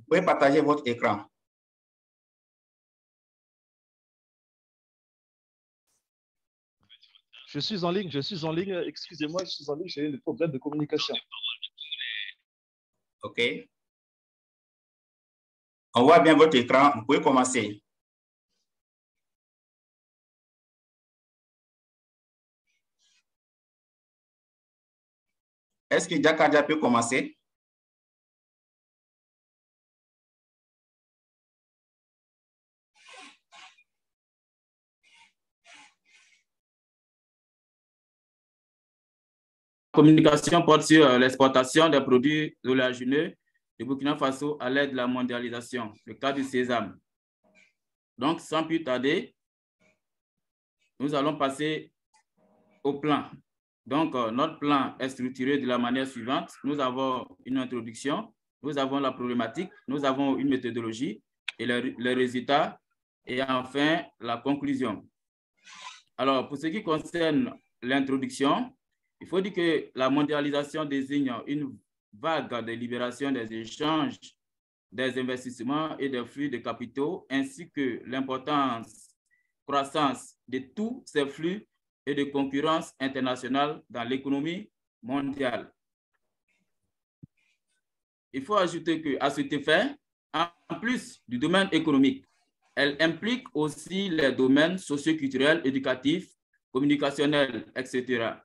Vous pouvez partager votre écran. Je suis en ligne, je suis en ligne. Excusez-moi, je suis en ligne, j'ai des problèmes de communication. OK. On voit bien votre écran. Vous pouvez commencer. Est-ce que Jakadia peut commencer? Communication porte sur euh, l'exportation des produits oléagineux de Burkina Faso à l'aide de la mondialisation, le cas du sésame. Donc, sans plus tarder, nous allons passer au plan. Donc, euh, notre plan est structuré de la manière suivante. Nous avons une introduction, nous avons la problématique, nous avons une méthodologie et les résultats, et enfin la conclusion. Alors, pour ce qui concerne l'introduction, il faut dire que la mondialisation désigne une vague de libération des échanges, des investissements et des flux de capitaux, ainsi que l'importance croissance de tous ces flux et de concurrence internationale dans l'économie mondiale. Il faut ajouter qu'à cet effet, en plus du domaine économique, elle implique aussi les domaines socioculturels, éducatifs, communicationnels, etc.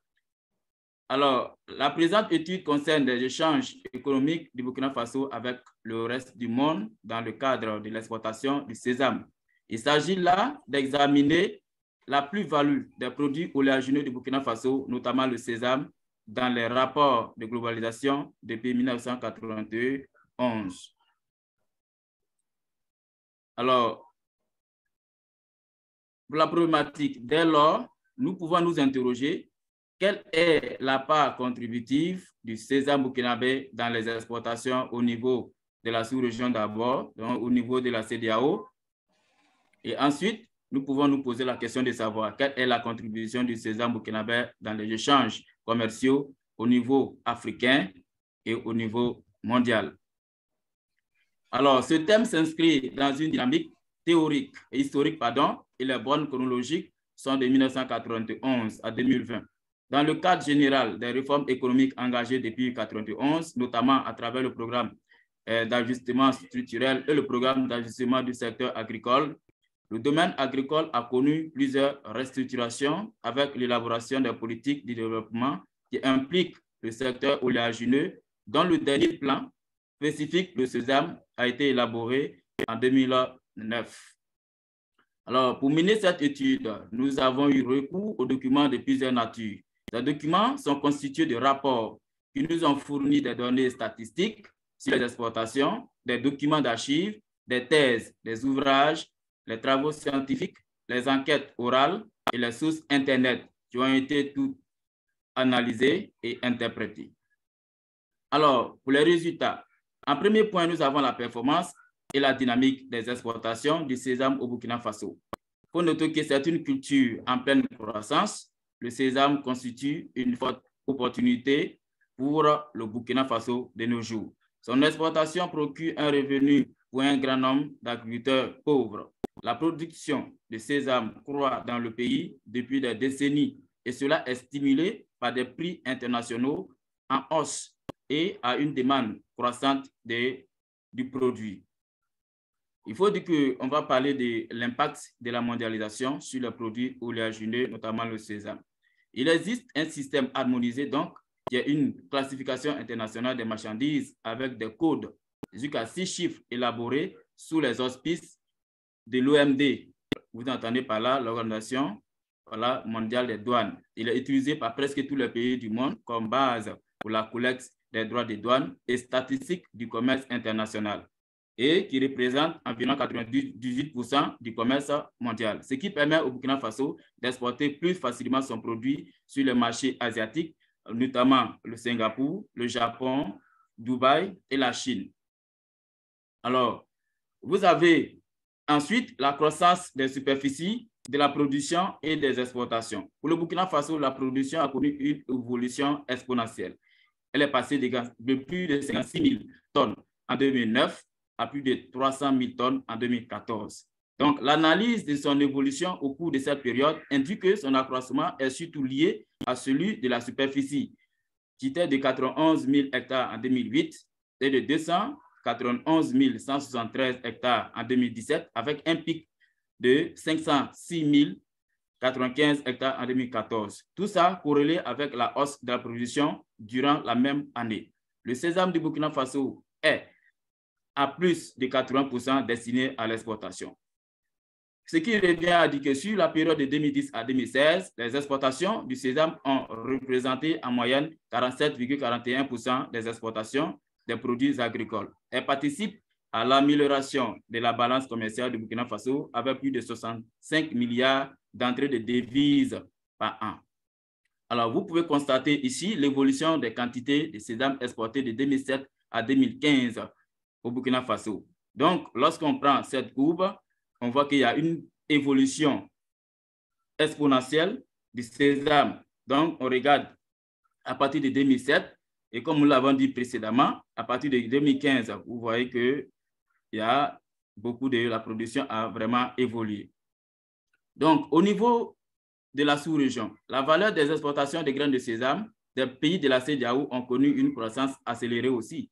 Alors, la présente étude concerne les échanges économiques du Burkina Faso avec le reste du monde dans le cadre de l'exportation du sésame. Il s'agit là d'examiner la plus-value des produits oléagineux du Burkina Faso, notamment le sésame, dans les rapports de globalisation depuis 1991. Alors, pour la problématique, dès lors, nous pouvons nous interroger quelle est la part contributive du sésame burkinabé dans les exportations au niveau de la sous-région d'abord, au niveau de la CDAO? Et ensuite, nous pouvons nous poser la question de savoir quelle est la contribution du sésame burkinabé dans les échanges commerciaux au niveau africain et au niveau mondial. Alors, ce thème s'inscrit dans une dynamique théorique et historique, pardon, et les bonnes chronologiques sont de 1991 à 2020. Dans le cadre général des réformes économiques engagées depuis 1991, notamment à travers le programme euh, d'ajustement structurel et le programme d'ajustement du secteur agricole, le domaine agricole a connu plusieurs restructurations avec l'élaboration des politiques de développement qui impliquent le secteur oléagineux, dont le dernier plan spécifique de sésame a été élaboré en 2009. Alors, pour mener cette étude, nous avons eu recours aux documents de plusieurs natures ces documents sont constitués de rapports qui nous ont fourni des données statistiques sur les exportations, des documents d'archives, des thèses, des ouvrages, les travaux scientifiques, les enquêtes orales et les sources Internet qui ont été toutes analysées et interprétées. Alors, pour les résultats, en premier point, nous avons la performance et la dynamique des exportations du sésame au Burkina Faso. Il faut noter que c'est une culture en pleine croissance le sésame constitue une forte opportunité pour le Burkina Faso de nos jours. Son exportation procure un revenu pour un grand nombre d'agriculteurs pauvres. La production de sésame croît dans le pays depuis des décennies et cela est stimulé par des prix internationaux en hausse et à une demande croissante du produit. Il faut dire qu'on va parler de l'impact de la mondialisation sur les produits oléagineux, notamment le sésame. Il existe un système harmonisé, donc, qui est une classification internationale des marchandises avec des codes jusqu'à six chiffres élaborés sous les auspices de l'OMD. Vous entendez par là l'Organisation mondiale des douanes. Il est utilisé par presque tous les pays du monde comme base pour la collecte des droits des douanes et statistiques du commerce international et qui représente environ 98% du commerce mondial, ce qui permet au Burkina Faso d'exporter plus facilement son produit sur les marchés asiatiques, notamment le Singapour, le Japon, Dubaï et la Chine. Alors, vous avez ensuite la croissance des superficies, de la production et des exportations. Pour le Burkina Faso, la production a connu une évolution exponentielle. Elle est passée de plus de 56 000 tonnes en 2009 à plus de 300 000 tonnes en 2014. Donc, l'analyse de son évolution au cours de cette période indique que son accroissement est surtout lié à celui de la superficie, qui était de 91 000 hectares en 2008 et de 291 173 hectares en 2017, avec un pic de 506 095 hectares en 2014. Tout ça corrélé avec la hausse de la production durant la même année. Le sésame du Burkina Faso est à plus de 80 destiné à l'exportation. Ce qui revient à dire que sur la période de 2010 à 2016, les exportations du sésame ont représenté en moyenne 47,41% des exportations des produits agricoles. Elle participe à l'amélioration de la balance commerciale du Burkina Faso avec plus de 65 milliards d'entrées de devises par an. Alors, vous pouvez constater ici l'évolution des quantités de sésame exportées de 2007 à 2015 au Burkina Faso. Donc, lorsqu'on prend cette courbe, on voit qu'il y a une évolution exponentielle du sésame. Donc, on regarde à partir de 2007, et comme nous l'avons dit précédemment, à partir de 2015, vous voyez qu'il y a beaucoup de la production a vraiment évolué. Donc, au niveau de la sous-région, la valeur des exportations de graines de sésame des pays de la CEDEAO ont connu une croissance accélérée aussi.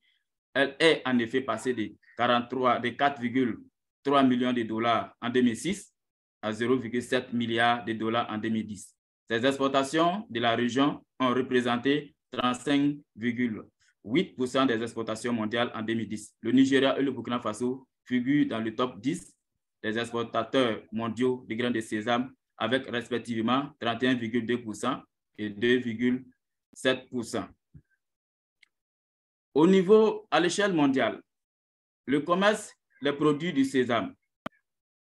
Elle est en effet passée de 43, de 4,3 millions de dollars en 2006 à 0,7 milliards de dollars en 2010. Ces exportations de la région ont représenté 35,8% des exportations mondiales en 2010. Le Nigeria et le Burkina Faso figurent dans le top 10 des exportateurs mondiaux de graines de sésame avec respectivement 31,2% et 2,7 au niveau, à l'échelle mondiale, le commerce, les produits du sésame,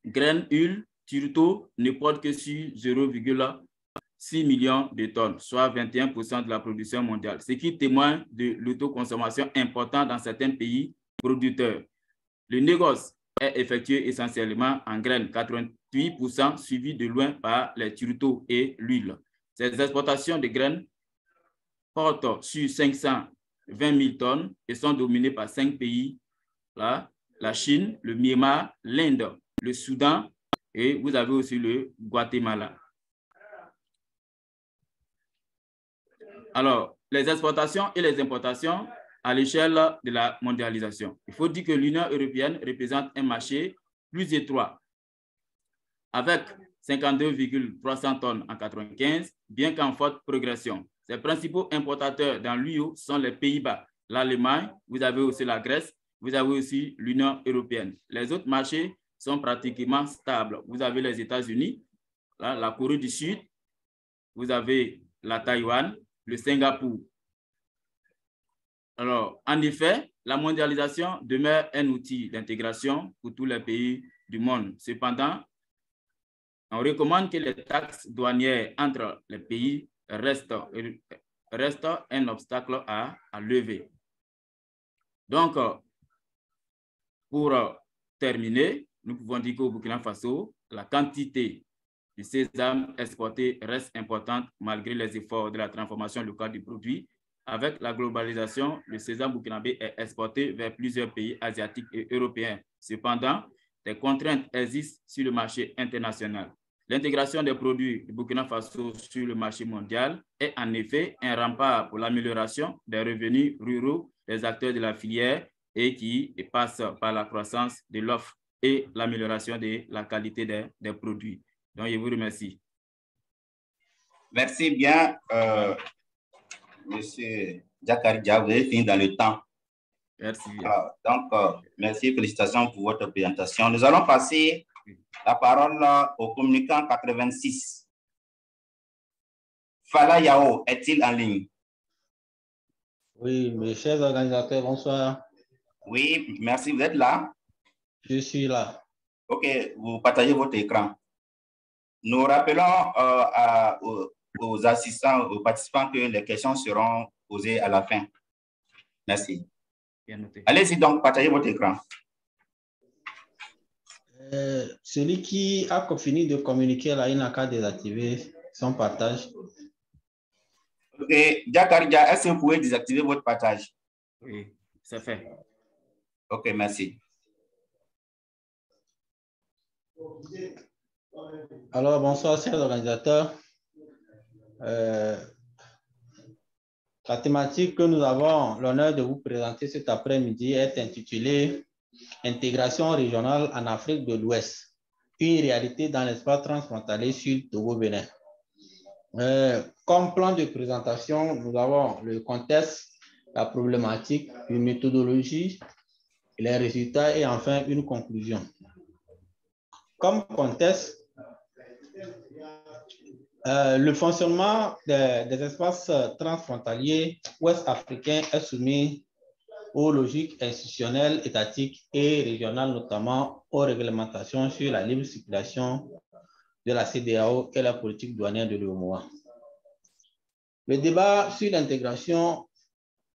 graines, huile, turto ne porte que sur 0,6 millions de tonnes, soit 21% de la production mondiale, ce qui témoigne de l'autoconsommation importante dans certains pays producteurs. Le négoce est effectué essentiellement en graines, 88 suivi de loin par les turtos et l'huile. Ces exportations de graines portent sur 500 20 000 tonnes et sont dominés par cinq pays, la Chine, le Myanmar, l'Inde, le Soudan et vous avez aussi le Guatemala. Alors, les exportations et les importations à l'échelle de la mondialisation. Il faut dire que l'Union européenne représente un marché plus étroit avec 52,300 tonnes en 1995, bien qu'en forte progression. Les principaux importateurs dans l'UE sont les Pays-Bas, l'Allemagne, vous avez aussi la Grèce, vous avez aussi l'Union européenne. Les autres marchés sont pratiquement stables. Vous avez les États-Unis, la Corée du Sud, vous avez la Taïwan, le Singapour. Alors, en effet, la mondialisation demeure un outil d'intégration pour tous les pays du monde. Cependant, on recommande que les taxes douanières entre les pays reste, reste un obstacle à, à lever. Donc, pour terminer, nous pouvons dire qu'au Burkina Faso, la quantité de sésame exporté reste importante malgré les efforts de la transformation locale du produit. Avec la globalisation, le sésame burkinabé est exporté vers plusieurs pays asiatiques et européens. Cependant, des contraintes existent sur le marché international. L'intégration des produits du Burkina Faso sur le marché mondial est en effet un rempart pour l'amélioration des revenus ruraux des acteurs de la filière et qui passe par la croissance de l'offre et l'amélioration de la qualité des, produits. Donc, je vous remercie. Merci bien, euh, Monsieur Jakari vous avez fini dans le temps. Merci. Ah, donc, euh, merci, félicitations pour votre présentation. Nous allons passer la parole au communicant 86. Fala Yao est-il en ligne? Oui, mes chers organisateurs, bonsoir. Oui, merci, vous êtes là? Je suis là. OK, vous partagez votre écran. Nous rappelons euh, aux, assistants, aux participants que les questions seront posées à la fin. Merci. Allez-y donc, partagez votre écran. Euh, celui qui a fini de communiquer là, il n'a qu'à désactiver son partage. Ok, est-ce que vous pouvez désactiver votre partage? Oui, c'est fait. Ok, merci. Alors, bonsoir, chers organisateurs. Euh, la thématique que nous avons l'honneur de vous présenter cet après-midi est intitulée Intégration régionale en Afrique de l'Ouest, une réalité dans l'espace transfrontalier sur Togo-Bénin. Euh, comme plan de présentation, nous avons le contexte, la problématique, une méthodologie, les résultats et enfin une conclusion. Comme contexte, euh, le fonctionnement des, des, espaces transfrontaliers ouest-africains est soumis aux logiques institutionnelles, étatiques et régionales, notamment aux réglementations sur la libre circulation de la CDAO et la politique douanière de l'UOMOA. Le débat sur l'intégration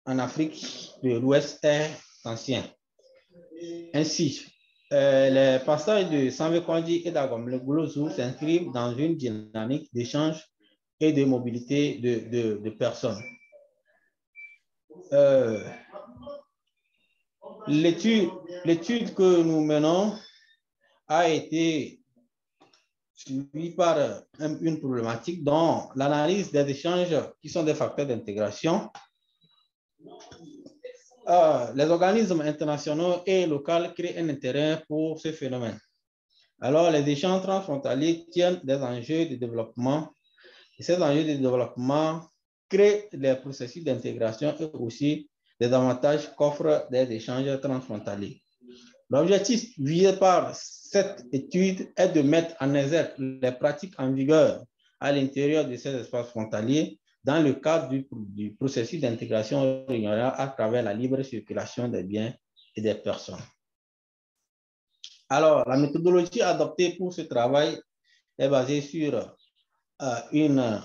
en Afrique de l'Ouest est ancien. Ainsi, euh, les passages de Sanvekondi et d'Agomlegoulouzou s'inscrivent dans une dynamique d'échange et de mobilité de personnes. Euh, L'étude que nous menons a été suivie par une problématique dont l'analyse des échanges qui sont des facteurs d'intégration euh, les organismes internationaux et locaux créent un intérêt pour ce phénomène. Alors, les échanges transfrontaliers tiennent des enjeux de développement. Ces enjeux de développement créent des processus d'intégration et aussi des avantages qu'offrent des échanges transfrontaliers. L'objectif visé par cette étude est de mettre en exergue les pratiques en vigueur à l'intérieur de ces espaces frontaliers dans le cadre du, processus d'intégration régionale à travers la libre circulation des biens et des personnes. Alors, la méthodologie adoptée pour ce travail est basée sur euh, une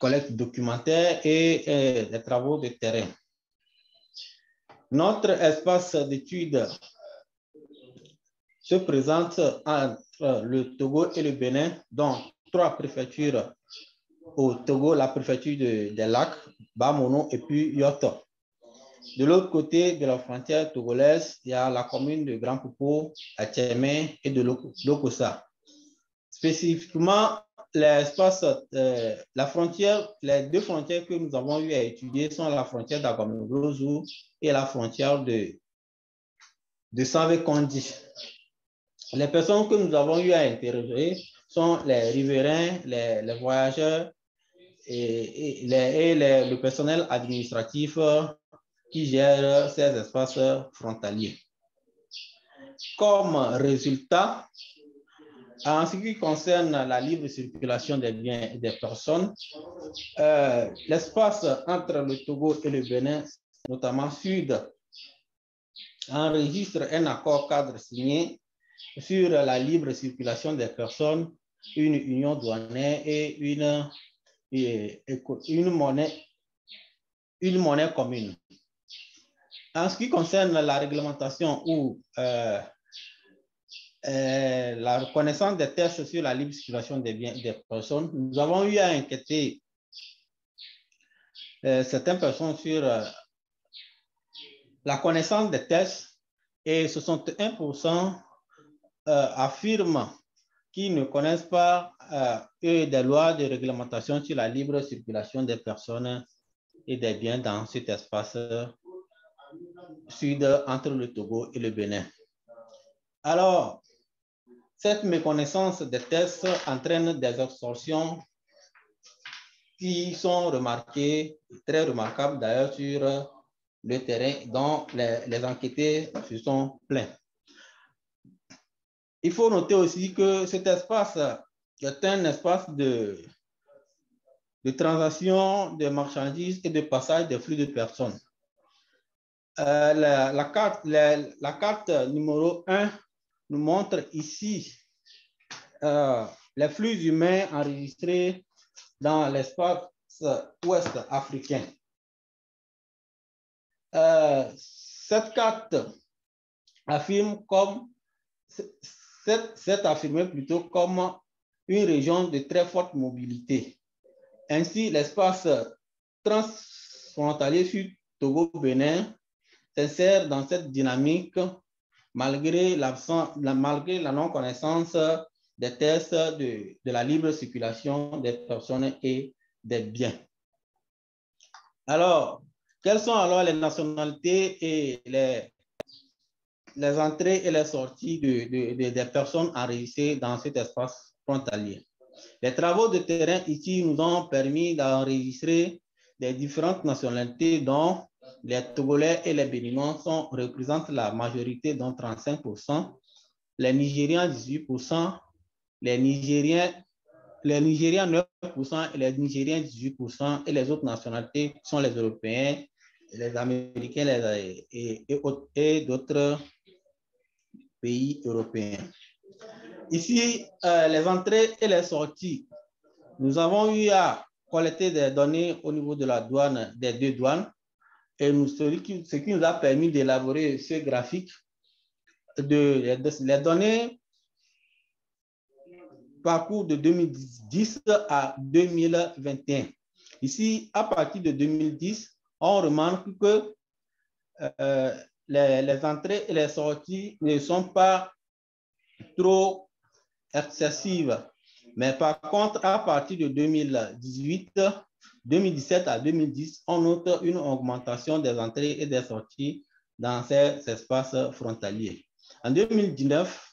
collecte documentaire et des travaux de terrain. Notre espace d'étude se présente entre le Togo et le Bénin, dont trois préfectures au Togo, la préfecture de, des lacs, Bamono et puis Yoto. De l'autre côté de la frontière togolaise, il y a la commune de Grand Popo, à Tchémé et de Lokosa. Spécifiquement, l'espace, euh, la frontière, les deux frontières que nous avons eu à étudier sont la frontière d'Agamoglozu et la frontière de, de Sanvé-Kondi. Les personnes que nous avons eu à interroger sont les riverains, les, les voyageurs et, et, les, le personnel administratif qui gère ces espaces frontaliers. Comme résultat, en ce qui concerne la libre circulation des biens et des personnes, euh, l'espace entre le Togo et le Bénin, notamment Sud, enregistre un accord cadre signé sur la libre circulation des personnes, une union douanière et une, une, monnaie, une monnaie commune. En ce qui concerne la réglementation ou euh, euh, la reconnaissance des tests sur la libre circulation des biens des personnes, nous avons eu à inquiéter euh, certaines personnes sur euh, la connaissance des tests et 61% affirment qu'ils ne connaissent pas des lois de réglementation sur la libre circulation des personnes et des biens dans cet espace sud entre le Togo et le Bénin. Alors, cette méconnaissance des tests entraîne des absorptions qui sont remarquées, très remarquables d'ailleurs sur le terrain dont les, les enquêtés se sont plaints. Il faut noter aussi que cet espace est un espace de, de transaction de marchandises et de passage des flux de personnes. Euh, la, carte, la, la, carte numéro 1 nous montre ici euh, les flux humains enregistrés dans l'espace ouest africain. Euh, cette carte affirme comme, plutôt comme une région de très forte mobilité. Ainsi, l'espace transfrontalier sur Togo-Bénin dans cette dynamique malgré, la, malgré la non-connaissance des tests de, de la libre circulation des personnes et des biens. Alors, quelles sont alors les nationalités et les, les entrées et les sorties de, de, des personnes enregistrées dans cet espace frontalier? Les travaux de terrain ici nous ont permis d'enregistrer les différentes nationalités dont les Togolais et les Béninois représentent la majorité, dont 35%, les Nigériens 18%, les Nigériens, les Nigériens 9% et les Nigériens 18%, et les autres nationalités sont les Européens, les Américains les, et d'autres pays européens. Ici, euh, les entrées et les sorties. Nous avons eu à collecter des données au niveau de la douane, des deux douanes, et nous, ce, qui, nous a permis d'élaborer ce graphique de, les données parcours de 2010 à 2021. Ici, à partir de 2010, on remarque que euh, les, entrées et les sorties ne sont pas trop excessives. Mais par contre, à partir de 2018, 2017 à 2010, on note une augmentation des entrées et des sorties dans ces espaces frontaliers. En 2019,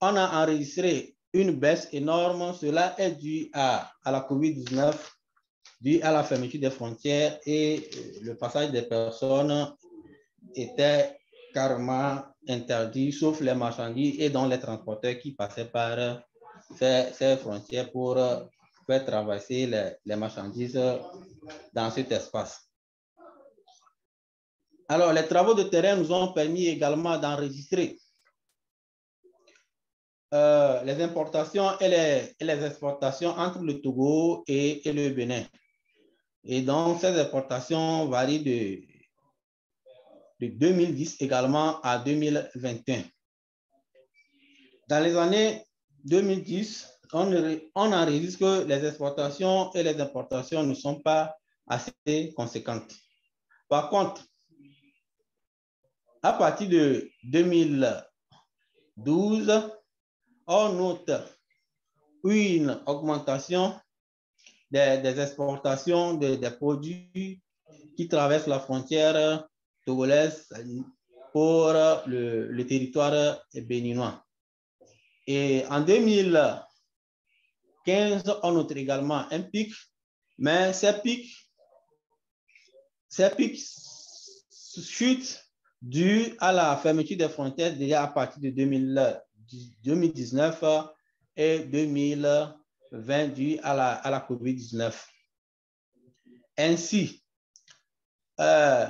on a enregistré une baisse énorme. Cela est dû à, la COVID-19, dû à la fermeture des frontières et euh, le passage des personnes était carrément interdit, sauf les marchandises et dans les transporteurs qui passaient par ces, ces frontières pour faire traverser les, marchandises dans cet espace. Alors, les travaux de terrain nous ont permis également d'enregistrer euh, les importations et les, exportations entre le Togo et, et, le Bénin. Et donc, ces exportations varient de, de 2010 également à 2021. Dans les années 2010, on, on que les exportations et les importations ne sont pas assez conséquentes. Par contre, à partir de 2012, on note une augmentation des, exportations de, des produits qui traversent la frontière togolaise pour le, le territoire béninois. Et en 2015, on note également un pic, mais ces pics, ces chutent dû à la fermeture des frontières déjà à partir de 2000, 2019 et 2020 dû à la, à la COVID-19. Ainsi, euh,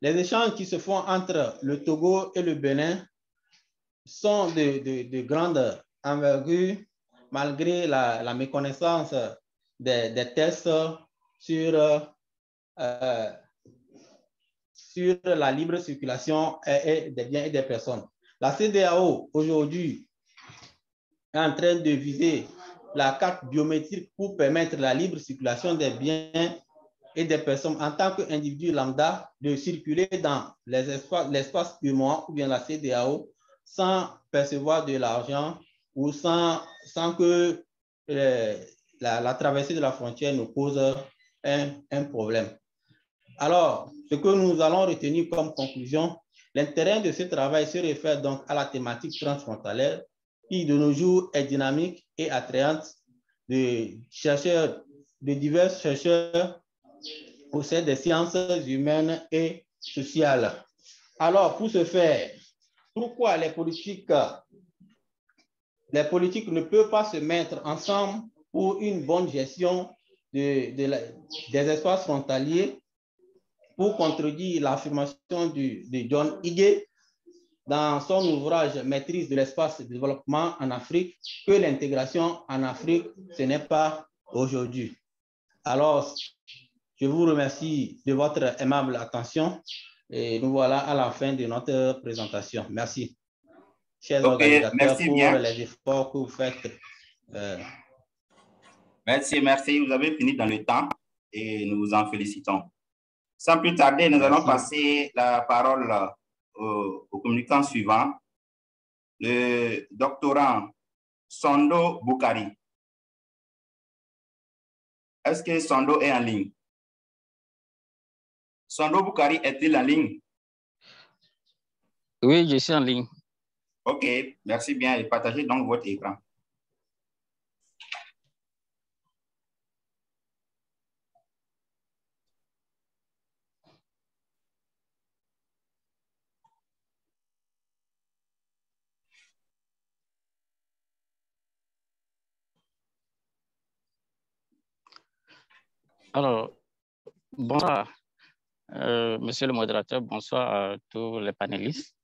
les échanges qui se font entre le Togo et le Bénin sont de, de grande envergure malgré la, méconnaissance des, tests sur, euh, sur la libre circulation des biens et des personnes. La CDAO, aujourd'hui, est en train de viser la carte biométrique pour permettre la libre circulation des biens et des personnes en tant qu'individu lambda de circuler dans l'espace humain ou bien la CDAO sans percevoir de l'argent ou sans, sans que euh, la, traversée de la frontière nous pose un, un problème. Alors, ce que nous allons retenir comme conclusion, L'intérêt de ce travail se réfère donc à la thématique transfrontalière qui de nos jours est dynamique et attrayante de chercheurs, de divers chercheurs au sein des sciences humaines et sociales. Alors, pour ce faire, pourquoi les politiques, les politiques ne peuvent pas se mettre ensemble pour une bonne gestion des espaces frontaliers pour contredire l'affirmation de John Higge dans son ouvrage Maîtrise de l'espace de développement en Afrique que l'intégration en Afrique, ce n'est pas aujourd'hui. Alors, je vous remercie de votre aimable attention et nous voilà à la fin de notre présentation. Merci. Chers okay, merci pour bien. les efforts que vous faites. Euh... Merci, merci. Vous avez fini dans le temps et nous vous en félicitons. Sans plus tarder, nous Merci. allons passer la parole au, au, communicant suivant, le doctorant Sondo Boukari. Est-ce que Sondo est en ligne? Sondo Boukari est-il en ligne? Oui, je suis en ligne. OK, merci bien et partagez donc votre écran. Alors, bonsoir, euh, monsieur le modérateur, bonsoir à tous les panélistes.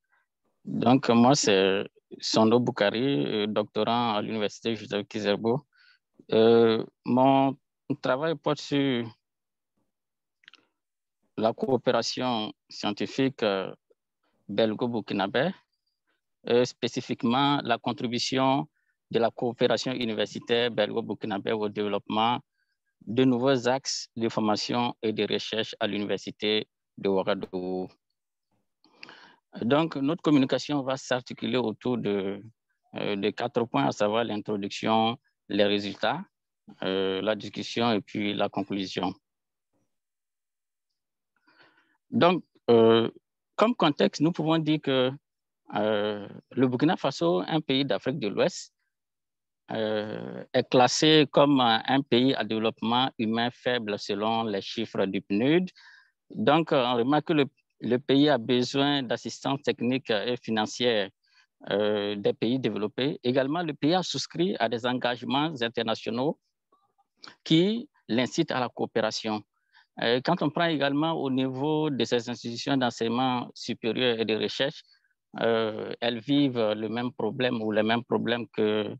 Donc, moi, c'est Sondo Boukari, euh, doctorant à l'Université Joseph Kizerbo. Euh, mon travail porte sur la coopération scientifique euh, belgo-burkinabé, spécifiquement la contribution de la coopération universitaire belgo-burkinabé au développement de nouveaux axes de formation et de recherche à l'Université de Ouagadougou. Donc, notre communication va s'articuler autour de, euh, quatre points, à savoir l'introduction, les résultats, euh, la discussion et puis la conclusion. Donc, euh, comme contexte, nous pouvons dire que le Burkina Faso, un pays d'Afrique de l'Ouest, est classé comme un pays à développement humain faible selon les chiffres du PNUD. Donc, on remarque que le, le pays a besoin d'assistance technique et financière euh, des pays développés. Également, le pays a souscrit à des engagements internationaux qui l'incitent à la coopération. Euh, quand on prend également au niveau de ces institutions d'enseignement supérieur et de recherche, euh, elles vivent le même problème ou les mêmes problèmes que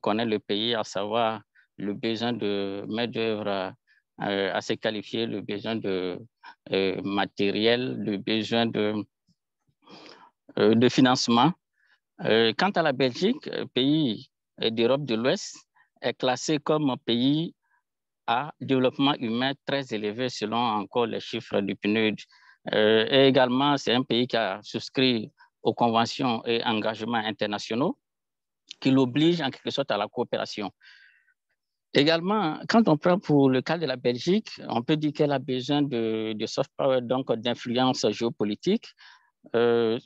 connaît le pays, à savoir le besoin de main-d'œuvre euh, assez qualifiée, le besoin de euh, matériel, le besoin de, euh, de financement. Quant à la Belgique, pays d'Europe de l'Ouest, est classé comme un pays à développement humain très élevé selon encore les chiffres du PNUD. Et également, c'est un pays qui a souscrit aux conventions et engagements internationaux qui l'oblige en quelque sorte à la coopération. Également, quand on prend pour le cas de la Belgique, on peut dire qu'elle a besoin de, de soft power, donc d'influence géopolitique. Euh,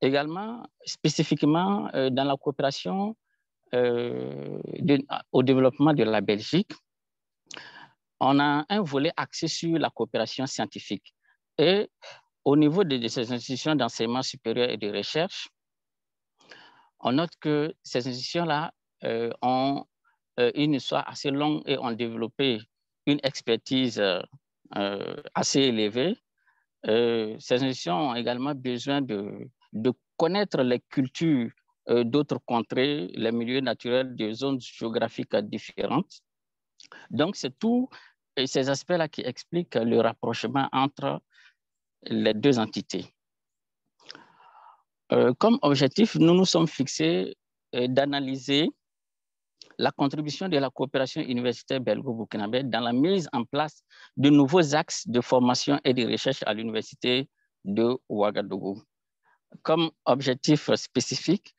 également, spécifiquement euh, dans la coopération euh, au développement de la Belgique, on a un volet axé sur la coopération scientifique. Et au niveau de, ces institutions d'enseignement supérieur et de recherche, on note que ces institutions-là ont une histoire assez longue et ont développé une expertise euh, assez élevée. ces institutions ont également besoin de, connaître les cultures d'autres contrées, les milieux naturels de zones géographiques différentes. Donc, c'est tout ces aspects-là qui expliquent le rapprochement entre les deux entités. Euh, comme objectif, nous nous sommes fixés euh, d'analyser la contribution de la coopération universitaire belgo-burkinabé dans la mise en place de nouveaux axes de formation et de recherche à l'université de Ouagadougou. Comme objectif spécifique,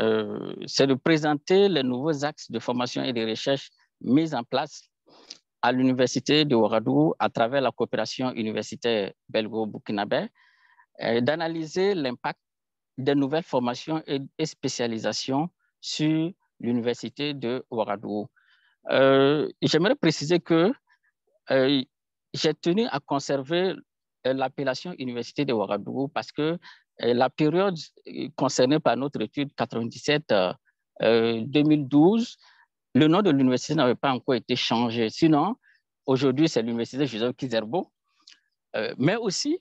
euh, c'est de présenter les nouveaux axes de formation et de recherche mis en place à l'université de Ouagadougou à travers la coopération universitaire belgo-burkinabé, d'analyser l'impact des nouvelles formations et spécialisations sur l'université de Ouagadougou. Euh, J'aimerais préciser que euh, j'ai tenu à conserver euh, l'appellation Université de Ouagadougou parce que la période concernée par notre étude 97-2012, euh, le nom de l'université n'avait pas encore été changé. Sinon, aujourd'hui, c'est l'université Joseph Kizerbo. mais aussi,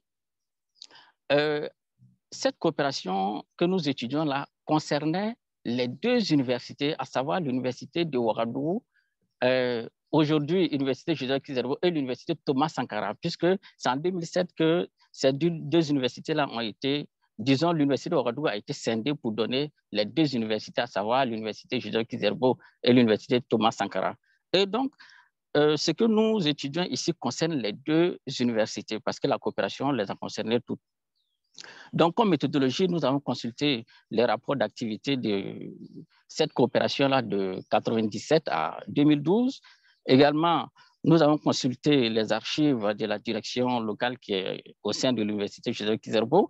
cette coopération que nous étudions là concernait les deux universités, à savoir l'université de Ouagadougou, euh, aujourd'hui l'université Joseph Kizerbo et l'université Thomas Sankara, puisque c'est en 2007 que ces deux, universités-là ont été, disons, l'université de Ouagadougou a été scindée pour donner les deux universités, à savoir l'université Joseph Kizerbo et l'université Thomas Sankara. Et donc, euh, ce que nous étudions ici concerne les deux universités, parce que la coopération les a concernées toutes Donc, comme méthodologie, nous avons consulté les rapports d'activité de cette coopération-là de 1997 à 2012. Également, nous avons consulté les archives de la direction locale qui est au sein de l'Université de Kizerbo.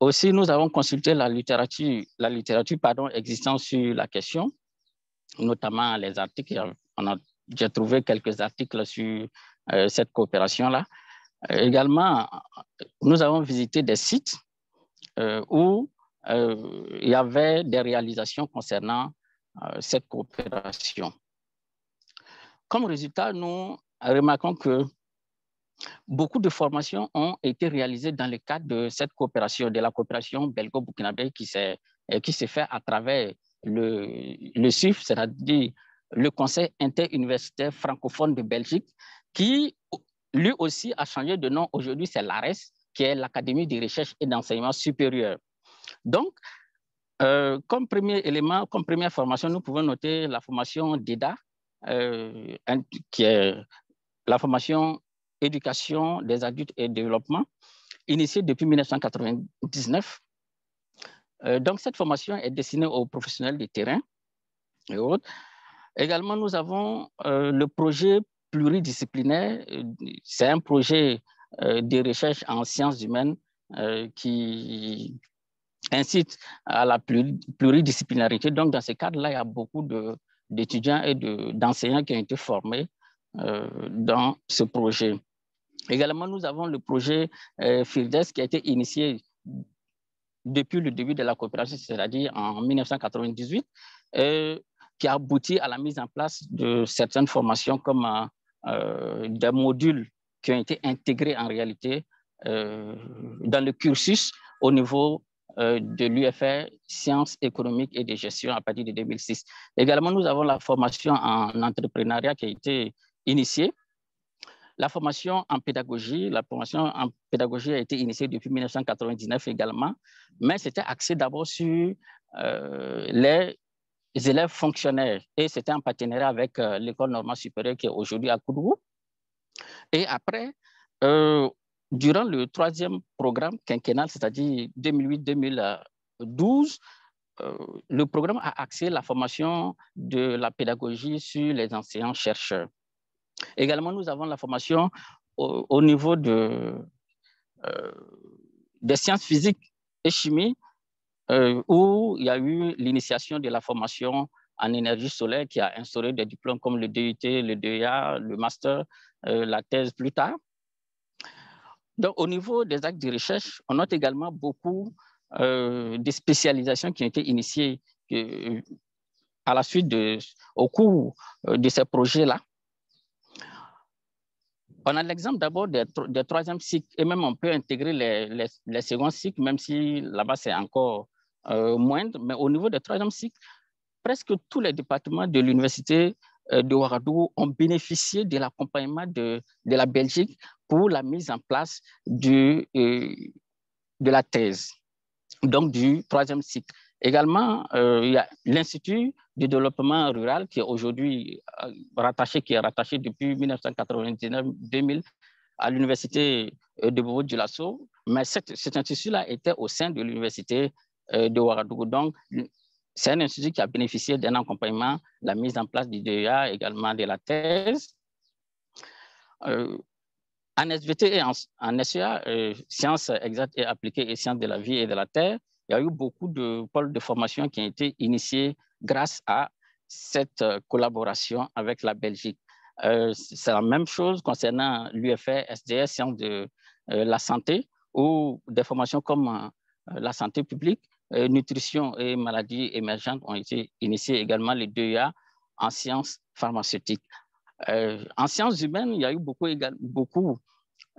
Aussi, nous avons consulté la littérature, la littérature pardon, existante sur la question, notamment les articles. J'ai trouvé quelques articles sur euh, cette coopération-là. Euh, également, nous avons visité des sites euh, où il y avait des réalisations concernant cette coopération. Comme résultat, nous remarquons que beaucoup de formations ont été réalisées dans le cadre de cette coopération, de la coopération belgo-burkinabé qui s'est fait à travers le, le c'est-à-dire le Conseil interuniversitaire francophone de Belgique, qui lui aussi a changé de nom. Aujourd'hui, c'est l'ARES, qui est l'Académie de recherche et d'enseignement supérieur. Donc, euh, comme premier élément, comme première formation, nous pouvons noter la formation d'EDA, euh, qui est la formation éducation des adultes et développement, initiée depuis 1999. Euh, donc, cette formation est destinée aux professionnels du terrain et autres. Également, nous avons le projet pluridisciplinaire. C'est un projet de recherche en sciences humaines qui incite à la pluridisciplinarité. Donc, dans ce cadre-là, il y a beaucoup d'étudiants et d'enseignants qui ont été formés euh, dans ce projet. Également, nous avons le projet euh, FIRDES qui a été initié depuis le début de la coopération, c'est-à-dire en 1998, euh, qui a abouti à la mise en place de certaines formations comme des modules qui ont été intégrés en réalité dans le cursus au niveau euh, de l'UFR Sciences économiques et de gestion à partir de 2006. Également, nous avons la formation en entrepreneuriat qui a été initiée. La formation en pédagogie, la formation en pédagogie a été initiée depuis 1999 également, mais c'était axé d'abord sur euh, les élèves fonctionnaires et c'était en partenariat avec euh, l'école normale supérieure qui est aujourd'hui à Kourou. Et après, durant le troisième programme quinquennal, c'est-à-dire 2008-2012, euh, le programme a axé la formation de la pédagogie sur les enseignants-chercheurs. Également, nous avons la formation au, niveau de, euh, des sciences physiques et chimie, euh, où il y a eu l'initiation de la formation en énergie solaire qui a instauré des diplômes comme le DUT, le DEA, le master, la thèse plus tard. Donc, au niveau des actes de recherche, on note également beaucoup euh, de spécialisations qui ont été initiées euh, à la suite de, au cours euh, de ces projets-là. On a l'exemple d'abord des, troisième cycles et même on peut intégrer les, les, les seconds cycles, même si là-bas c'est encore moindre. Mais au niveau des troisième cycles, presque tous les départements de l'université de Ouagadougou ont bénéficié de l'accompagnement de, de, la Belgique pour la mise en place du, euh, de la thèse, donc du troisième cycle. Également, euh, il y a l'Institut de développement rural qui est aujourd'hui euh, rattaché, qui est rattaché depuis 1999-2000 à l'Université de Bobo du mais cet institut-là était au sein de l'Université de Ouagadougou. Donc, c'est un institut qui a bénéficié d'un accompagnement, la mise en place du DEA, également de la thèse. En SVT et en, SEA, euh, sciences exactes et appliquées et sciences de la vie et de la terre, il y a eu beaucoup de pôles de formation qui ont été initiés grâce à cette euh, collaboration avec la Belgique. Euh, c'est la même chose concernant l'UFR, SDS, sciences de la santé, où des formations comme la santé publique, nutrition et maladies émergentes ont été initiées également, les DEA en sciences pharmaceutiques. Euh, en sciences humaines, il y a eu beaucoup,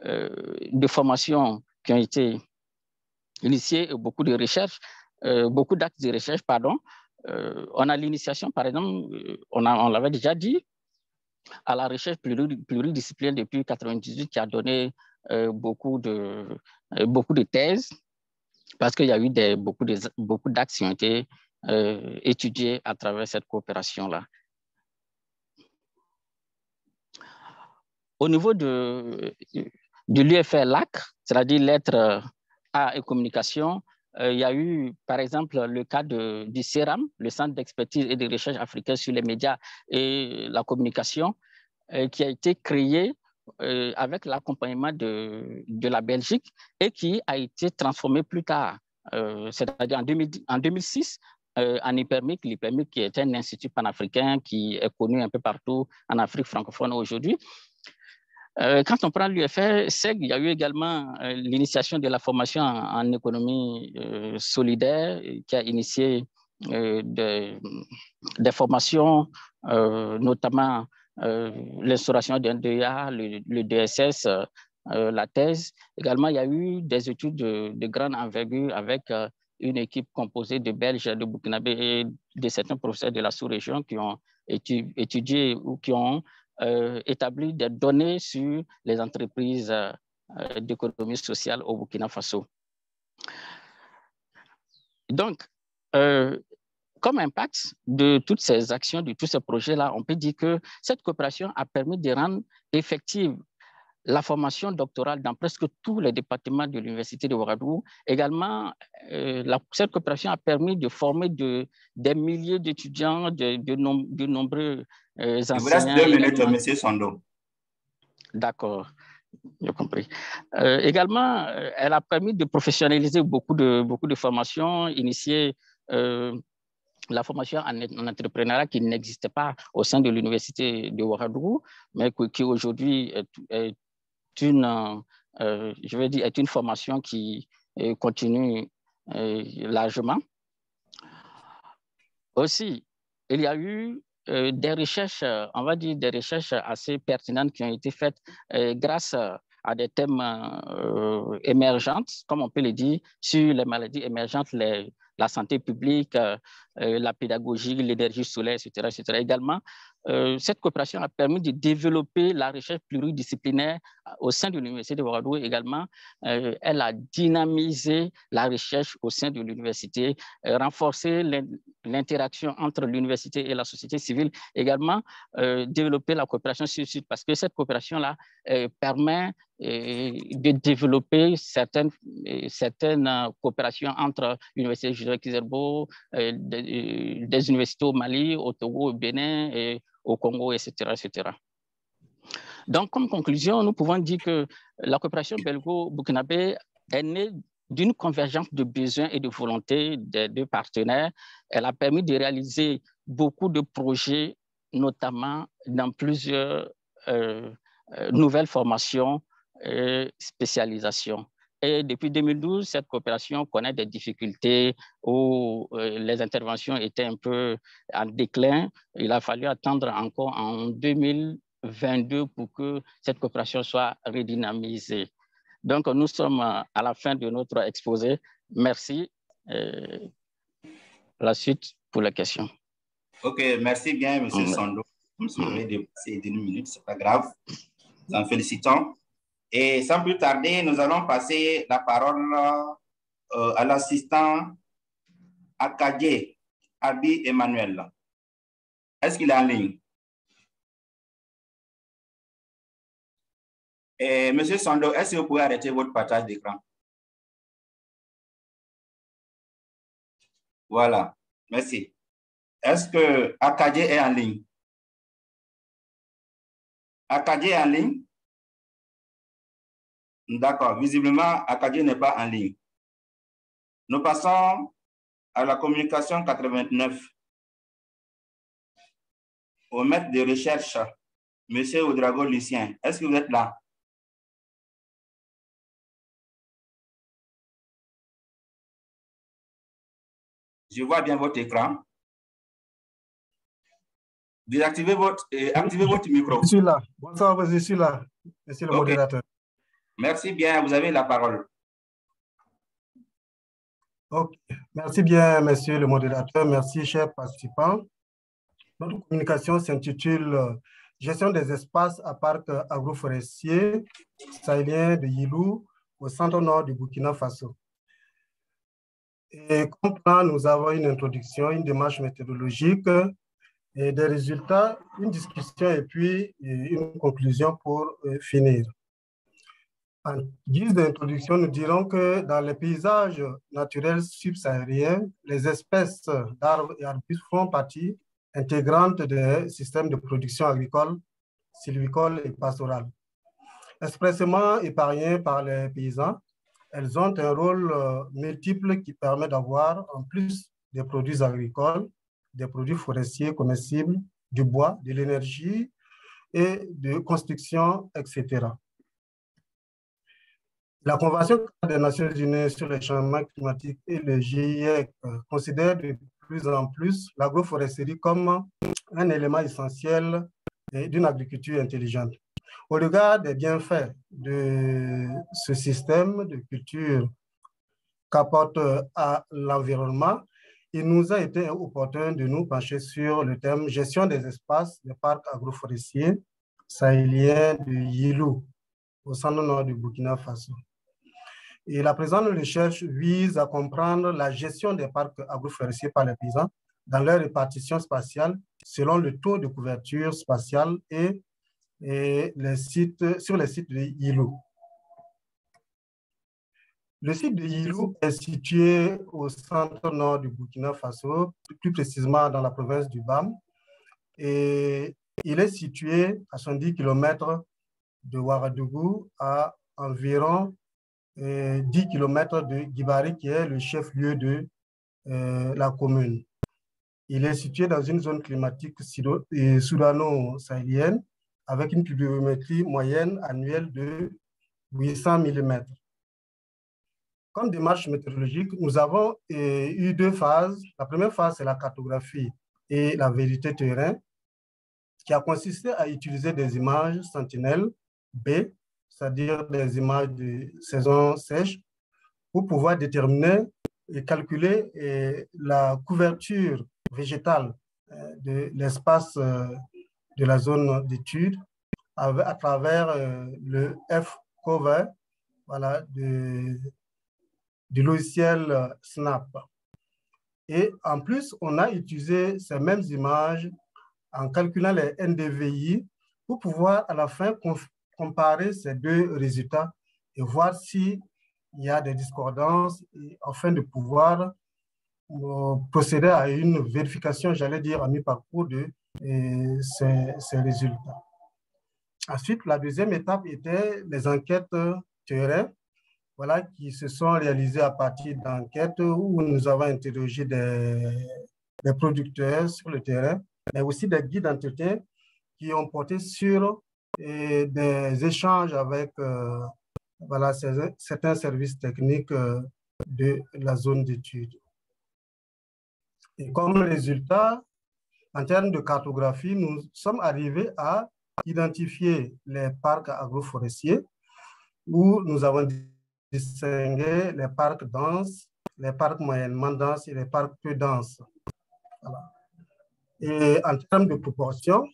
euh, de formations qui ont été initiées, beaucoup de recherches, euh, beaucoup d'actes de recherche, pardon. on a l'initiation, par exemple, on, l'avait déjà dit, à la recherche pluridisciplinaire depuis 1998 qui a donné beaucoup de thèses parce qu'il y a eu beaucoup d'actes beaucoup qui ont été étudiés à travers cette coopération-là. Au niveau de, de l'UFR LAC, c'est-à-dire lettres et communication, il y a eu, par exemple, le cas de, du CERAM, le Centre d'expertise et de recherche africain sur les médias et la communication, qui a été créé avec l'accompagnement de, la Belgique et qui a été transformé plus tard, c'est-à-dire en, en 2006, en IPERMIC, l'IPERMIC qui est un institut panafricain qui est connu un peu partout en Afrique francophone aujourd'hui. Euh, quand on prend l'UFR, SEG, il y a eu également euh, l'initiation de la formation en, économie euh, solidaire qui a initié des formations, notamment l'instauration d'un DEA, le, DSS, la thèse. Également, il y a eu des études de, de grande envergure avec une équipe composée de Belges, de Burkinabé et de certains professeurs de la sous-région qui ont étudié ou qui ont euh, établi des données sur les entreprises euh, d'économie sociale au Burkina Faso. Donc, euh, comme impact de toutes ces actions, de tous ces projets-là, on peut dire que cette coopération a permis de rendre effective la formation doctorale dans presque tous les départements de l'Université de Ouagadougou. Également, la, cette coopération a permis de former de, des milliers d'étudiants, de, de, nombreux euh, Il vous reste deux minutes, M. Sondo. D'accord, j'ai compris. Euh, également, euh, elle a permis de professionnaliser beaucoup de, beaucoup de formations, initier la formation en, entrepreneuriat qui n'existait pas au sein de l'université de Ouagadougou, mais qui, aujourd'hui est, une, je vais dire, est une formation qui continue largement. Aussi, il y a eu euh, des recherches, euh, on va dire des recherches assez pertinentes qui ont été faites euh, grâce à des thèmes émergents, comme on peut le dire, sur les maladies émergentes, la santé publique, la pédagogie, l'énergie solaire, etc., etc. Également, euh, cette coopération a permis de développer la recherche pluridisciplinaire au sein de l'Université de Ouagadougou également. Euh, elle a dynamisé la recherche au sein de l'université, euh, renforcé l'interaction entre l'université et la société civile, également développer la coopération sur-site parce que cette coopération-là permet de développer certaines, certaines coopérations entre l'Université Joseph Kizerbo, des, des, universités au Mali, au Togo, au Bénin et au Congo, etc., etc. Donc, comme conclusion, nous pouvons dire que la coopération belgo-burkinabé est née d'une convergence de besoins et de volontés des deux partenaires. Elle a permis de réaliser beaucoup de projets, notamment dans plusieurs euh, euh, nouvelles formations et spécialisations. Et depuis 2012, cette coopération connaît des difficultés où euh, les interventions étaient un peu en déclin. Il a fallu attendre encore en 2022 pour que cette coopération soit redynamisée. Donc, nous sommes à la fin de notre exposé. Merci. la suite pour la question. OK, merci bien, M. Sando. Vous avez dépassé d'une minute, ce n'est pas grave. Nous en félicitons. Et sans plus tarder, nous allons passer la parole euh, à l'assistant Akadje Abi Emmanuel. Est-ce qu'il est en ligne? Et Monsieur Sando, est-ce que vous pouvez arrêter votre partage d'écran? Voilà, merci. Est-ce que Akadje est en ligne? Akadje est en ligne? D'accord. Visiblement, Akadji n'est pas en ligne. Nous passons à la communication 89. Au maître de recherche, M. Oudrago Lucien. Est-ce que vous êtes là? Je vois bien votre écran. Désactivez votre, euh, activez votre micro. Je suis là. Bonsoir, je suis là, monsieur le modérateur. Merci bien, vous avez la parole. Merci bien, monsieur le modérateur. Merci, chers participants. Notre communication s'intitule euh, Gestion des espaces à parc agroforestier sahélien de Yilou au centre-nord du Burkina Faso. Et comme plan, nous avons une introduction, une démarche méthodologique et des résultats, une discussion et puis une conclusion pour euh, finir. En guise d'introduction, nous dirons que dans les paysages naturels subsahariens, les espèces d'arbres et arbustes font partie intégrante des systèmes de production agricole, sylvicole et pastorale. Expressément épargnées par les paysans, elles ont un rôle euh, multiple qui permet d'avoir, en plus des produits agricoles, des produits forestiers comestibles, du bois, de l'énergie et de construction, etc. La Convention des Nations Unies sur le changement climatique et le GIEC considèrent de plus en plus l'agroforesterie comme un élément essentiel d'une agriculture intelligente. Au regard des bienfaits de ce système de culture qu'apporte à l'environnement, il nous a été opportun de nous pencher sur le thème gestion des espaces des parcs agroforestiers sahéliens du Yilou, au centre nord du Burkina Faso. Et la présente recherche vise à comprendre la gestion des parcs agroforestiers par les paysans dans leur répartition spatiale selon le taux de couverture spatiale et, les sites, sur les sites de Yilou. Le site de Yilou est situé au centre nord du Burkina Faso, plus précisément dans la province du BAM. Et il est situé à 110 km de Ouagadougou, à environ 10 euh, km de Gibari, qui est le chef-lieu de euh, la commune. Il est situé dans une zone climatique soudano-sahélienne avec une pluviométrie moyenne annuelle de 800 mm. Comme démarche météorologique, nous avons euh, eu deux phases. La première phase, c'est la cartographie et la vérité terrain, qui a consisté à utiliser des images sentinelles B, c'est-à-dire des images de saison sèche, pour pouvoir déterminer et calculer euh, la couverture végétale euh, de l'espace de la zone d'étude à travers le F-cover voilà, du logiciel euh, Snap. Et en plus, on a utilisé ces mêmes images en calculant les NDVI pour pouvoir à la fin comparer ces deux résultats et voir s'il y a des discordances afin de pouvoir euh, procéder à une vérification, j'allais dire, à mi-parcours de ces, ces, résultats. Ensuite, la deuxième étape était les enquêtes terrain voilà, qui se sont réalisés à partir d'enquêtes où nous avons interrogé des, producteurs sur le terrain, mais aussi des guides d'entretien qui ont porté sur des échanges avec euh, certains services techniques euh, de la zone d'étude. Et comme résultat, en termes de cartographie, nous sommes arrivés à identifier les parcs agroforestiers où nous avons distinguer les parcs denses, les parcs moyennement denses et les parcs peu denses. Et en termes de proportion,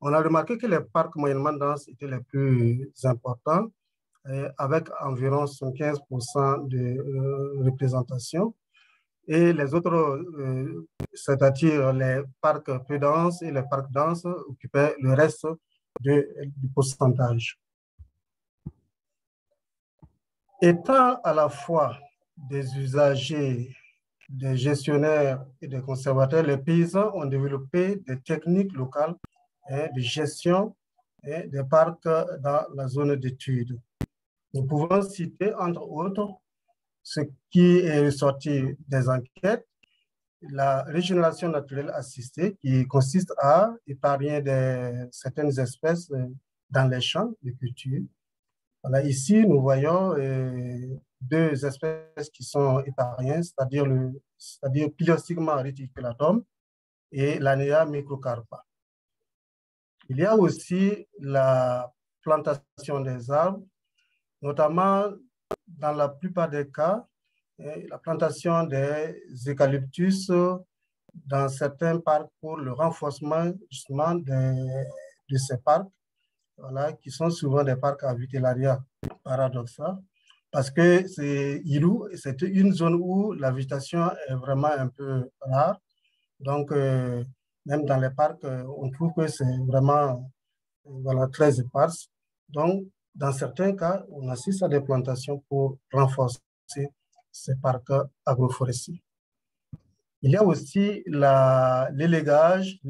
on a remarqué que les parcs moyennement denses étaient les plus importants, avec environ 15% de euh, représentation. Et les autres, euh, c'est-à-dire les parcs peu denses et les parcs denses, occupaient le reste du pourcentage. Étant à la fois des usagers, des gestionnaires et des conservateurs, les paysans ont développé des techniques locales de gestion des parcs dans la zone d'étude. Nous pouvons citer, entre autres, ce qui est ressorti des enquêtes, la régénération naturelle assistée, qui consiste à épargner certaines espèces euh, dans les champs de culture, ici, nous voyons euh, deux espèces qui sont épargnées, c'est-à-dire le c'est-à-dire reticulatum et l'Anea microcarpa. Il y a aussi la plantation des arbres, notamment dans la plupart des cas, euh, la plantation des eucalyptus dans certains parcs pour le renforcement justement de ces parcs voilà, qui sont souvent des parcs à vitellaria paradoxal, parce que c'est c'est une zone où la végétation est vraiment un peu rare. Donc, euh, même dans les parcs, euh, on trouve que c'est vraiment voilà, très éparse. Donc, dans certains cas, on assiste à des plantations pour renforcer ces parcs agroforestiers. Il y a aussi l'élégage,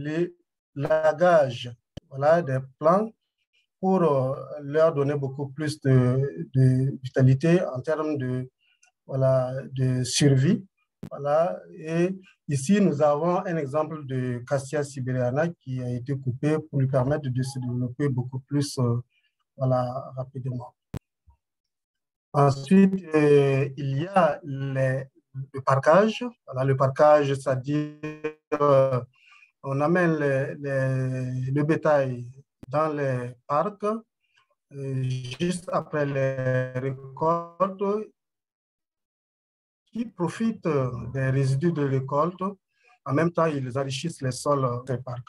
l'agage voilà, des plants pour euh, leur donner beaucoup plus de, de vitalité en termes de, voilà, de survie. Voilà. Et ici, nous avons un exemple de Cassia siberiana qui a été coupé pour lui permettre de se développer beaucoup plus euh, voilà, rapidement. Ensuite, euh, il y a le parcage. Voilà, le parcage, c'est-à-dire euh, on amène le bétail dans les parcs juste après les récoltes qui profitent des résidus de récolte. En même temps, ils enrichissent les sols des parcs.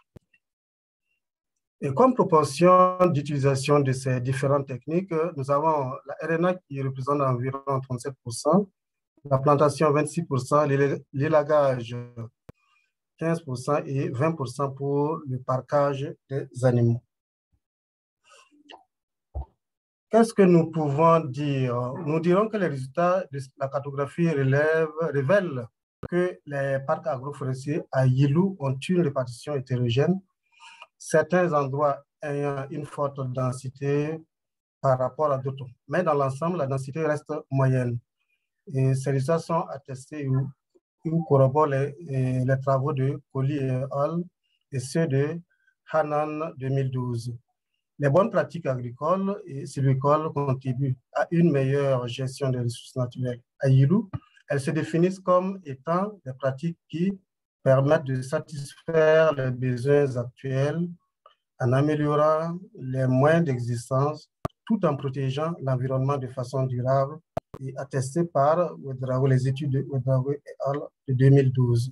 Et comme proportion d'utilisation de ces différentes techniques, nous avons la RNA qui représente environ 37%, la plantation 26%, l'élagage 15% et 20% pour le parcage des animaux. Qu'est-ce que nous pouvons dire? Nous dirons que les résultats de la cartographie relève, révèlent que les parcs agroforestiers à Yilou ont une répartition hétérogène, certains endroits ayant une forte densité par rapport à d'autres. Mais dans l'ensemble, la densité reste moyenne. Et ces résultats sont attestés ou, corroborent les, travaux de Colli et Hall et ceux de Hanan 2012. Les bonnes pratiques agricoles et sylvicoles contribuent à une meilleure gestion des ressources naturelles. À Yilou, elles se définissent comme étant des pratiques qui permettent de satisfaire les besoins actuels en améliorant les moyens d'existence tout en protégeant l'environnement de façon durable et attesté par les études de de 2012.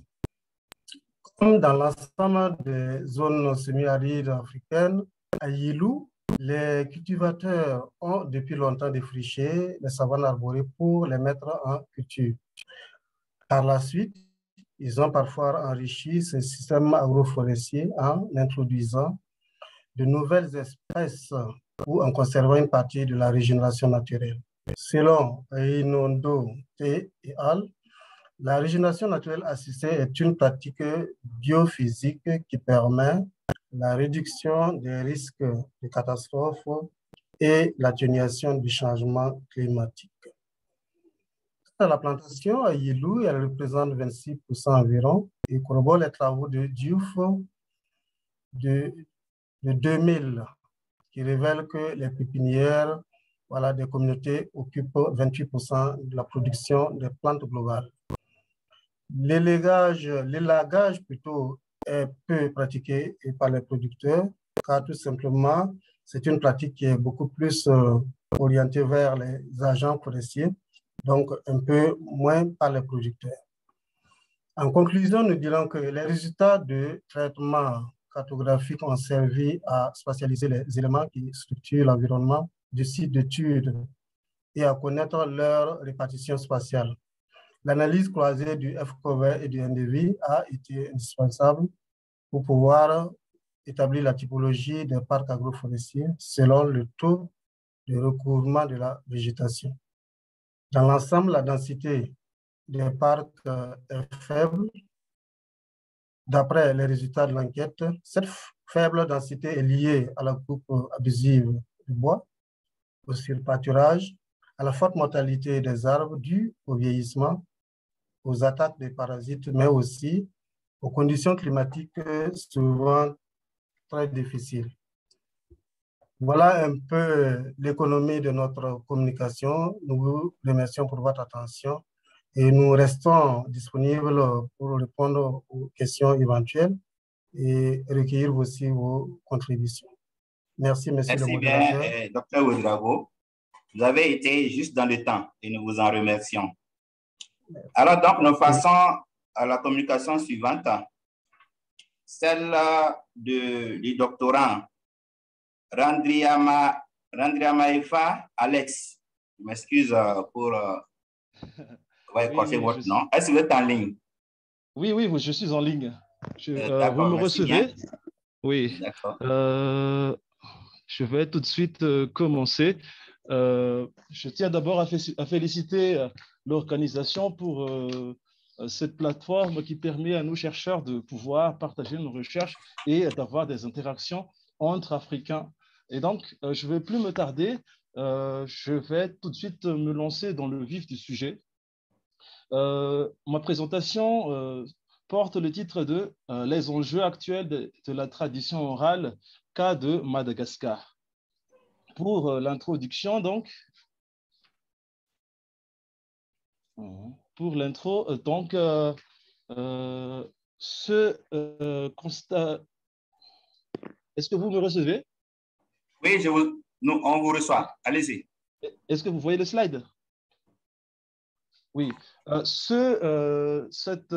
Comme dans l'ensemble des zones semi-arides africaines, à Yilou, les cultivateurs ont depuis longtemps défriché les savanes arborées pour les mettre en culture. Par la suite, ils ont parfois enrichi ce système agroforestier en introduisant de nouvelles espèces ou en conservant une partie de la régénération naturelle. Selon Inondo et al., la régénération naturelle assistée est une pratique biophysique qui permet la réduction des risques de catastrophes et l'atténuation du changement climatique. La plantation à Yilou, elle représente 26% environ et corrobore les travaux de Diouf de, de 2000 qui révèlent que les pépinières voilà, des communautés occupent 28% de la production des plantes globales. L'élagage plutôt est peu pratiqué par les producteurs, car tout simplement, c'est une pratique qui est beaucoup plus euh, orientée vers les agents forestiers, donc un peu moins par les producteurs. En conclusion, nous dirons que les résultats de traitement cartographique ont servi à spatialiser les éléments qui structurent l'environnement du site d'étude et à connaître leur répartition spatiale. L'analyse croisée du FCOVER et du NDV a été indispensable pour pouvoir établir la typologie des parcs agroforestiers selon le taux de recouvrement de la végétation. Dans l'ensemble, la densité des parcs est faible. D'après les résultats de l'enquête, cette faible densité est liée à la coupe abusive du bois, au surpâturage, à la forte mortalité des arbres due au vieillissement, aux attaques des parasites, mais aussi aux conditions climatiques souvent très difficiles. Voilà un peu l'économie de notre communication. Nous vous remercions pour votre attention et nous restons disponibles pour répondre aux questions éventuelles et recueillir aussi vos contributions. Merci, monsieur Merci le bien, euh, docteur. Vous avez été juste dans le temps et nous vous en remercions. Alors, donc, nous passons à la communication suivante, celle de, du doctorant Randriama, Randriama Alex. Je m'excuse euh, pour euh, oui, oui, votre nom. Est-ce que vous êtes en ligne? Oui, oui, je suis en ligne. Je, Euh, euh, vous me recevez? bien. Oui. D'accord. Euh, je vais tout de suite commencer. je tiens d'abord à, féliciter l'organisation pour cette plateforme qui permet à nos chercheurs de pouvoir partager nos recherches et d'avoir des interactions entre Africains. Et donc, je ne vais plus me tarder. je vais tout de suite me lancer dans le vif du sujet. ma présentation porte le titre de euh, Les enjeux actuels de, la tradition orale cas de Madagascar. Pour euh, l'introduction, donc, pour l'intro, euh, donc, ce constat, est-ce que vous me recevez? Oui, je vous, nous, on vous reçoit. Allez-y. Est-ce que vous voyez le slide? Oui. ce, cette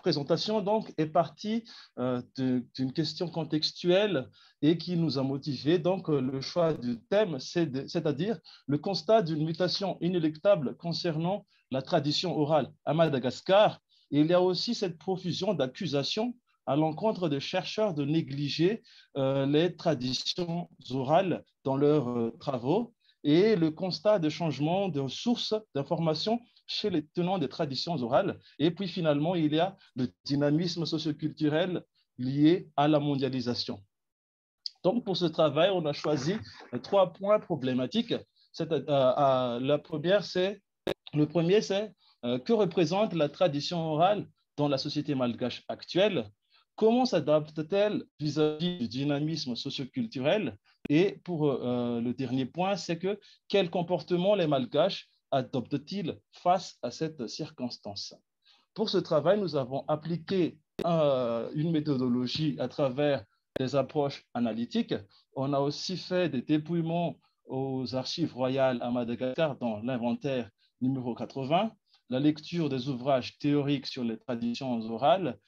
présentation donc est partie euh, d'une question contextuelle et qui nous a motivé donc euh, le choix du thème, c'est-à-dire le constat d'une mutation inéluctable concernant la tradition orale à Madagascar. il y a aussi cette profusion d'accusations à l'encontre des chercheurs de négliger euh, les traditions orales dans leurs travaux et le constat de changement de sources d'information chez les tenants des traditions orales. Et puis finalement, il y a le dynamisme socioculturel lié à la mondialisation. Donc pour ce travail, on a choisi trois points problématiques. Euh, euh, la première, c'est le premier, c'est euh, que représente la tradition orale dans la société malgache actuelle? Comment s'adapte-t-elle vis-à-vis du dynamisme socioculturel? Et pour le dernier point, c'est que quel comportement les malgaches adopte-t-il face à cette circonstance? Pour ce travail, nous avons appliqué euh, une méthodologie à travers des approches analytiques. On a aussi fait des dépouillements aux archives royales à Madagascar dans l'inventaire numéro 80, la lecture des ouvrages théoriques sur les traditions orales,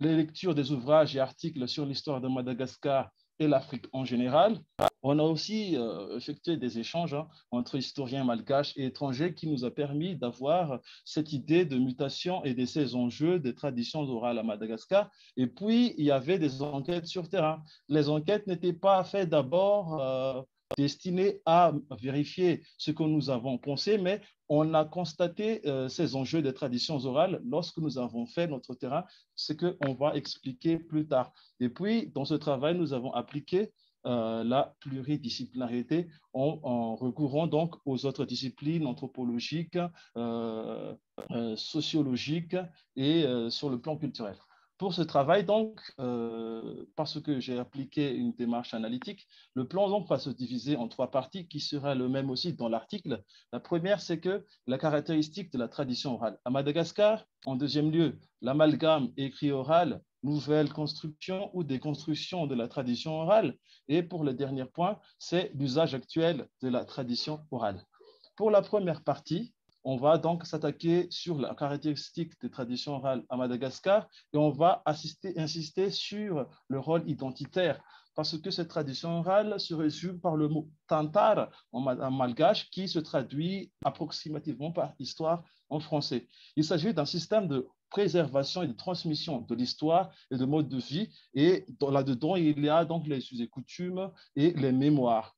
les lectures des ouvrages et articles sur l'histoire de Madagascar et l'Afrique en général. On a aussi euh, effectué des échanges hein, entre historiens malgaches et étrangers qui nous a permis d'avoir cette idée de mutation et de ces enjeux des traditions orales à Madagascar. Et puis, il y avait des enquêtes sur terrain. Les enquêtes n'étaient pas faites d'abord euh, destinées à vérifier ce que nous avons pensé, mais on a constaté euh, ces enjeux des traditions orales lorsque nous avons fait notre terrain, ce qu'on va expliquer plus tard. Et puis, dans ce travail, nous avons appliqué euh, la pluridisciplinarité en, recourant donc aux autres disciplines anthropologiques, euh, sociologiques et sur le plan culturel. Pour ce travail, donc, euh, parce que j'ai appliqué une démarche analytique, le plan donc va se diviser en trois parties qui sera le même aussi dans l'article. La première, c'est que la caractéristique de la tradition orale à Madagascar. En deuxième lieu, l'amalgame écrit oral, nouvelle construction ou déconstruction de la tradition orale. Et pour le dernier point, c'est l'usage actuel de la tradition orale. Pour la première partie, on va donc s'attaquer sur la caractéristique des traditions orales à Madagascar et on va insister sur le rôle identitaire parce que cette tradition orale se résume par le mot tantar en malgache qui se traduit approximativement par histoire en français. Il s'agit d'un système de préservation et de transmission de l'histoire et de mode de vie et là-dedans il y a donc les us et coutumes et les mémoires.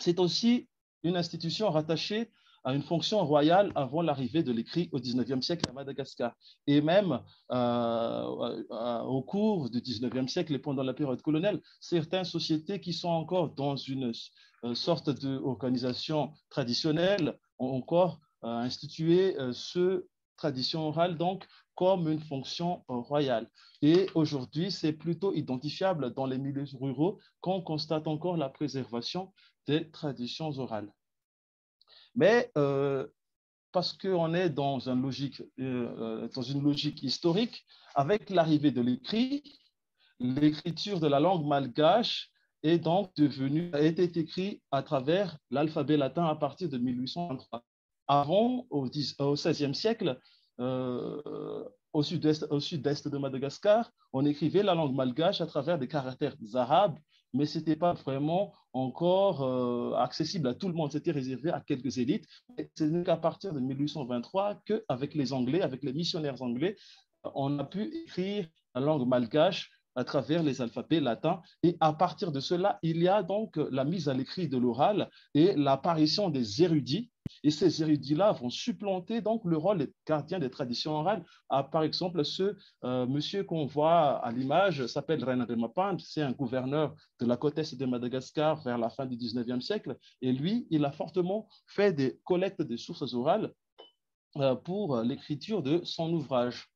C'est aussi une institution rattachée à une fonction royale avant l'arrivée de l'écrit au 19e siècle à Madagascar. Et même euh, euh, au cours du 19e siècle et pendant la période coloniale, certaines sociétés qui sont encore dans une euh, sorte d'organisation traditionnelle ont encore institué ce tradition orale donc comme une fonction royale. Et aujourd'hui, c'est plutôt identifiable dans les milieux ruraux qu'on constate encore la préservation des traditions orales. Mais euh, parce qu'on est dans une, logique, euh, dans une logique historique, avec l'arrivée de l'écrit, l'écriture de la langue malgache est donc devenue, a été écrite à travers l'alphabet latin à partir de 1823. Avant, au, XVIe siècle, euh, au sud-est sud de Madagascar, on écrivait la langue malgache à travers des caractères arabes mais ce n'était pas vraiment encore euh, accessible à tout le monde, c'était réservé à quelques élites. Ce n'est qu'à partir de 1823 qu'avec les Anglais, avec les missionnaires anglais, on a pu écrire la langue malgache à travers les alphabets latins. Et à partir de cela, il y a donc la mise à l'écrit de l'oral et l'apparition des érudits. Et ces érudits-là vont supplanter donc le rôle des gardiens des traditions orales. Ah, par exemple, ce euh, monsieur qu'on voit à l'image s'appelle René Mapand, c'est un gouverneur de la côte est de Madagascar vers la fin du 19e siècle. Et lui, il a fortement fait des collectes de sources orales euh, pour l'écriture de son ouvrage.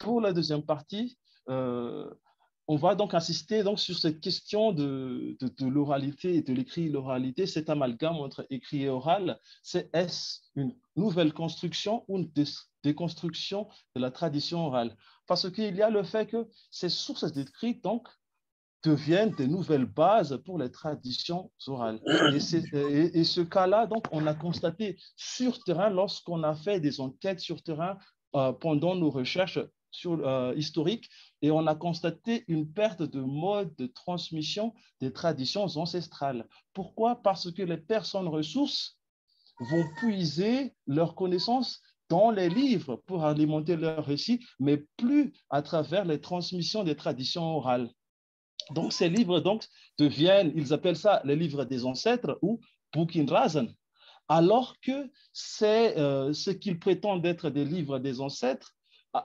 Pour la deuxième partie, on va donc insister donc sur cette question de, l'oralité et de l'écrit et l'oralité, cet amalgame entre écrit et oral, c'est est-ce une nouvelle construction ou une déconstruction de la tradition orale? Parce qu'il y a le fait que ces sources d'écrit donc deviennent des nouvelles bases pour les traditions orales. Et, et ce cas-là, donc, on a constaté sur terrain lorsqu'on a fait des enquêtes sur terrain euh, pendant nos recherches euh, historiques et on a constaté une perte de mode de transmission des traditions ancestrales. Pourquoi? Parce que les personnes ressources vont puiser leurs connaissances dans les livres pour alimenter leurs récits, mais plus à travers les transmissions des traditions orales. Donc, ces livres donc, deviennent, ils appellent ça les livres des ancêtres ou Rasen, alors que c'est euh, ce qu'ils prétendent être des livres des ancêtres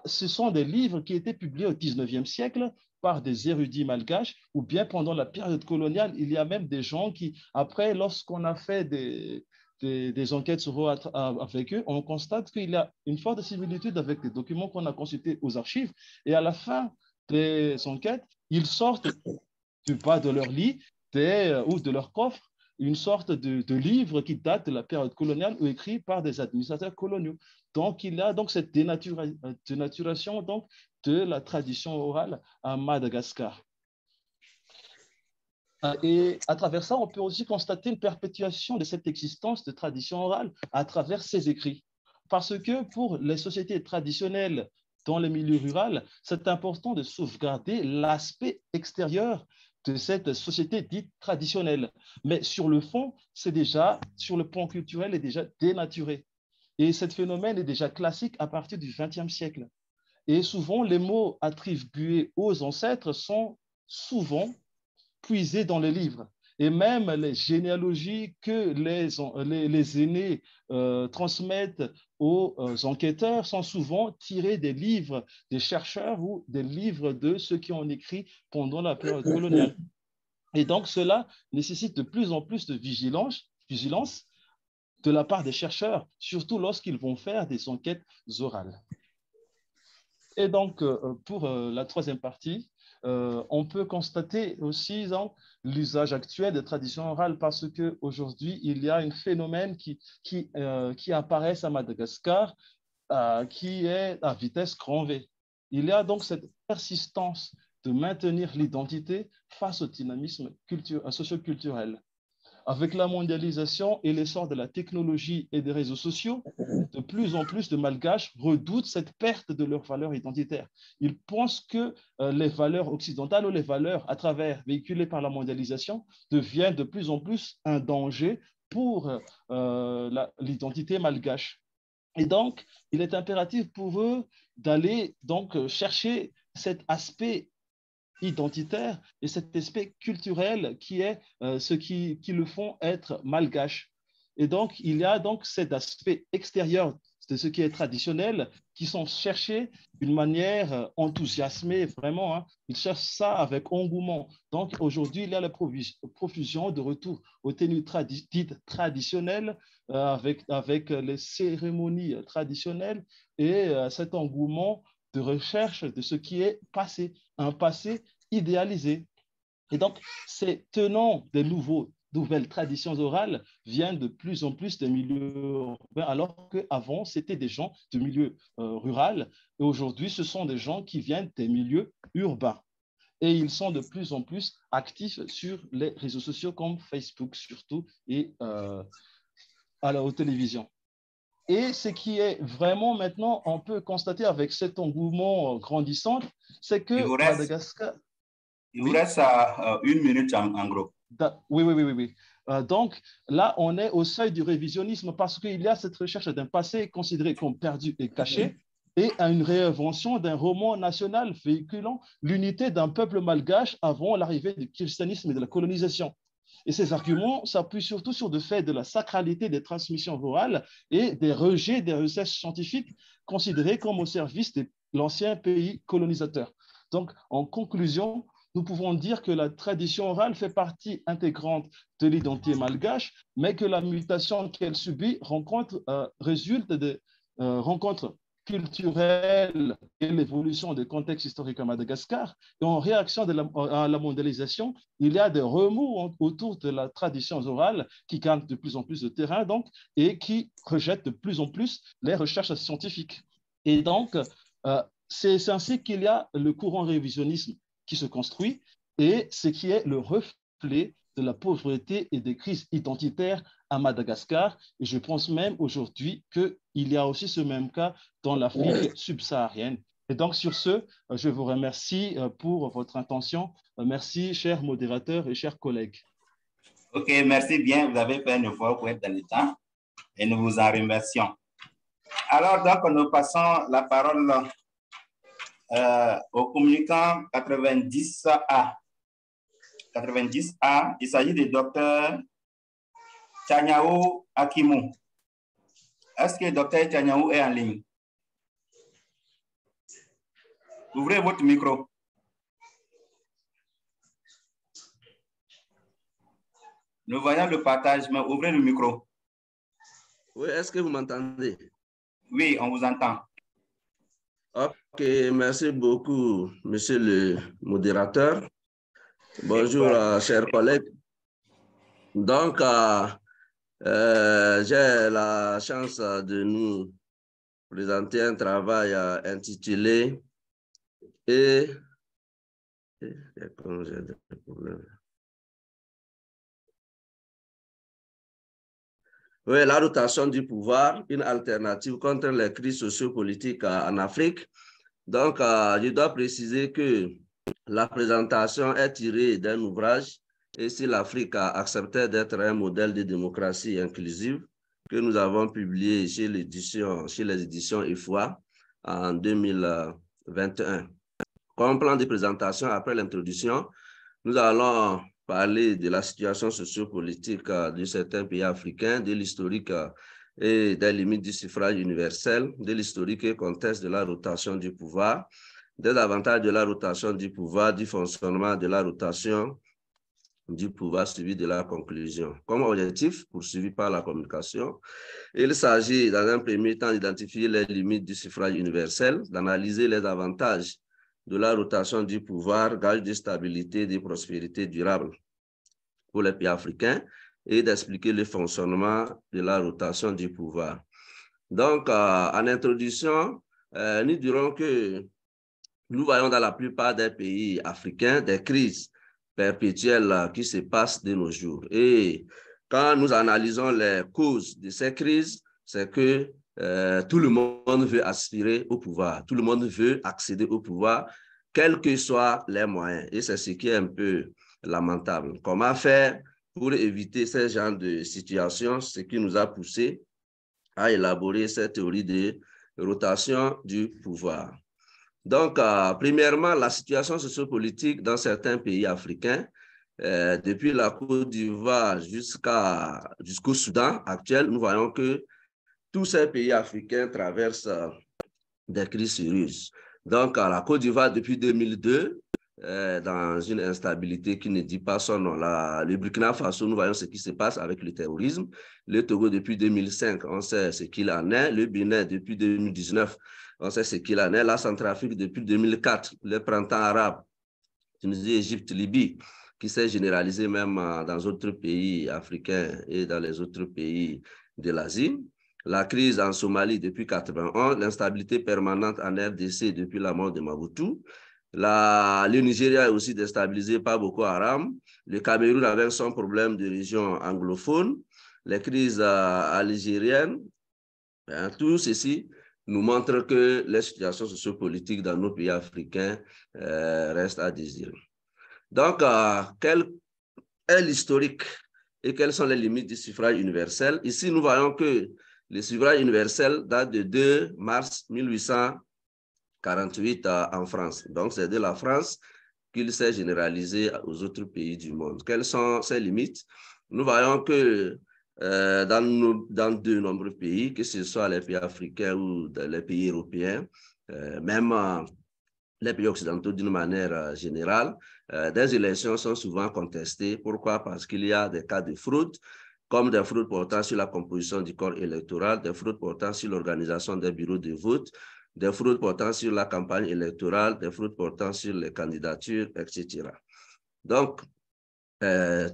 ce sont des livres qui étaient publiés au 19e siècle par des érudits malgaches, ou bien pendant la période coloniale, il y a même des gens qui, après, lorsqu'on a fait des, des, enquêtes sur avec eux, on constate qu'il y a une forte similitude avec les documents qu'on a consultés aux archives. Et à la fin des enquêtes, ils sortent du bas de leur lit des, ou de leur coffre une sorte de, livre qui date de la période coloniale ou écrit par des administrateurs coloniaux. Donc, il y a donc cette dénaturation donc, de la tradition orale à Madagascar. Euh, et à travers ça, on peut aussi constater une perpétuation de cette existence de tradition orale à travers ces écrits. Parce que pour les sociétés traditionnelles dans les milieux ruraux, c'est important de sauvegarder l'aspect extérieur de cette société dite traditionnelle. Mais sur le fond, c'est déjà, sur le plan culturel, est déjà dénaturé. Et ce phénomène est déjà classique à partir du XXe siècle. Et souvent, les mots attribués aux ancêtres sont souvent puisés dans les livres. Et même les généalogies que les, les, aînés euh, transmettent aux euh, enquêteurs sont souvent tirées des livres des chercheurs ou des livres de ceux qui ont écrit pendant la période coloniale. Et donc, cela nécessite de plus en plus de vigilance, de la part des chercheurs, surtout lorsqu'ils vont faire des enquêtes orales. Et donc, euh, pour la troisième partie, euh, on peut constater aussi l'usage actuel des traditions orales parce qu'aujourd'hui, il y a un phénomène qui, qui apparaît à Madagascar qui est à vitesse grand V. Il y a donc cette persistance de maintenir l'identité face au dynamisme socioculturel. Avec la mondialisation et l'essor de la technologie et des réseaux sociaux, de plus en plus de Malgaches redoutent cette perte de leur valeur identitaire. Ils pensent que euh, les valeurs occidentales ou les valeurs à travers véhiculées par la mondialisation deviennent de plus en plus un danger pour euh, l'identité malgache. Et donc, il est impératif pour eux d'aller donc chercher cet aspect identitaire et cet aspect culturel qui est euh, ce qui, qui, le font être malgache. Et donc, il y a donc cet aspect extérieur de ce qui est traditionnel qui sont cherchés d'une manière enthousiasmée, vraiment. Hein. Ils cherchent ça avec engouement. Donc, aujourd'hui, il y a la profusion de retour aux tenues dites traditionnelles euh, avec, avec les cérémonies traditionnelles et euh, cet engouement de recherche de ce qui est passé, un passé idéalisé. Et donc, ces tenants des nouvelles traditions orales viennent de plus en plus des milieux urbains, alors qu'avant, c'était des gens de milieux euh, ruraux. Et aujourd'hui, ce sont des gens qui viennent des milieux urbains. Et ils sont de plus en plus actifs sur les réseaux sociaux comme Facebook surtout et euh, à la télévision. Et ce qui est vraiment maintenant, on peut constater avec cet engouement grandissant, c'est que Madagascar. Il vous reste euh, une minute en, gros. Oui, oui, oui, oui. oui. Euh, donc là, on est au seuil du révisionnisme parce qu'il y a cette recherche d'un passé considéré comme perdu et caché. et à une réinvention d'un roman national véhiculant l'unité d'un peuple malgache avant l'arrivée du christianisme et de la colonisation. Et ces arguments s'appuient surtout sur le fait de la sacralité des transmissions orales et des rejets des recherches scientifiques considérées comme au service de l'ancien pays colonisateur. Donc, en conclusion, nous pouvons dire que la tradition orale fait partie intégrante de l'identité malgache, mais que la mutation qu'elle subit rencontre, euh, résulte de euh, rencontres culturelles et l'évolution des contextes historiques à Madagascar. En réaction à la mondialisation, il y a des remous autour de la tradition orale qui gagne de plus en plus de terrain donc, et qui rejette de plus en plus les recherches scientifiques. Et donc, euh, c'est ainsi qu'il y a le courant révisionnisme qui se construit et ce qui est le reflet de la pauvreté et des crises identitaires à Madagascar. Et je pense même aujourd'hui qu'il y a aussi ce même cas dans l'Afrique subsaharienne. Et donc, sur ce, je vous remercie euh, pour votre intention. Euh, merci, chers modérateurs et chers collègues. OK, merci bien. Vous avez fait un effort pour être dans le temps et nous vous en remercions. Alors, donc, nous passons la parole euh, au communicant 90A. 90A, il s'agit du docteur Chanyao Akimou. Est-ce que le docteur Chanyao est en ligne? Ouvrez votre micro. Nous voyons le partage, mais ouvrez le micro. Oui, est-ce que vous m'entendez? Oui, on vous entend. Ok, merci beaucoup, monsieur le modérateur. Bonjour, euh, chers collègues. Donc, euh, euh, j'ai la chance de nous présenter un travail intitulé et, et Oui, la rotation du pouvoir, une alternative contre les crises sociopolitiques en Afrique. Donc, je dois préciser que la présentation est tirée d'un ouvrage et si l'Afrique a accepté d'être un modèle de démocratie inclusive que nous avons publié chez, chez les éditions IFOA en 2021. Comme plan de présentation, après l'introduction, nous allons parler de la situation sociopolitique euh, de certains pays africains, de l'historique euh, et des limites du suffrage universel, de l'historique et contexte de la rotation du pouvoir, des avantages de la rotation du pouvoir, du fonctionnement de la rotation du pouvoir suivi de la conclusion. Comme objectif poursuivi par la communication, il s'agit dans un premier temps d'identifier les limites du suffrage universel, d'analyser les avantages de la rotation du pouvoir, gage de stabilité et de prospérité durable pour les pays africains et d'expliquer le fonctionnement de la rotation du pouvoir. Donc, euh, en introduction, euh, nous dirons que nous voyons dans la plupart des pays africains des crises perpétuelles qui se passent de nos jours. Et quand nous analysons les causes de ces crises, c'est que euh, tout le monde veut aspirer au pouvoir, tout le monde veut accéder au pouvoir, quels que soient les moyens. Et c'est ce qui est un peu lamentable. Comment faire pour éviter ce genre de situation, ce qui nous a poussé à élaborer cette théorie de rotation du pouvoir. Donc, euh, premièrement, la situation sociopolitique dans certains pays africains, euh, depuis la Côte d'Ivoire jusqu'à jusqu'au Soudan actuel, nous voyons que tous ces pays africains traversent euh, des crises sérieuses. Donc, la Côte d'Ivoire, depuis 2002, euh, dans une instabilité qui ne dit pas son nom. Le Burkina Faso, nous voyons ce qui se passe avec le terrorisme. Le Togo, depuis 2005, on sait ce qu'il en est. Le Bénin, depuis 2019, on sait ce qu'il en est. La Centrafrique, depuis 2004, le printemps arabe, Tunisie, Égypte, Libye, qui s'est généralisé même euh, dans d'autres pays africains et dans les autres pays de l'Asie la crise en Somalie depuis 1991, l'instabilité permanente en RDC depuis la mort de Mabutu. La, le Nigeria est aussi déstabilisé par Boko Haram. Le Cameroun avec son problème de région anglophone. Les crises euh, algériennes. Hein, tout ceci nous montre que les situations sociopolitiques dans nos pays africains euh, restent à désirer. Donc, euh, quel est l'historique et quelles sont les limites du suffrage universel? Ici, nous voyons que le suffrage universel date de 2 mars 1800 48 en France. Donc, c'est de la France qu'il s'est généralisé aux autres pays du monde. Quelles sont ses limites? Nous voyons que euh, dans, dans, de nombreux pays, que ce soit les pays africains ou les pays européens, euh, même euh, les pays occidentaux d'une manière générale, des élections sont souvent contestées. Pourquoi? Parce qu'il y a des cas de fraude, comme des fraudes portant sur la composition du corps électoral, des fraudes portant sur l'organisation des bureaux de vote, des fraudes portant sur la campagne électorale, des fraudes portant sur les candidatures, etc. Donc,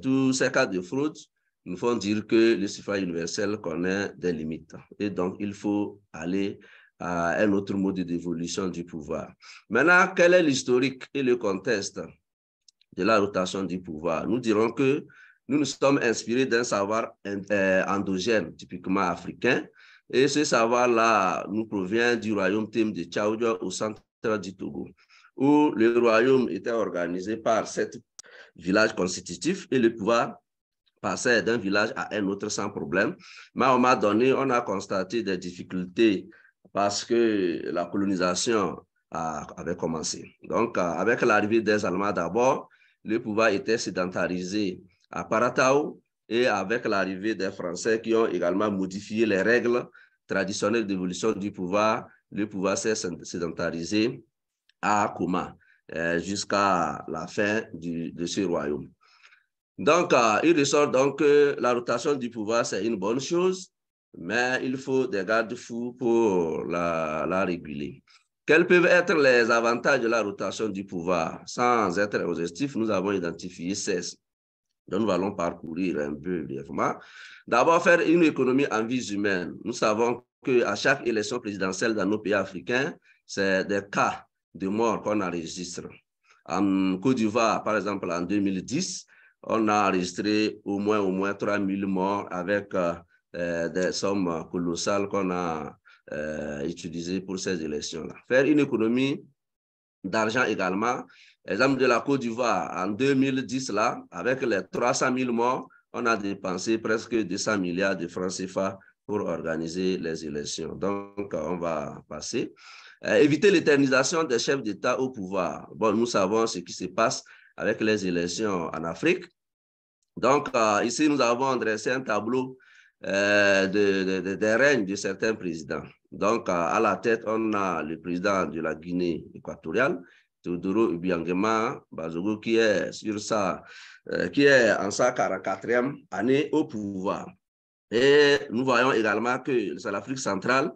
tous ces cas de fraude nous font dire que le suffrage universel connaît des limites. Et donc, il faut aller à un autre mode d'évolution du pouvoir. Maintenant, quel est l'historique et le contexte de la rotation du pouvoir? Nous dirons que nous nous sommes inspirés d'un savoir euh, endogène, typiquement africain, et ce savoir-là nous provient du royaume thème de Tchaoudja au centre du Togo, où le royaume était organisé par sept villages constitutifs et le pouvoir passait d'un village à un autre sans problème. Mais un moment donné, on a constaté des difficultés parce que la colonisation avait commencé. Donc, avec l'arrivée des Allemands d'abord, le pouvoir était sédentarisé à Paratao et avec l'arrivée des Français qui ont également modifié les règles traditionnelles d'évolution du pouvoir, le pouvoir s'est sédentarisé à Kouma euh, jusqu'à la fin de ce royaume. Donc, euh, il ressort donc que la rotation du pouvoir, c'est une bonne chose, mais il faut des garde-fous pour la, la, réguler. Quels peuvent être les avantages de la rotation du pouvoir? Sans être exhaustif, nous avons identifié 16. Donc, nous allons parcourir un peu brièvement. D'abord, faire une économie en vie humaine. Nous savons qu'à chaque élection présidentielle dans nos pays africains, c'est des cas de mort qu'on enregistre. En Côte d'Ivoire, par exemple, en 2010, on a enregistré au moins, au moins 3000 morts avec euh, euh, des sommes colossales qu'on a euh, utilisées pour ces élections-là. Faire une économie d'argent également. Exemple de la Côte d'Ivoire, en 2010, là, avec les 300 000 morts, on a dépensé presque 200 milliards de francs CFA pour organiser les élections. Donc, on va passer. éviter l'éternisation des chefs d'État au pouvoir. Bon, nous savons ce qui se passe avec les élections en Afrique. Donc, euh, ici, nous avons dressé un tableau euh, de, de, de, certains présidents. Donc, euh, à la tête, on a le président de la Guinée équatoriale, Teodoro Ubiangema Bazogo, qui est, sur sa, qui est en sa 44e année au pouvoir. Et nous voyons également que c'est l'Afrique centrale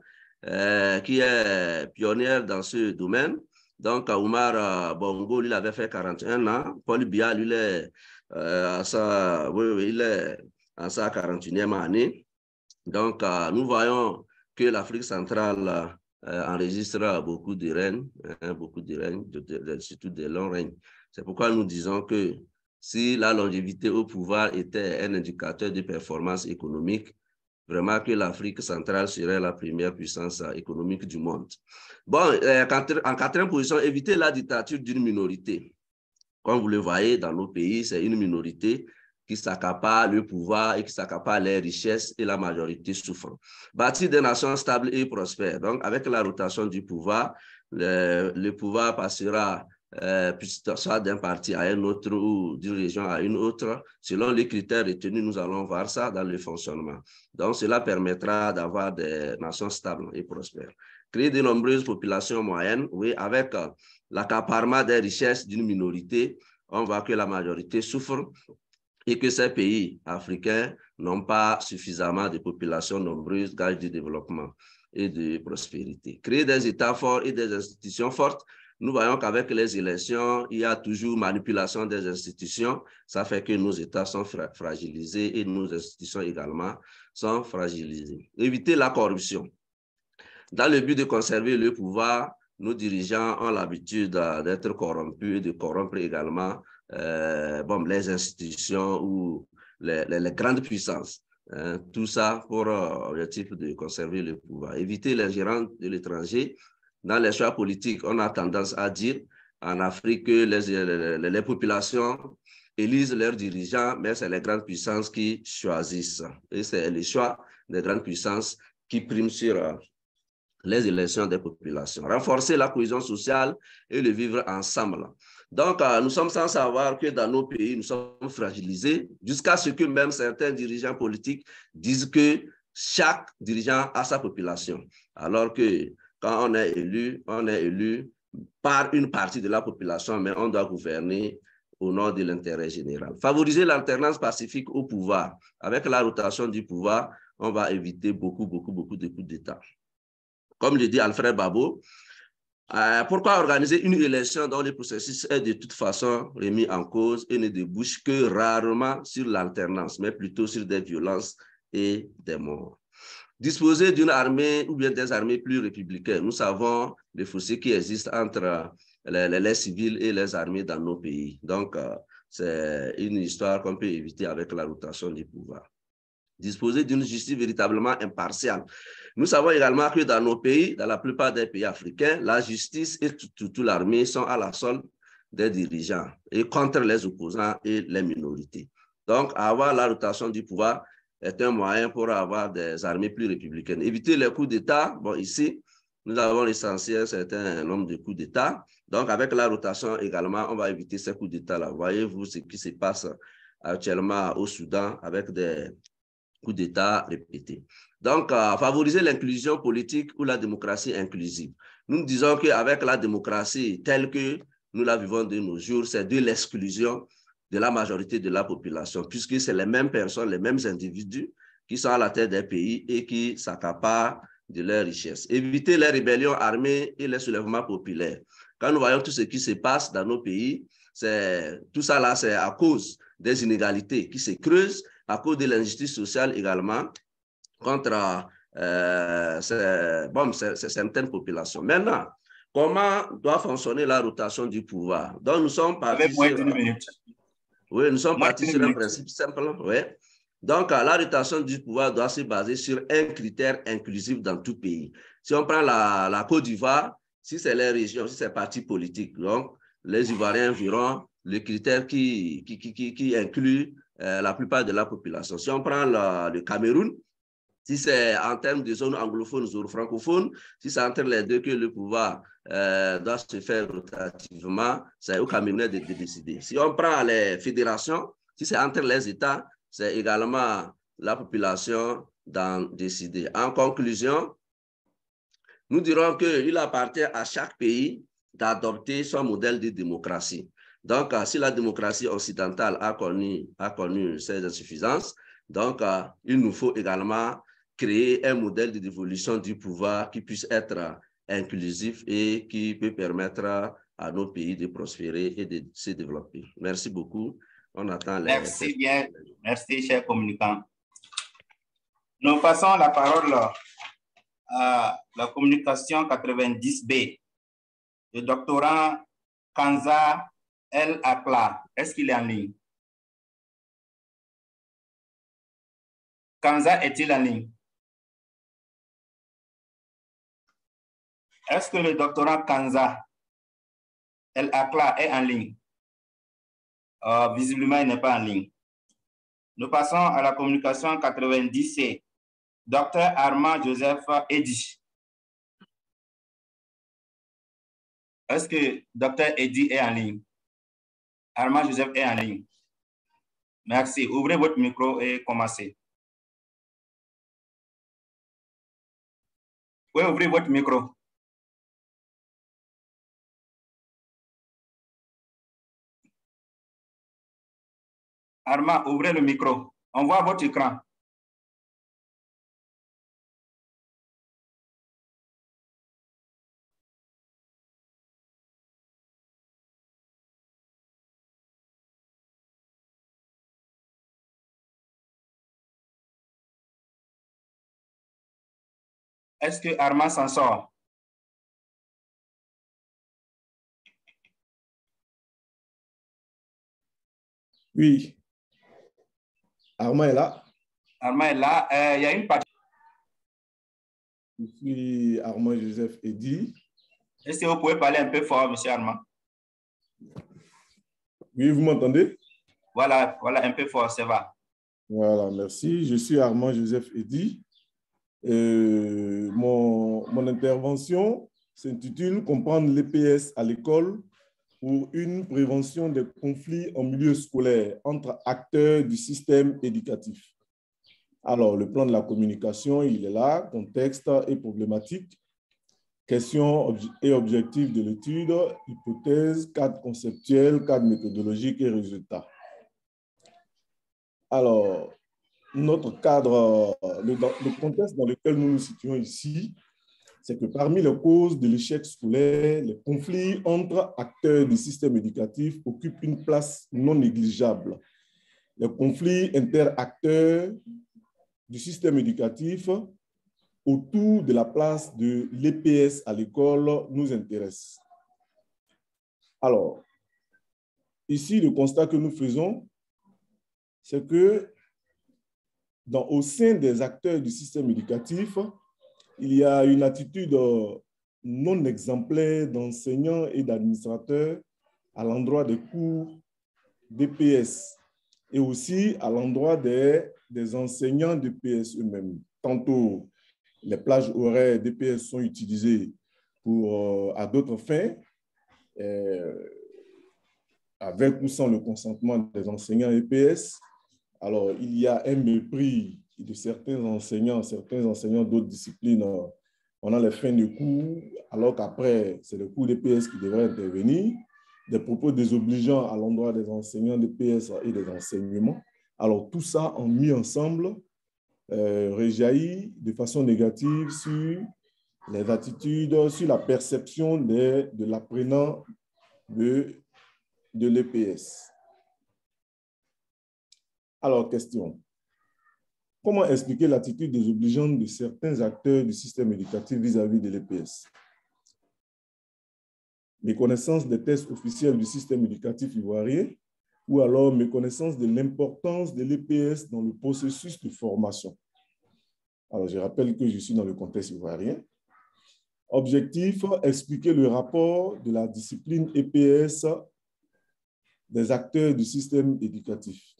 qui est pionnière dans ce domaine. Donc, Oumar Bongo, lui, il avait fait 41 ans. Paul Biya, lui, il est euh, à sa, oui, il est à sa 41e année. Donc, euh, nous voyons que l'Afrique centrale euh, enregistre beaucoup de règnes, hein, beaucoup de règnes, surtout des longs règnes. C'est pourquoi nous disons que si la longévité au pouvoir était un indicateur de performance économique, vraiment que l'Afrique centrale serait la première puissance économique du monde. Bon, en quatrième position, éviter la dictature d'une minorité. Comme vous le voyez, dans nos pays, c'est une minorité qui s'accapare le pouvoir et qui s'accapare les richesses et la majorité souffre. Bâtir des nations stables et prospères. Donc, avec la rotation du pouvoir, le, pouvoir passera euh, soit d'un parti à un autre ou d'une région à une autre. Selon les critères retenus, nous allons voir ça dans le fonctionnement. Donc, cela permettra d'avoir des nations stables et prospères. Créer de nombreuses populations moyennes, oui, avec euh, l'accaparement des richesses d'une minorité, on voit que la majorité souffre et que ces pays africains n'ont pas suffisamment de populations nombreuses, gage de développement et de prospérité. Créer des États forts et des institutions fortes, nous voyons qu'avec les élections, il y a toujours manipulation des institutions. Ça fait que nos États sont fragilisés et nos institutions également sont fragilisées. Éviter la corruption. Dans le but de conserver le pouvoir, nos dirigeants ont l'habitude d'être corrompus et de corrompre également euh, bon, les institutions ou les, les, grandes puissances. Hein. tout ça pour euh, objectif de conserver le pouvoir. Éviter l'ingérence de l'étranger. Dans les choix politiques, on a tendance à dire en Afrique que les, les, les populations élisent leurs dirigeants, mais c'est les grandes puissances qui choisissent. Et c'est les choix des grandes puissances qui priment sur, les élections des populations, renforcer la cohésion sociale et le vivre ensemble. Donc, euh, nous sommes sans savoir que dans nos pays, nous sommes fragilisés jusqu'à ce que même certains dirigeants politiques disent que chaque dirigeant a sa population, alors que quand on est élu, on est élu par une partie de la population, mais on doit gouverner au nom de l'intérêt général. Favoriser l'alternance pacifique au pouvoir. Avec la rotation du pouvoir, on va éviter beaucoup, beaucoup, beaucoup de coups d'État. Comme le dit Alfred Babo, euh, pourquoi organiser une élection dont le processus est de toute façon remis en cause et ne débouche que rarement sur l'alternance, mais plutôt sur des violences et des morts? Disposer d'une armée ou bien des armées plus républicaines. Nous savons les fossés qui existent entre les, civils et les armées dans nos pays. Donc, euh, c'est une histoire qu'on peut éviter avec la rotation du pouvoir. Disposer d'une justice véritablement impartiale. Nous savons également que dans nos pays, dans la plupart des pays africains, la justice et toute l'armée sont à la solde des dirigeants et contre les opposants et les minorités. Donc, avoir la rotation du pouvoir, est un moyen pour avoir des armées plus républicaines. Éviter les coups d'État, bon, ici, nous avons l'essentiel, c'est un nombre de coups d'État. Donc, avec la rotation également, on va éviter ces coups d'État-là. Voyez-vous ce qui se passe actuellement au Soudan avec des coups d'État répétés. Donc, euh, favoriser l'inclusion politique ou la démocratie inclusive. Nous disons qu'avec la démocratie telle que nous la vivons de nos jours, c'est de l'exclusion de la majorité de la population, puisque c'est les mêmes personnes, les mêmes individus qui sont à la tête des pays et qui s'accaparent de leurs richesses. Éviter les rébellions armées et les soulèvements populaires. Quand nous voyons tout ce qui se passe dans nos pays, tout ça là, c'est à cause des inégalités qui se creusent, à cause de l'injustice sociale également, contre euh, certaines populations. Maintenant, comment doit fonctionner la rotation du pouvoir? Donc, nous sommes partis. Oui, nous sommes partis sur un principe simple. Oui. Donc, la rotation du pouvoir doit se baser sur un critère inclusif dans tout pays. Si on prend la, la Côte d'Ivoire, si c'est les régions, si c'est parti politique, donc les Ivoiriens verront le critère qui, qui, qui, qui inclut euh, la plupart de la population. Si on prend le Cameroun, si c'est en termes de zones anglophones ou francophones, si c'est entre les deux que le pouvoir euh, doit se faire rotativement, c'est au Camerounais de, décider. Si on prend les fédérations, si c'est entre les États, c'est également la population d'en décider. En conclusion, nous dirons qu'il appartient à chaque pays d'adopter son modèle de démocratie. Donc, si la démocratie occidentale a connu, a connu ses insuffisances, donc il nous faut également créer un modèle de dévolution du pouvoir qui puisse être inclusif et qui peut permettre à nos pays de prospérer et de se développer. Merci beaucoup. On attend les... Merci bien. Merci, cher communicant. Nous passons la parole à la communication 90B. Le doctorant Kanza El Akla. Est-ce qu'il est en ligne? Kanza est-il en ligne? Est-ce que le doctorant Kanza El Akla est en ligne? Euh, visiblement, il n'est pas en ligne. Nous passons à la communication 90C. Docteur Armand Joseph Eddy. Est-ce que Docteur Eddy est en ligne? Armand Joseph est en ligne. Merci. Ouvrez votre micro et commencez. Oui, ouvrez votre micro. Armand, ouvrez le micro. On voit votre écran. Est-ce que Armand s'en sort? Oui. Armand est là. Armand est là. Euh, il y a une partie. Je suis Armand Joseph Eddy. Est-ce que vous pouvez parler un peu fort, monsieur Armand? Oui, vous m'entendez? Voilà, voilà, un peu fort, ça va. Voilà, merci. Je suis Armand Joseph Eddy. Euh, mon, mon intervention s'intitule Comprendre l'EPS à l'école pour une prévention des conflits en milieu scolaire entre acteurs du système éducatif. Alors, le plan de la communication, il est là, contexte et problématique, questions et objectifs de l'étude, hypothèses, cadre conceptuel, cadre méthodologique et résultats. Alors, notre cadre, le, le contexte dans lequel nous nous situons ici, c'est que parmi les causes de l'échec scolaire, les conflits entre acteurs du système éducatif occupent une place non négligeable. Les conflits interacteurs du système éducatif autour de la place de l'EPS à l'école nous intéressent. Alors, ici, le constat que nous faisons, c'est que dans, au sein des acteurs du système éducatif, il y a une attitude non exemplaire d'enseignants et d'administrateurs à l'endroit des cours d'EPS et aussi à l'endroit des, des enseignants d'EPS eux-mêmes. Tantôt, les plages horaires d'EPS sont utilisées pour, euh, à d'autres fins, euh, avec ou sans le consentement des enseignants EPS. Alors, il y a un mépris de certains enseignants, certains enseignants d'autres disciplines. On a les fins de cours, alors qu'après, c'est le cours d'EPS qui devrait intervenir. Des propos désobligeants à l'endroit des enseignants d'EPS et des enseignements. Alors, tout ça en mis ensemble euh, réjaillit de façon négative sur les attitudes, sur la perception de, de l'apprenant de, de l'EPS. Alors, question. Comment expliquer l'attitude désobligeante de certains acteurs du système éducatif vis-à-vis de l'EPS? Méconnaissance des tests officiels du système éducatif ivoirien ou alors méconnaissance de l'importance de l'EPS dans le processus de formation? Alors, je rappelle que je suis dans le contexte ivoirien. Objectif, expliquer le rapport de la discipline EPS des acteurs du système éducatif.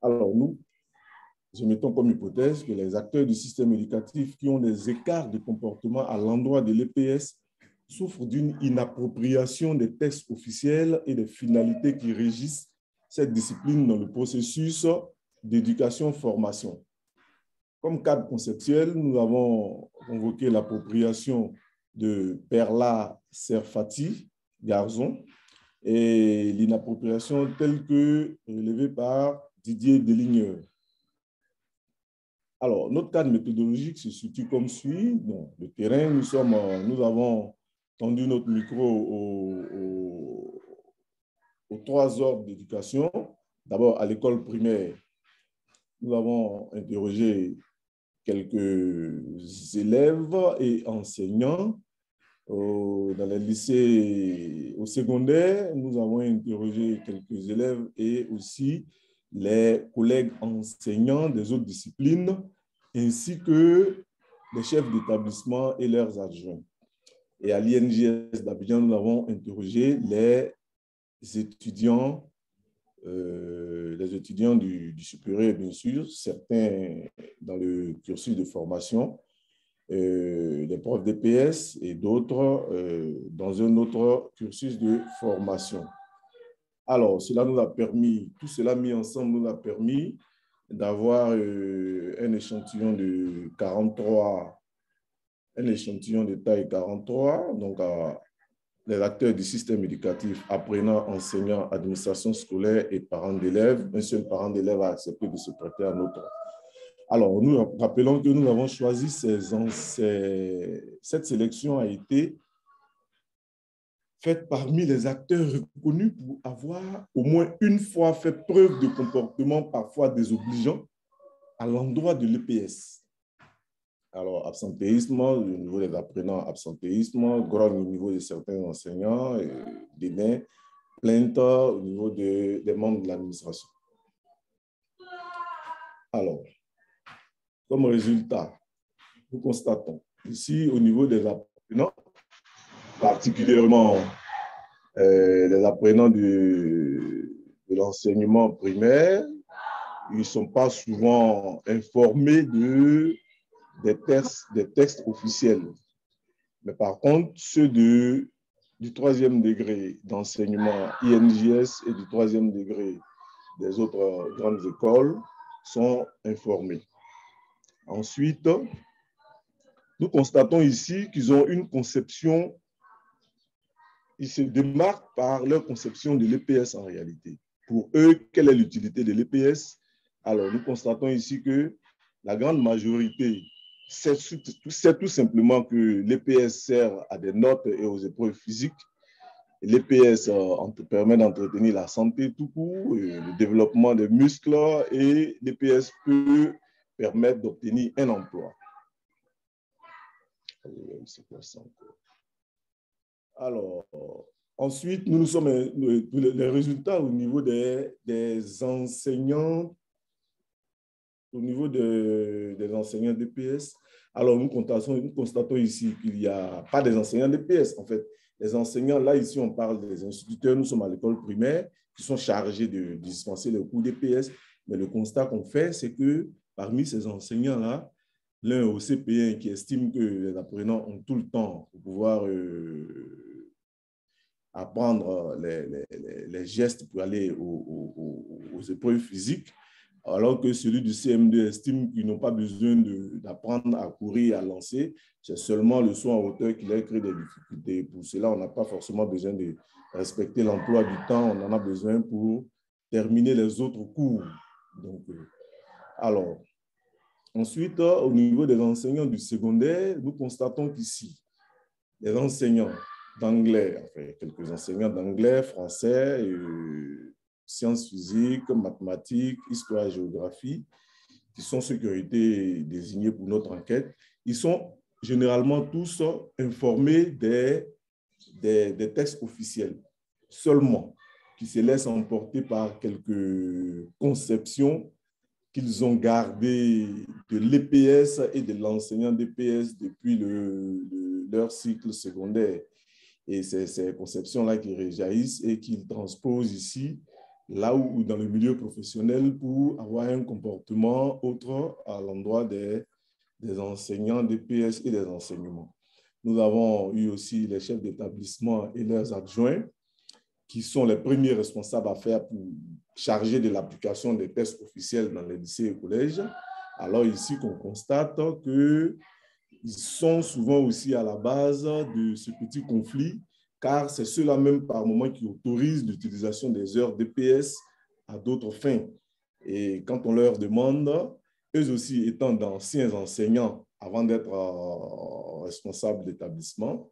Alors, nous, mettons comme hypothèse que les acteurs du système éducatif qui ont des écarts de comportement à l'endroit de l'EPS souffrent d'une inappropriation des textes officiels et des finalités qui régissent cette discipline dans le processus d'éducation-formation. Comme cadre conceptuel, nous avons convoqué l'appropriation de Perla Serfati, Garzon, et l'inappropriation telle que relevée par Didier Deligneur. Alors, notre cadre méthodologique se situe comme suit. Bon, le terrain, nous, sommes, nous avons tendu notre micro aux, aux trois ordres d'éducation. D'abord, à l'école primaire, nous avons interrogé quelques élèves et enseignants. Dans les lycées, au secondaire, nous avons interrogé quelques élèves et aussi les collègues enseignants des autres disciplines, ainsi que les chefs d'établissement et leurs adjoints. Et à l'INGS d'Abidjan, nous avons interrogé les étudiants, euh, les étudiants du, supérieur, bien sûr, certains dans le cursus de formation, euh, des profs d'EPS et d'autres euh, dans un autre cursus de formation. Alors, cela nous a permis, tout cela mis ensemble nous a permis d'avoir euh, un échantillon de 43, un échantillon de taille 43, donc à les acteurs du système éducatif, apprenants, enseignants, administration scolaire et parents d'élèves. Un seul parent d'élève a accepté de se prêter à notre. Alors, nous rappelons que nous avons choisi ces, ces, cette sélection a été faite parmi les acteurs reconnus pour avoir au moins une fois fait preuve de comportement parfois désobligeant à l'endroit de l'EPS. Alors, absentéisme, au niveau des apprenants, absentéisme, grogne au niveau de certains enseignants, dédain, plainte au niveau de, des membres de l'administration. Alors, comme résultat, nous constatons ici au niveau des apprenants, particulièrement euh, les apprenants de l'enseignement primaire, ils ne sont pas souvent informés de, des textes, officiels. Mais par contre, ceux du troisième degré d'enseignement INJS et du troisième degré des autres grandes écoles sont informés. Ensuite, nous constatons ici qu'ils ont une conception, ils se démarquent par leur conception de l'EPS en réalité. Pour eux, quelle est l'utilité de l'EPS Alors, nous constatons ici que la grande majorité sait tout simplement que l'EPS sert à des notes et aux épreuves physiques. L'EPS euh, permet d'entretenir la santé tout court, le développement des muscles et l'EPS peut permettre d'obtenir un emploi. Alors, ensuite, nous, nous sommes les résultats au niveau des, des enseignants, au niveau de, des enseignants d'EPS. Alors, nous constatons, nous constatons ici qu'il n'y a pas des enseignants d'EPS. En fait, les enseignants, là, ici, on parle des instituteurs, nous sommes à l'école primaire, qui sont chargés de, dispenser le cours d'EPS. Mais le constat qu'on fait, c'est que parmi ces enseignants-là, l'un au CP1 qui estime que les apprenants ont tout le temps pour pouvoir euh, apprendre les, les, gestes pour aller aux, épreuves physiques, alors que celui du CM2 estime qu'ils n'ont pas besoin d'apprendre à courir, à lancer. C'est seulement le saut en hauteur qui leur crée des difficultés. Pour cela, on n'a pas forcément besoin de respecter l'emploi du temps, on en a besoin pour terminer les autres cours. Donc, euh, alors, Ensuite, au niveau des enseignants du secondaire, nous constatons qu'ici, les enseignants d'anglais, enfin, quelques enseignants d'anglais, français, euh, sciences physiques, mathématiques, histoire géographie, qui sont ceux qui ont été désignés pour notre enquête, ils sont généralement tous informés des, des, textes officiels seulement, qui se laissent emporter par quelques conceptions qu'ils ont gardé de l'EPS et de l'enseignant d'EPS depuis le, leur cycle secondaire. Et c'est ces conceptions-là qui réjaillissent et qu'ils transposent ici, là où, dans le milieu professionnel, pour avoir un comportement autre à l'endroit des, des enseignants d'EPS et des enseignements. Nous avons eu aussi les chefs d'établissement et leurs adjoints qui sont les premiers responsables à faire pour charger de l'application des tests officiels dans les lycées et collèges. Alors ici, qu'on constate qu'ils sont souvent aussi à la base de ce petit conflit, car c'est ceux-là même par moment qui autorisent l'utilisation des heures d'EPS à d'autres fins. Et quand on leur demande, eux aussi étant d'anciens enseignants avant d'être euh, responsables d'établissement,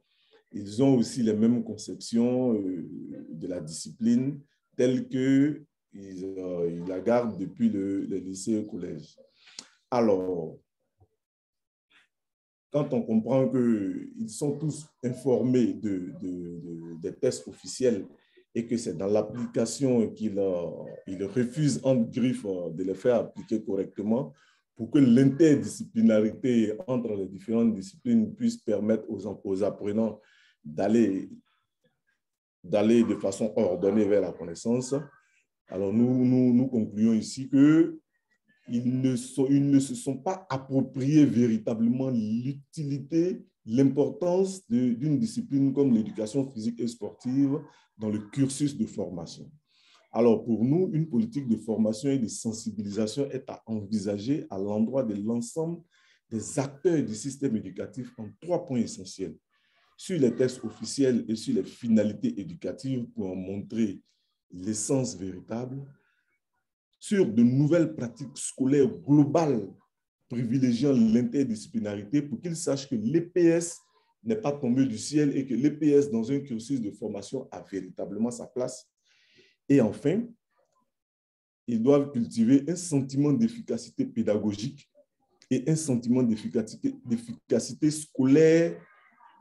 ils ont aussi les mêmes conceptions euh, de la discipline telles que ils, la gardent depuis le, lycée et le collège. Alors, quand on comprend qu'ils sont tous informés de, des tests officiels et que c'est dans l'application qu'ils ils refusent en griffe de les faire appliquer correctement pour que l'interdisciplinarité entre les différentes disciplines puisse permettre aux, aux apprenants d'aller d'aller de façon ordonnée vers la connaissance. Alors nous, nous concluons ici que ils ne, se sont pas appropriés véritablement l'utilité, l'importance d'une discipline comme l'éducation physique et sportive dans le cursus de formation. Alors pour nous, une politique de formation et de sensibilisation est à envisager à l'endroit de l'ensemble des acteurs du système éducatif en trois points essentiels sur les tests officiels et sur les finalités éducatives pour en montrer l'essence véritable, sur de nouvelles pratiques scolaires globales privilégiant l'interdisciplinarité pour qu'ils sachent que l'EPS n'est pas tombé du ciel et que l'EPS dans un cursus de formation a véritablement sa place. Et enfin, ils doivent cultiver un sentiment d'efficacité pédagogique et un sentiment d'efficacité scolaire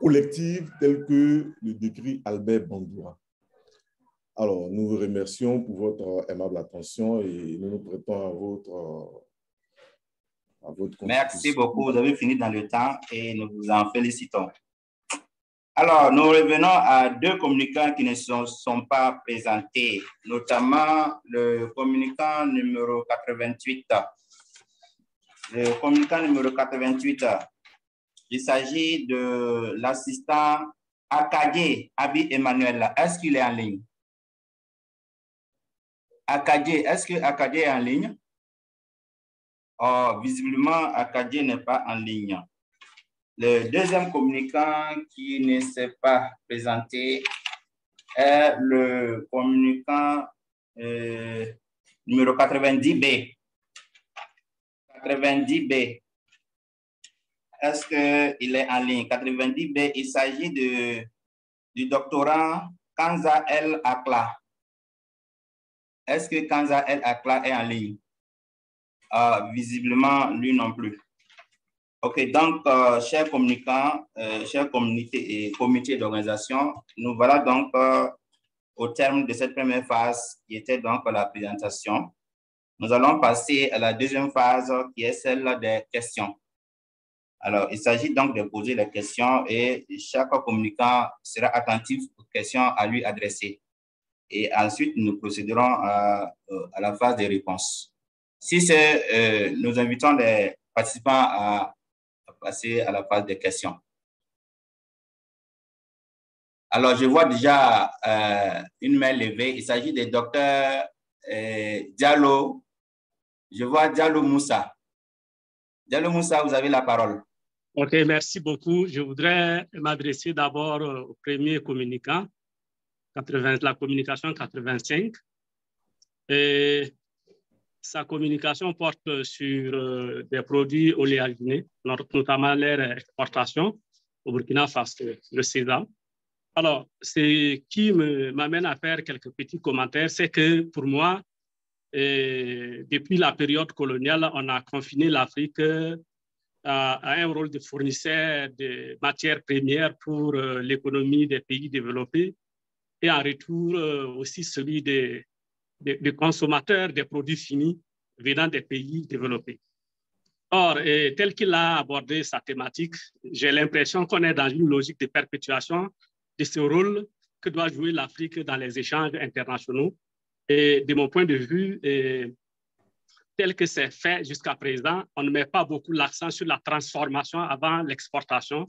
collective telle que le décrit Albert Bandura. Alors, nous vous remercions pour votre aimable attention et nous nous prêtons à votre, à votre Merci beaucoup. Vous avez fini dans le temps et nous vous en félicitons. Alors, nous revenons à deux communicants qui ne sont, sont pas présentés, notamment le communicant numéro 88 Le communicant numéro 88, il s'agit de l'assistant Akadje Abi Emmanuel. Est-ce qu'il est en ligne? Akadje, est-ce que Akadje est en ligne? Oh, visiblement, Akadje n'est pas en ligne. Le deuxième communicant qui ne s'est pas présenté est le communicant euh, numéro 90B. 90B. Est-ce qu'il est en ligne? 90B, il s'agit du doctorant Kanza El Akla. Est-ce que Kanza El Akla est en ligne? Ah, visiblement, lui non plus. OK, donc, euh, chers communicants, euh, chers communautés et comités d'organisation, nous voilà donc euh, au terme de cette première phase qui était donc la présentation. Nous allons passer à la deuxième phase qui est celle des questions. Alors, il s'agit donc de poser les questions et chaque communicant sera attentif aux questions à lui adresser. Et ensuite, nous procéderons à, à la phase des réponses. Si c'est, nous invitons les participants à, passer à la phase des questions. Alors, je vois déjà euh, une main levée. Il s'agit du docteur euh, Diallo. Je vois Diallo Moussa. Diallo Moussa, vous avez la parole. OK, merci beaucoup. Je voudrais m'adresser d'abord au premier communicant, 80, la communication 85. Et sa communication porte sur euh, des produits oléagineux, notamment leur exportation au Burkina Faso, le sésame. Alors, ce qui m'amène à faire quelques petits commentaires, c'est que pour moi, depuis la période coloniale, on a confiné l'Afrique à, à, un rôle de fournisseur de matières premières pour euh, l'économie des pays développés et en retour euh, aussi celui des, consommateurs des produits finis venant des pays développés. Or, tel qu'il a abordé sa thématique, j'ai l'impression qu'on est dans une logique de perpétuation de ce rôle que doit jouer l'Afrique dans les échanges internationaux. Et de mon point de vue, tel que c'est fait jusqu'à présent, on ne met pas beaucoup l'accent sur la transformation avant l'exportation.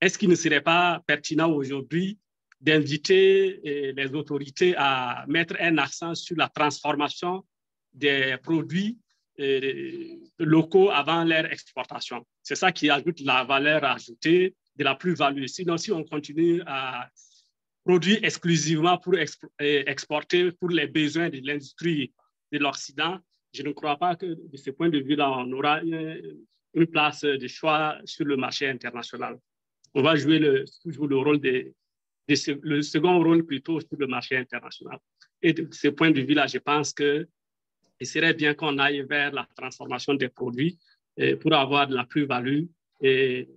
Est-ce qu'il ne serait pas pertinent aujourd'hui d'inviter les autorités à mettre un accent sur la transformation des produits euh, locaux avant leur exportation. C'est ça qui ajoute la valeur ajoutée de la plus-value. Sinon, si on continue à produire exclusivement pour exporter pour les besoins de l'industrie de l'Occident, je ne crois pas que de ce point de vue-là, on aura une, place de choix sur le marché international. On va jouer le, toujours le rôle de, de, le second rôle plutôt sur le marché international. Et de ce point de vue-là, je pense que il serait bien qu'on aille vers la transformation des produits pour avoir de la plus-value et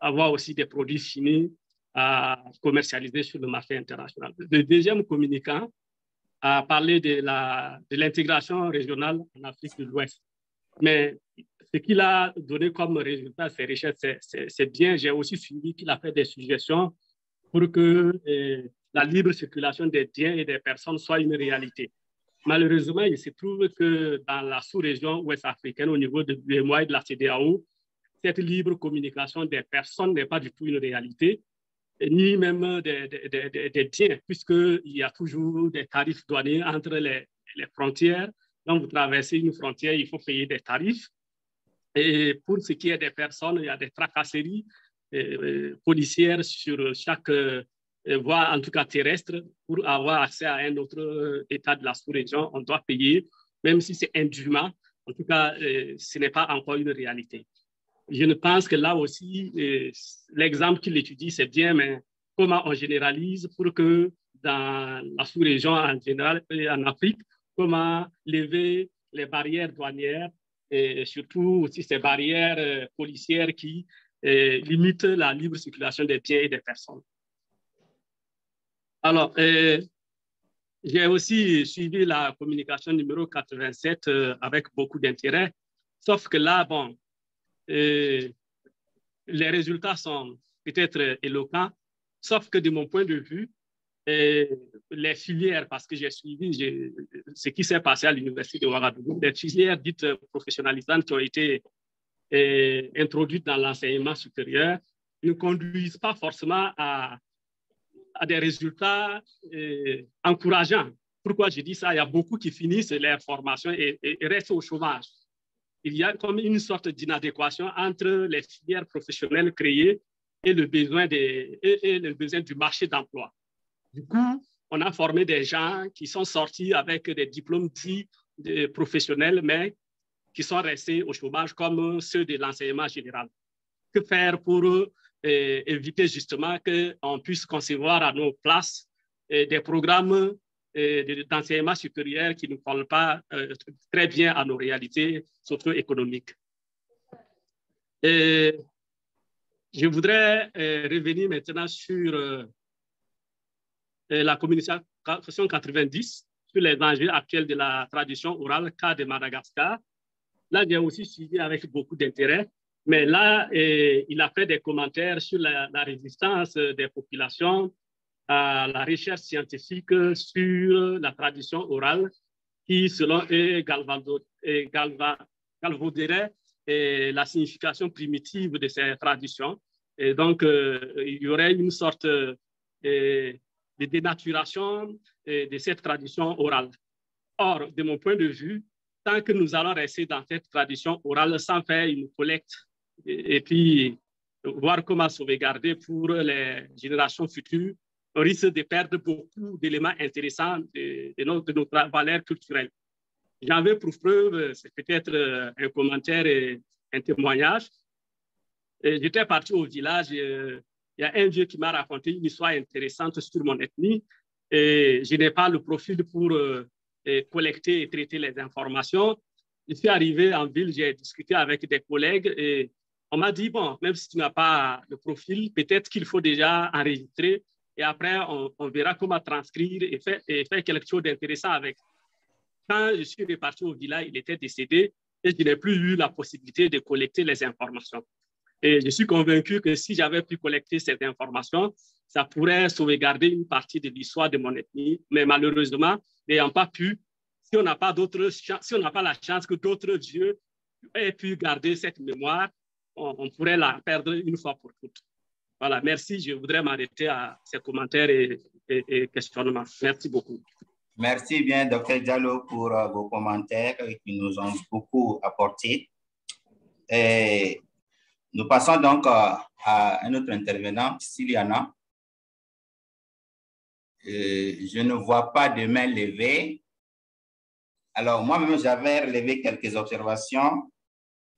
avoir aussi des produits finis à commercialiser sur le marché international. Le deuxième communicant a parlé de l'intégration de régionale en Afrique de l'Ouest. Mais ce qu'il a donné comme résultat, c'est bien. J'ai aussi suivi qu'il a fait des suggestions pour que eh, la libre circulation des biens et des personnes soit une réalité. Malheureusement, il se trouve que dans la sous-région ouest africaine, au niveau de l'UMOA et de la CDAO, cette libre communication des personnes n'est pas du tout une réalité, ni même des, des, des, des biens, puisqu'il y a toujours des tarifs douaniers entre les, les, frontières. Quand vous traversez une frontière, il faut payer des tarifs. Et pour ce qui est des personnes, il y a des tracasseries euh, policières sur chaque euh, voie, en tout cas terrestre, pour avoir accès à un autre État de la sous-région, on doit payer, même si c'est indûment. En tout cas, euh, ce n'est pas encore une réalité je ne pense que là aussi, euh, l'exemple qu'il étudie, c'est bien, mais comment on généralise pour que dans la sous-région en général et en Afrique, comment lever les barrières douanières et surtout aussi ces barrières euh, policières qui euh, limitent la libre circulation des biens et des personnes. Alors, j'ai aussi suivi la communication numéro 87 avec beaucoup d'intérêt, sauf que là, bon, et les résultats sont peut-être éloquents, sauf que de mon point de vue, les filières, parce que j'ai suivi ce qui s'est passé à l'Université de Ouagadougou, les filières dites professionnalisantes qui ont été introduites dans l'enseignement supérieur ne conduisent pas forcément à, des résultats encourageants. Pourquoi je dis ça? Il y a beaucoup qui finissent leur formation et, et restent au chômage. Il y a comme une sorte d'inadéquation entre les filières professionnelles créées et le besoin, et, du marché d'emploi. Du coup, on a formé des gens qui sont sortis avec des diplômes dits de professionnels, mais qui sont restés au chômage comme ceux de l'enseignement général. Que faire pour euh, éviter justement qu'on puisse concevoir à nos places euh, des programmes euh, d'enseignement supérieur qui ne parlent pas très bien à nos réalités socio-économiques. Je voudrais revenir maintenant sur la communication 90 sur les enjeux actuels de la tradition orale cas de Madagascar. Là, j'ai aussi suivi avec beaucoup d'intérêt, mais là, il a fait des commentaires sur la, résistance des populations à la recherche scientifique sur la tradition orale qui, selon eux, galvauderait la signification primitive de ces traditions. Et donc, euh, il y aurait une sorte de dénaturation de cette tradition orale. Or, de mon point de vue, tant que nous allons rester dans cette tradition orale sans faire une collecte et, puis voir comment sauvegarder pour les générations futures, on risque de perdre beaucoup d'éléments intéressants de, notre, de notre valeur culturelle. J'en veux pour preuve, c'est peut-être un commentaire et un témoignage. J'étais parti au village euh, il y a un vieux qui m'a raconté une histoire intéressante sur mon ethnie et je n'ai pas le profil pour collecter et traiter les informations. Je suis arrivé en ville, j'ai discuté avec des collègues et on m'a dit, bon, même si tu n'as pas le profil, peut-être qu'il faut déjà enregistrer et après, on, verra comment transcrire et faire, et faire quelque chose d'intéressant avec. Quand je suis reparti au village, il était décédé et je n'ai plus eu la possibilité de collecter les informations. Et je suis convaincu que si j'avais pu collecter cette information, ça pourrait sauvegarder une partie de l'histoire de mon ethnie. Mais malheureusement, n'ayant pas pu, si on n'a pas, si pas la chance que d'autres dieux aient pu garder cette mémoire, on, pourrait la perdre une fois pour toutes. Voilà, merci. Je voudrais m'arrêter à ces commentaires et, questionnements. Merci beaucoup. Merci bien, Dr. Diallo, pour euh, vos commentaires qui nous ont beaucoup apporté. Et nous passons donc à, un autre intervenant, Siliana. Euh, je ne vois pas de main levée. Alors, moi-même, j'avais relevé quelques observations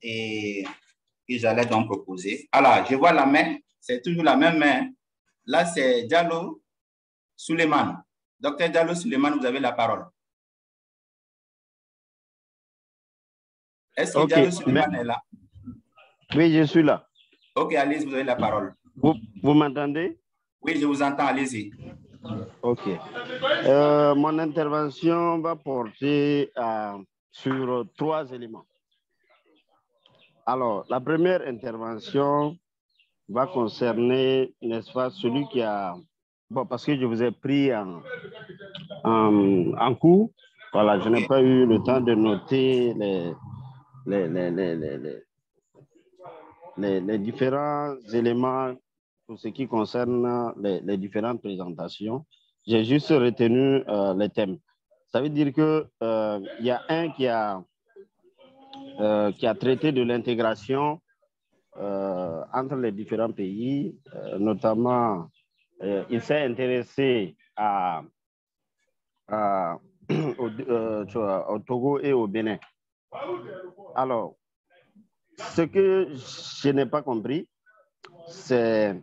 et, que j'allais donc proposer. Alors, je vois la main, c'est toujours la même main. Là, c'est Diallo Suleiman. Docteur Diallo Suleiman, vous avez la parole. Est-ce que Diallo Suleiman est là? Oui, je suis là. Ok, allez vous avez la parole. Vous, vous m'entendez? Oui, je vous entends, allez-y. Ok. Euh, mon intervention va porter sur trois éléments. Alors, la première intervention va concerner, n'est-ce pas, celui qui a... Bon, parce que je vous ai pris en, en, en cours. Voilà, je n'ai pas eu le temps de noter les, les, les, les les, différents éléments pour ce qui concerne les, différentes présentations. J'ai juste retenu euh, les thèmes. Ça veut dire qu'il euh, y a un qui a, euh, qui a traité de l'intégration entre les différents pays, notamment il s'est intéressé à, au, Togo et au Bénin. Alors, ce que je n'ai pas compris, c'est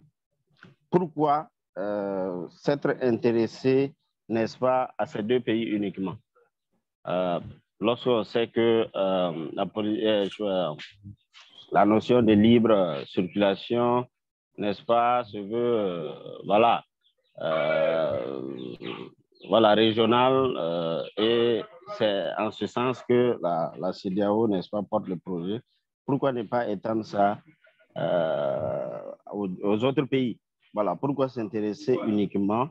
pourquoi euh, s'être intéressé, n'est-ce pas, à ces deux pays uniquement? Euh, Lorsqu'on sait que euh, la, euh, la, notion de libre circulation, n'est-ce pas, se veut, voilà, voilà, régional, et c'est en ce sens que la, la CDAO, n'est-ce pas, porte le projet pourquoi ne pas étendre ça aux, autres pays? Voilà, pourquoi s'intéresser uniquement,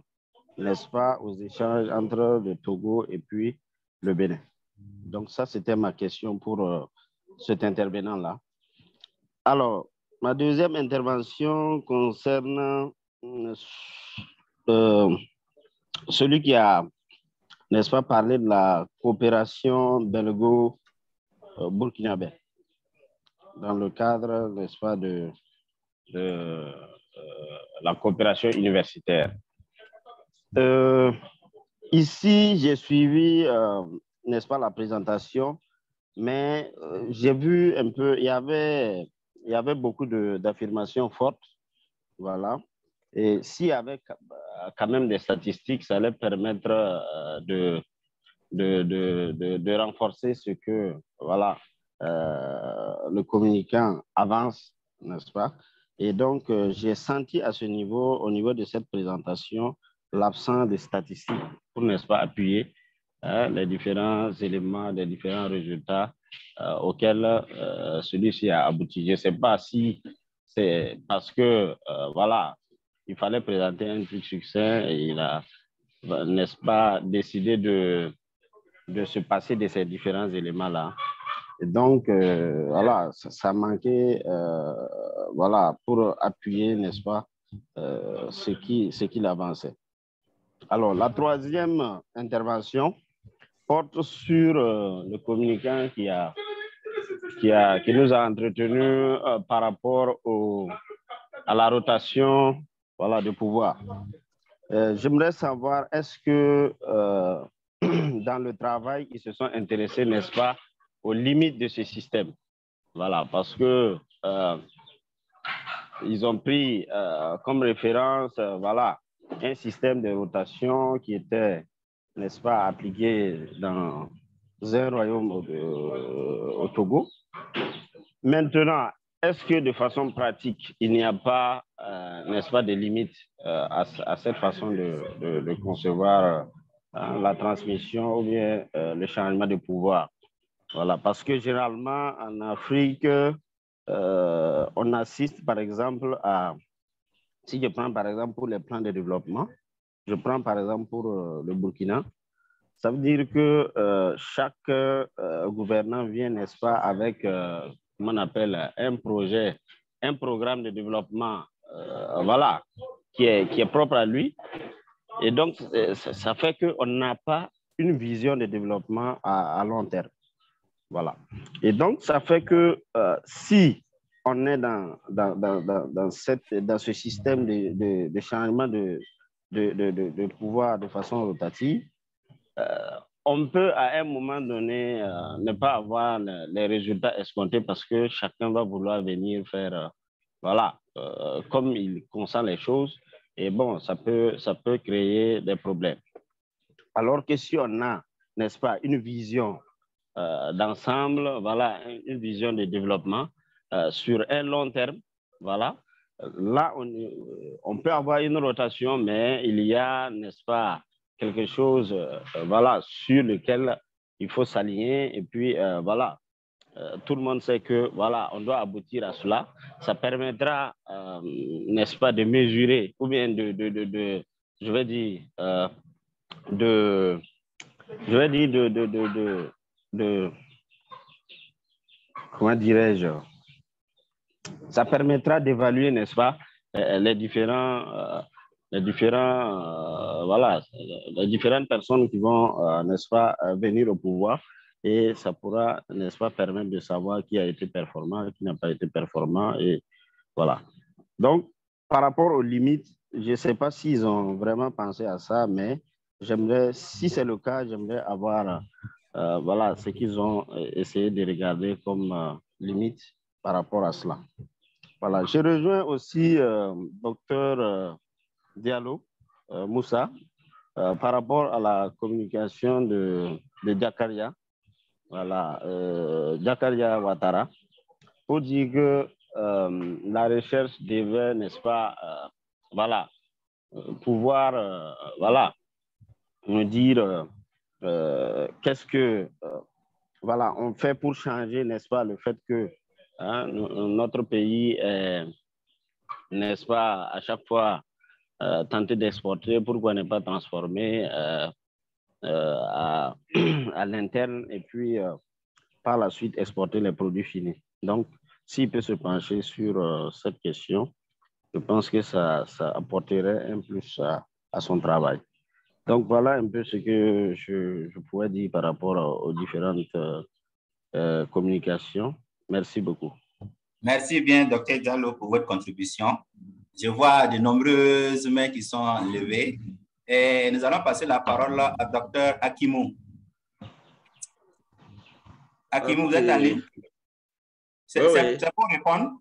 n'est-ce pas, aux échanges entre le Togo et puis le Bénin? Donc ça, c'était ma question pour euh, cet intervenant-là. alors, ma deuxième intervention concerne euh, celui qui a, n'est-ce pas, parlé de la coopération belgo-burkinabé dans le cadre, n'est-ce pas, de, de euh, la coopération universitaire. Euh, ici, j'ai suivi, euh, n'est-ce pas, la présentation, mais j'ai vu un peu, il y avait, il y avait beaucoup d'affirmations fortes, voilà. Et s'il y avait quand même des statistiques, ça allait permettre de, de, de, de, renforcer ce que, voilà, le communicant avance, n'est-ce pas? Et donc, euh, j'ai senti à ce niveau, au niveau de cette présentation, l'absence de statistiques pour, n'est-ce pas, appuyer hein, les différents éléments, les différents résultats euh, auxquels euh, celui-ci a abouti. Je ne sais pas si c'est parce que, voilà, il fallait présenter un truc succès et il a, n'est-ce pas, décidé de, de se passer de ces différents éléments-là. Donc, voilà, ça, manquait voilà, pour appuyer, n'est-ce pas, euh, ce qu'il ce qu'il avançait. Alors, la troisième intervention porte sur euh, le communicant qui, a, qui, a, qui nous a entretenu euh, par rapport à la rotation voilà, de pouvoir. J'aimerais savoir, est-ce que dans le travail, ils se sont intéressés, n'est-ce pas, aux limites de ce système Voilà, parce que ils ont pris euh, comme référence, euh, voilà, un système de rotation qui était, n'est-ce pas, appliqué dans un royaume au, Togo. Maintenant, est-ce que de façon pratique, il n'y a pas, euh, n'est-ce pas, des limites à, cette façon de concevoir la transmission ou bien le changement de pouvoir? Voilà, parce que généralement en Afrique, euh, on assiste par exemple à, si je prends par exemple pour les plans de développement, je prends par exemple pour euh, le Burkina, ça veut dire que euh, chaque gouvernant vient, n'est-ce pas, avec, comment on appelle, un projet, un programme de développement, voilà, qui est, qui est propre à lui. Et donc, ça fait qu'on n'a pas une vision de développement à long terme. Voilà. Et donc, ça fait que euh, si on est dans, dans, dans, dans, cette, dans ce système de, de, changement de, de, de, pouvoir de façon rotative, euh, on peut à un moment donné euh, ne pas avoir les résultats escomptés parce que chacun va vouloir venir faire, voilà, comme il consent les choses. Et bon, ça peut, ça peut créer des problèmes. Alors que si on a, n'est-ce pas, une vision d'ensemble, voilà, une vision de développement euh, sur un long terme. Voilà. Là, on, on, peut avoir une rotation, mais il y a, n'est-ce pas, quelque chose euh, voilà, sur lequel il faut s'aligner. Et puis, voilà, tout le monde sait que voilà, on doit aboutir à cela. Ça permettra, n'est-ce pas, de mesurer ou bien de, de, de, de je vais dire, de, je vais dire de, de, comment dirais-je, ça permettra d'évaluer, n'est-ce pas, euh, les différents, euh, les différents, euh, voilà, les différentes personnes qui vont, n'est-ce pas, venir au pouvoir et ça pourra, n'est-ce pas, permettre de savoir qui a été performant, qui n'a pas été performant et voilà. Donc, par rapport aux limites, je ne sais pas s'ils ont vraiment pensé à ça, mais j'aimerais, si c'est le cas, j'aimerais avoir euh, voilà ce qu'ils ont euh, essayé de regarder comme euh, limite par rapport à cela. Voilà, je rejoins aussi docteur Diallo Moussa par rapport à la communication de, de Jakaria, voilà, Jakaria Ouattara, pour dire que la recherche devait, n'est-ce pas, voilà, pouvoir, voilà, me dire euh, qu'est-ce que euh, voilà, on fait pour changer, n'est-ce pas, le fait que hein, notre pays est, n'est-ce pas, à chaque fois euh, tenté d'exporter, pourquoi ne pas transformer à, à l'interne et puis par la suite exporter les produits finis. Donc, s'il peut se pencher sur cette question, je pense que ça, ça apporterait un plus à, son travail. Donc voilà un peu ce que je, je pourrais dire par rapport aux différentes communications. Merci beaucoup. Merci bien, Dr. Diallo, pour votre contribution. Je vois de nombreuses mains qui sont levées. Et nous allons passer la parole à Dr. Akimou. Akimou, vous êtes en ligne? C'est pour répondre?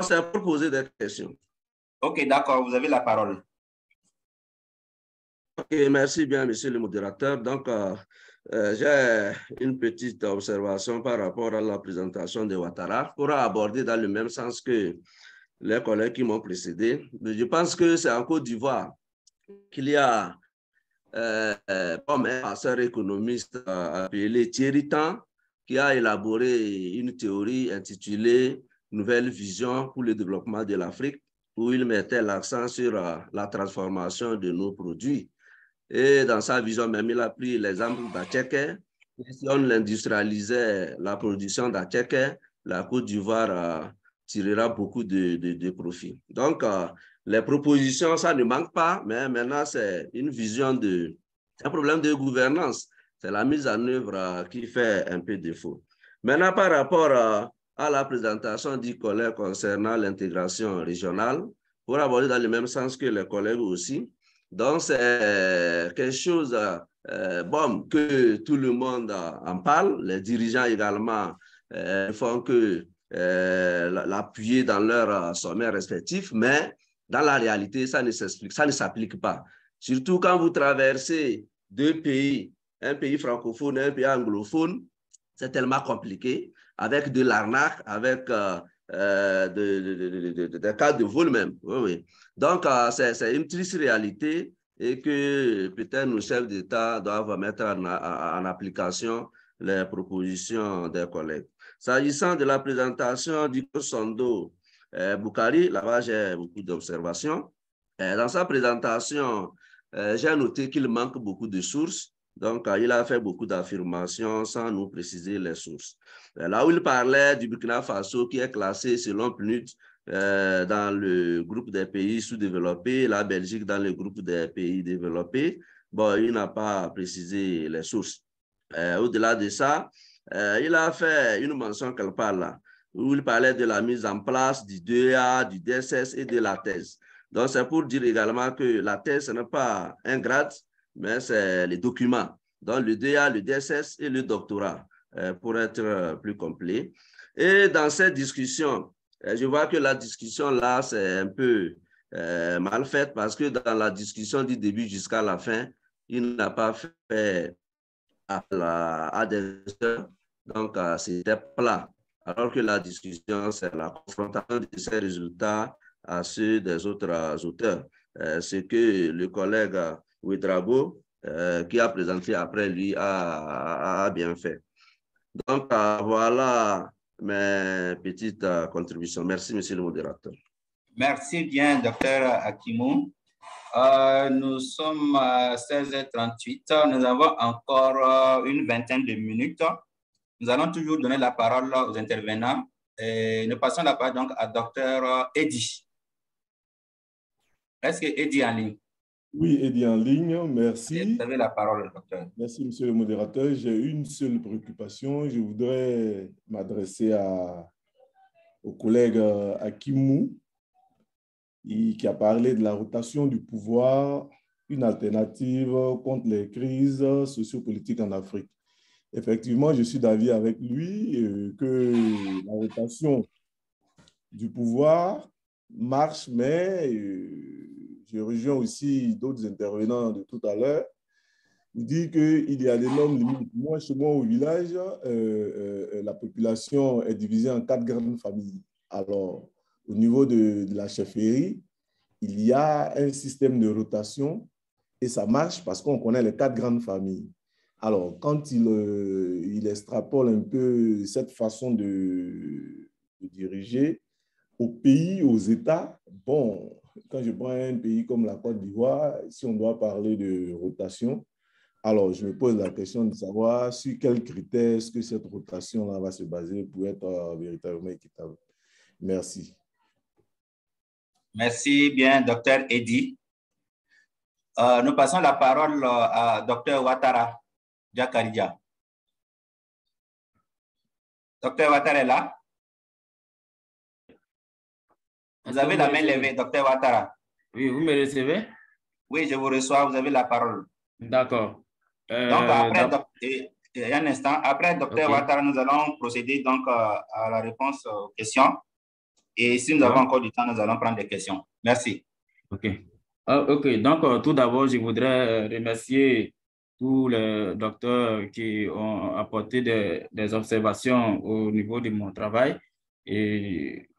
C'est pour poser des questions. OK, d'accord, vous avez la parole. Merci bien, monsieur le modérateur. Donc, euh, euh, j'ai une petite observation par rapport à la présentation de Ouattara pour aborder dans le même sens que les collègues qui m'ont précédé. Je pense que c'est en Côte d'Ivoire qu'il y a euh, un passeur économiste appelé Thierry Tan qui a élaboré une théorie intitulée Nouvelle vision pour le développement de l'Afrique, où il mettait l'accent sur la transformation de nos produits. Et dans sa vision même, il a pris l'exemple d'Acheke. Si on industrialisait la production d'Acheke, la Côte d'Ivoire euh, tirera beaucoup de, de, profits. Donc, euh, les propositions, ça ne manque pas, mais maintenant, c'est une vision de... un problème de gouvernance. C'est la mise en œuvre qui fait un peu défaut. Maintenant, par rapport à à la présentation du collègue concernant l'intégration régionale, pour aborder dans le même sens que les collègues aussi. Donc, c'est quelque chose euh, bon, que tout le monde en parle. Les dirigeants également euh, font que euh, l'appuyer dans leurs sommets respectifs, mais dans la réalité, ça ne s'applique pas. Surtout quand vous traversez deux pays, un pays francophone et un pays anglophone, c'est tellement compliqué avec de l'arnaque, avec euh, euh, cas de vol même. Oui. Donc, euh, c'est une triste réalité et que peut-être nos chefs d'État doivent mettre en, application les propositions des collègues. S'agissant de la présentation du Sondo Boukari, là-bas, j'ai beaucoup d'observations. Dans sa présentation, j'ai noté qu'il manque beaucoup de sources donc, euh, il a fait beaucoup d'affirmations sans nous préciser les sources. Euh, là où il parlait du Burkina Faso, qui est classé selon PNUD euh, dans le groupe des pays sous-développés, la Belgique dans le groupe des pays développés, bon, il n'a pas précisé les sources. Au-delà de ça, il a fait une mention quelque part là, où il parlait de la mise en place du 2A, du DSS et de la thèse. Donc, c'est pour dire également que la thèse, n'est pas un grade, mais c'est les documents. Donc, le DA, le DSS et le doctorat, euh, pour être euh, plus complet. Et dans cette discussion, euh, je vois que la discussion là, c'est un peu mal faite parce que dans la discussion du début jusqu'à la fin, il n'a pas fait à, des heures. Donc, c'était plat. Alors que la discussion, c'est la confrontation de ces résultats à ceux des autres auteurs. ce que le collègue Ouedrabo, euh, qui a présenté après lui, a, bien fait. Donc, euh, voilà mes petites euh, contributions. Merci, monsieur le modérateur. Merci bien, docteur Akimou. nous sommes à 16h38. Nous avons encore une vingtaine de minutes. Nous allons toujours donner la parole aux intervenants. Et nous passons la parole donc à docteur Eddy. Est-ce que Eddy en ligne? Oui, Eddie en ligne, merci. Vous avez la parole, docteur. Merci, monsieur le modérateur. J'ai une seule préoccupation. Je voudrais m'adresser au collègue euh, Akimou, qui a parlé de la rotation du pouvoir, une alternative contre les crises sociopolitiques en Afrique. Effectivement, je suis d'avis avec lui euh, que la rotation du pouvoir marche, mais euh, je rejoins aussi d'autres intervenants de tout à l'heure, dit qu'il y a d'énormes limites. Moi, chez moi au village, euh, euh, la population est divisée en quatre grandes familles. Alors, au niveau de, la chefferie, il y a un système de rotation et ça marche parce qu'on connaît les quatre grandes familles. Alors, quand il, euh, extrapole un peu cette façon de diriger, au pays, aux États, bon, quand je prends un pays comme la Côte d'Ivoire, si on doit parler de rotation, Alors, je me pose la question de savoir sur quels critères que cette rotation-là va se baser pour être euh, véritablement équitable. Merci. Merci bien, docteur Eddy. Euh, nous passons la parole à docteur Ouattara Jakaridja. Docteur Ouattara est là? Vous avez la main levée, docteur Ouattara. Oui, vous me recevez? Oui, je vous reçois, vous avez la parole. D'accord. Euh, donc, après, un instant, après docteur okay. Ouattara, nous allons procéder donc euh, à la réponse aux questions. Et si nous avons encore du temps, nous allons prendre des questions. Merci. OK. Uh, OK. Donc, tout d'abord, je voudrais remercier tous les docteurs qui ont apporté des, des, observations au niveau de mon travail. Et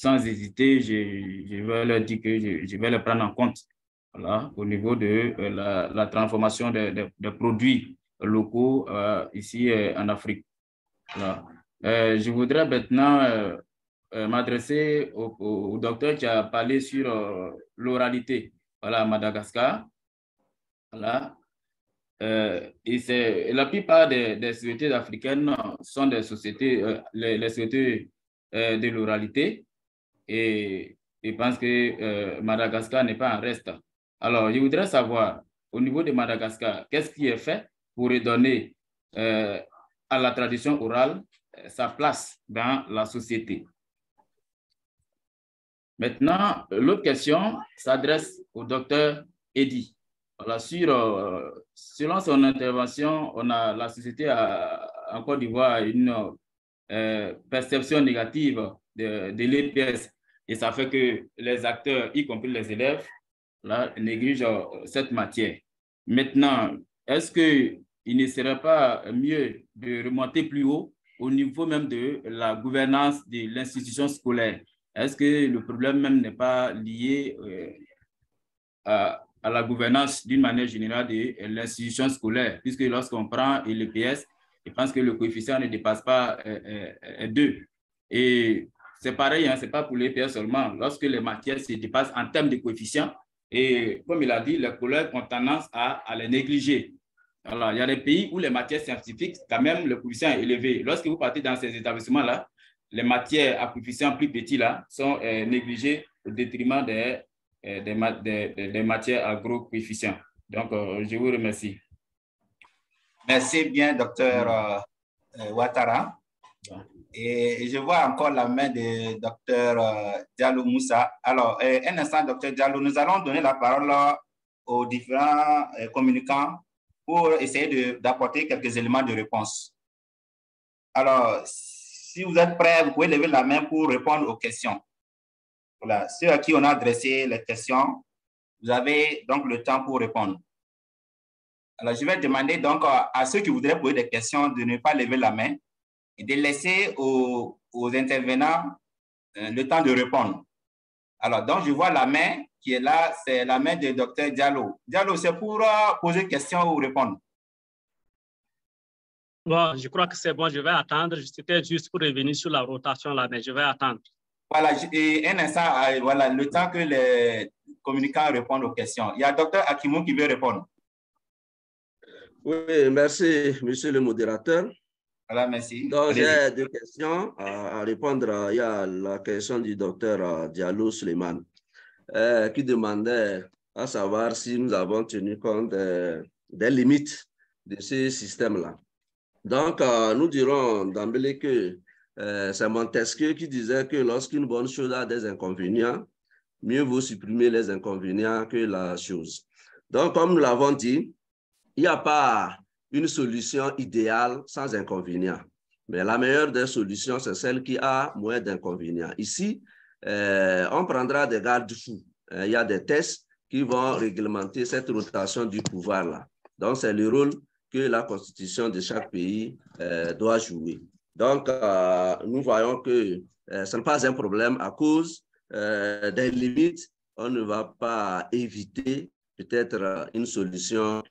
sans hésiter, je, vais leur dire que je, vais les prendre en compte voilà, au niveau de uh, la, transformation des de, de produits locaux ici en Afrique. Voilà. Euh, je voudrais maintenant euh, m'adresser au, docteur qui a parlé sur euh, l'oralité voilà, à Madagascar. Voilà. Euh, et la plupart des, sociétés africaines sont des sociétés, les, sociétés de l'oralité. Et je pense que Madagascar n'est pas en reste. Alors, je voudrais savoir, au niveau de Madagascar, qu'est-ce qui est fait pour redonner à la tradition orale sa place dans la société? Maintenant, l'autre question s'adresse au docteur Eddy. Voilà, euh, selon son intervention, on a, la société a, en Côte d'Ivoire une euh, perception négative de l'EPS et ça fait que les acteurs, y compris les élèves, négligent cette matière. Maintenant, est-ce qu'il ne serait pas mieux de remonter plus haut au niveau même de la gouvernance de l'institution scolaire? Est-ce que le problème même n'est pas lié euh, à, la gouvernance d'une manière générale de l'institution scolaire, puisque lorsqu'on prend l'EPS, je pense que le coefficient ne dépasse pas euh, euh, 2. Et c'est pareil, hein, ce n'est pas pour l'EPS seulement. Lorsque les matières se dépassent en termes de coefficient, et comme il a dit, les collègues ont tendance à, les négliger. Alors, il y a des pays où les matières scientifiques, quand même, le coefficient est élevé. Lorsque vous partez dans ces établissements-là, les matières à coefficient plus petit là sont euh, négligées au détriment des, euh, matières à gros coefficient. Donc, euh, je vous remercie. Merci bien, docteur Ouattara. Et je vois encore la main du docteur Diallo Moussa. Alors, un instant, docteur Diallo, nous allons donner la parole aux différents communicants pour essayer d'apporter quelques éléments de réponse. Alors, si vous êtes prêts, vous pouvez lever la main pour répondre aux questions. Voilà, ceux à qui on a adressé les questions, vous avez donc le temps pour répondre. Alors, je vais demander donc à ceux qui voudraient poser des questions de ne pas lever la main et de laisser aux, aux intervenants euh, le temps de répondre. Alors, donc, je vois la main qui est là, c'est la main du docteur Diallo. Diallo, c'est pour euh, poser question ou répondre? Bon, je crois que c'est bon, je vais attendre. C'était juste pour revenir sur la rotation là, mais je vais attendre. Voilà, et un instant, voilà, le temps que les communicants répondent aux questions. Il y a docteur Akimou qui veut répondre. Oui, merci, monsieur le modérateur. Voilà, merci. Donc, j'ai deux questions à, à, répondre. Il y a la question du docteur Diallo Suleiman euh, qui demandait à savoir si nous avons tenu compte des, des limites de ce système-là. Donc, euh, nous dirons d'emblée que euh, c'est Montesquieu qui disait que lorsqu'une bonne chose a des inconvénients, mieux vaut supprimer les inconvénients que la chose. Donc, comme nous l'avons dit, il n'y a pas une solution idéale sans inconvénients. Mais la meilleure des solutions, c'est celle qui a moins d'inconvénients. Ici, euh, on prendra des garde-fous. il y a des tests qui vont réglementer cette rotation du pouvoir-là. Donc, c'est le rôle que la constitution de chaque pays euh, doit jouer. Donc, euh, nous voyons que euh, ce n'est pas un problème à cause des limites. On ne va pas éviter peut-être une solution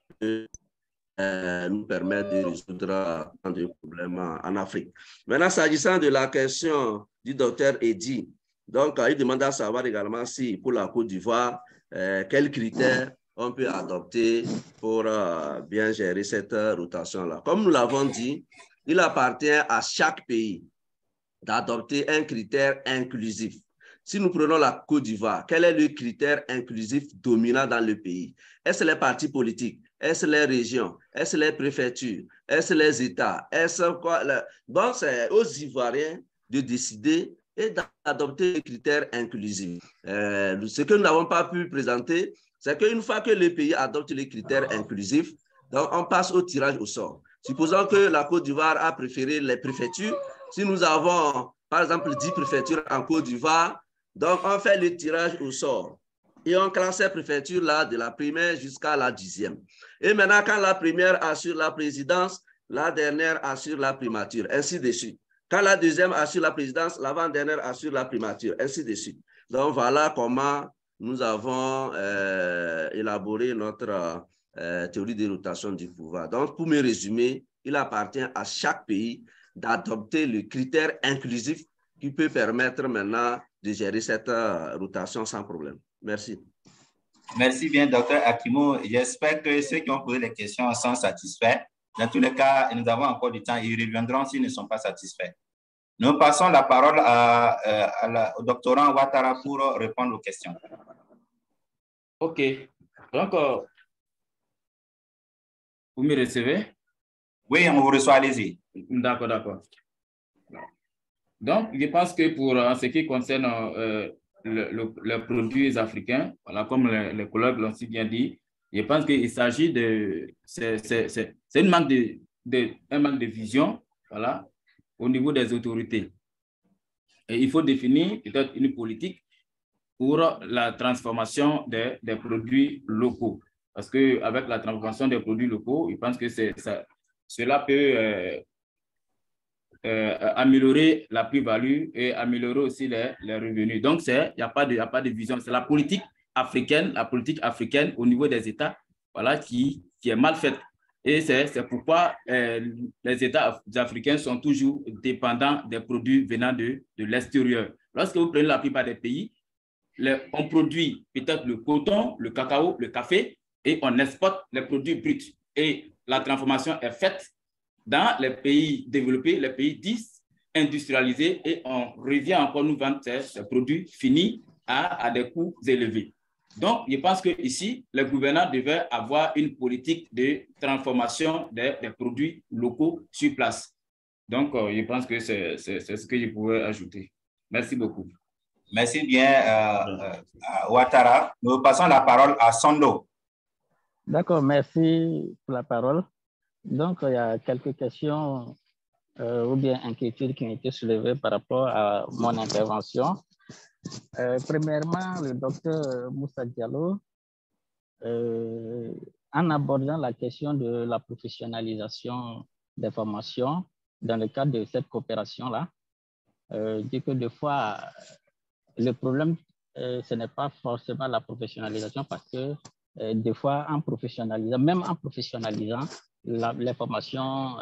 nous permet de résoudre des problèmes en Afrique. Maintenant, s'agissant de la question du docteur Eddy, donc il demande à savoir également si pour la Côte d'Ivoire, quels critères on peut adopter pour euh, bien gérer cette rotation-là. Comme nous l'avons dit, il appartient à chaque pays d'adopter un critère inclusif. Si nous prenons la Côte d'Ivoire, quel est le critère inclusif dominant dans le pays? Est-ce les partis politiques? Est-ce les régions? Est-ce les préfectures? Est-ce les États? Est-ce quoi Donc, c'est aux Ivoiriens de décider et d'adopter les critères inclusifs. Euh, ce que nous n'avons pas pu présenter, c'est qu'une fois que le pays adopte les critères inclusifs, donc on passe au tirage au sort. Supposons que la Côte d'Ivoire a préféré les préfectures. Si nous avons, par exemple, 10 préfectures en Côte d'Ivoire, donc on fait le tirage au sort. Et on classe ces préfectures-là de la première jusqu'à la dixième. Et maintenant, quand la première assure la présidence, la dernière assure la primature, ainsi de suite. Quand la deuxième assure la présidence, l'avant-dernière assure la primature, ainsi de suite. Donc voilà comment nous avons euh, élaboré notre euh, théorie de rotation du pouvoir. Donc, pour me résumer, il appartient à chaque pays d'adopter le critère inclusif qui peut permettre maintenant de gérer cette euh, rotation sans problème. Merci. Merci bien, docteur Akimo. J'espère que ceux qui ont posé les questions sont satisfaits. Dans tous les cas, nous avons encore du temps. Ils reviendront s'ils ne sont pas satisfaits. Nous passons la parole à, au doctorant Ouattara pour répondre aux questions. OK. Donc, euh, vous me recevez? Oui, on vous reçoit, allez-y. D'accord, d'accord. Donc, je pense que pour ce qui concerne euh, les produits africains, voilà, comme les, collègues l'ont si bien dit, je pense qu'il s'agit de. C'est un manque de, de, un manque de vision voilà, au niveau des autorités. Et il faut définir peut-être une politique pour la transformation des, des produits locaux. Parce qu'avec la transformation des produits locaux, je pense que ça, cela peut euh, euh, améliorer la plus-value et améliorer aussi les, les revenus. Donc, il n'y a, pas de, a pas de vision. C'est la politique africaine, la politique africaine au niveau des États, voilà, qui, qui est mal faite. Et c'est pourquoi euh, les États africains sont toujours dépendants des produits venant de, de l'extérieur. Lorsque vous prenez la plupart des pays, on produit peut-être le coton, le cacao, le café, et on exporte les produits bruts. Et la transformation est faite dans les pays développés, les pays dits industrialisés, et on revient encore nous vendre ces, produits finis à, à des coûts élevés. Donc, je pense qu'ici, le gouvernement devait avoir une politique de transformation des, produits locaux sur place. Donc, euh, je pense que c'est ce que je pourrais ajouter. Merci beaucoup. Merci bien, euh, euh, Ouattara. Nous passons la parole à Sando. D'accord, merci pour la parole. Donc, il y a quelques questions ou bien inquiétudes qui ont été soulevées par rapport à mon intervention. Euh, premièrement, le docteur Moussa Diallo, euh, en abordant la question de la professionnalisation des formations dans le cadre de cette coopération-là, euh, dit que des fois, le problème, ce n'est pas forcément la professionnalisation parce que des fois, en professionnalisant, même en professionnalisant, les formations,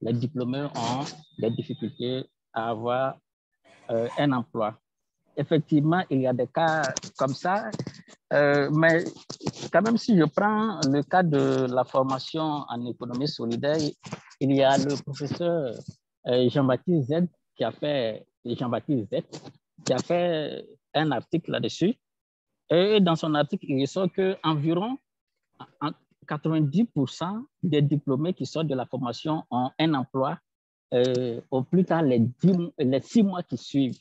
les diplômés ont des difficultés à avoir un emploi effectivement, il y a des cas comme ça. Euh, mais quand même, si je prends le cas de la formation en économie solidaire, il y a le professeur euh, Jean-Baptiste Z qui a fait Jean-Baptiste Z qui a fait un article là-dessus. Et dans son article, il ressort qu'environ 90% des diplômés qui sortent de la formation ont un emploi euh, au plus tard les, six mois qui suivent.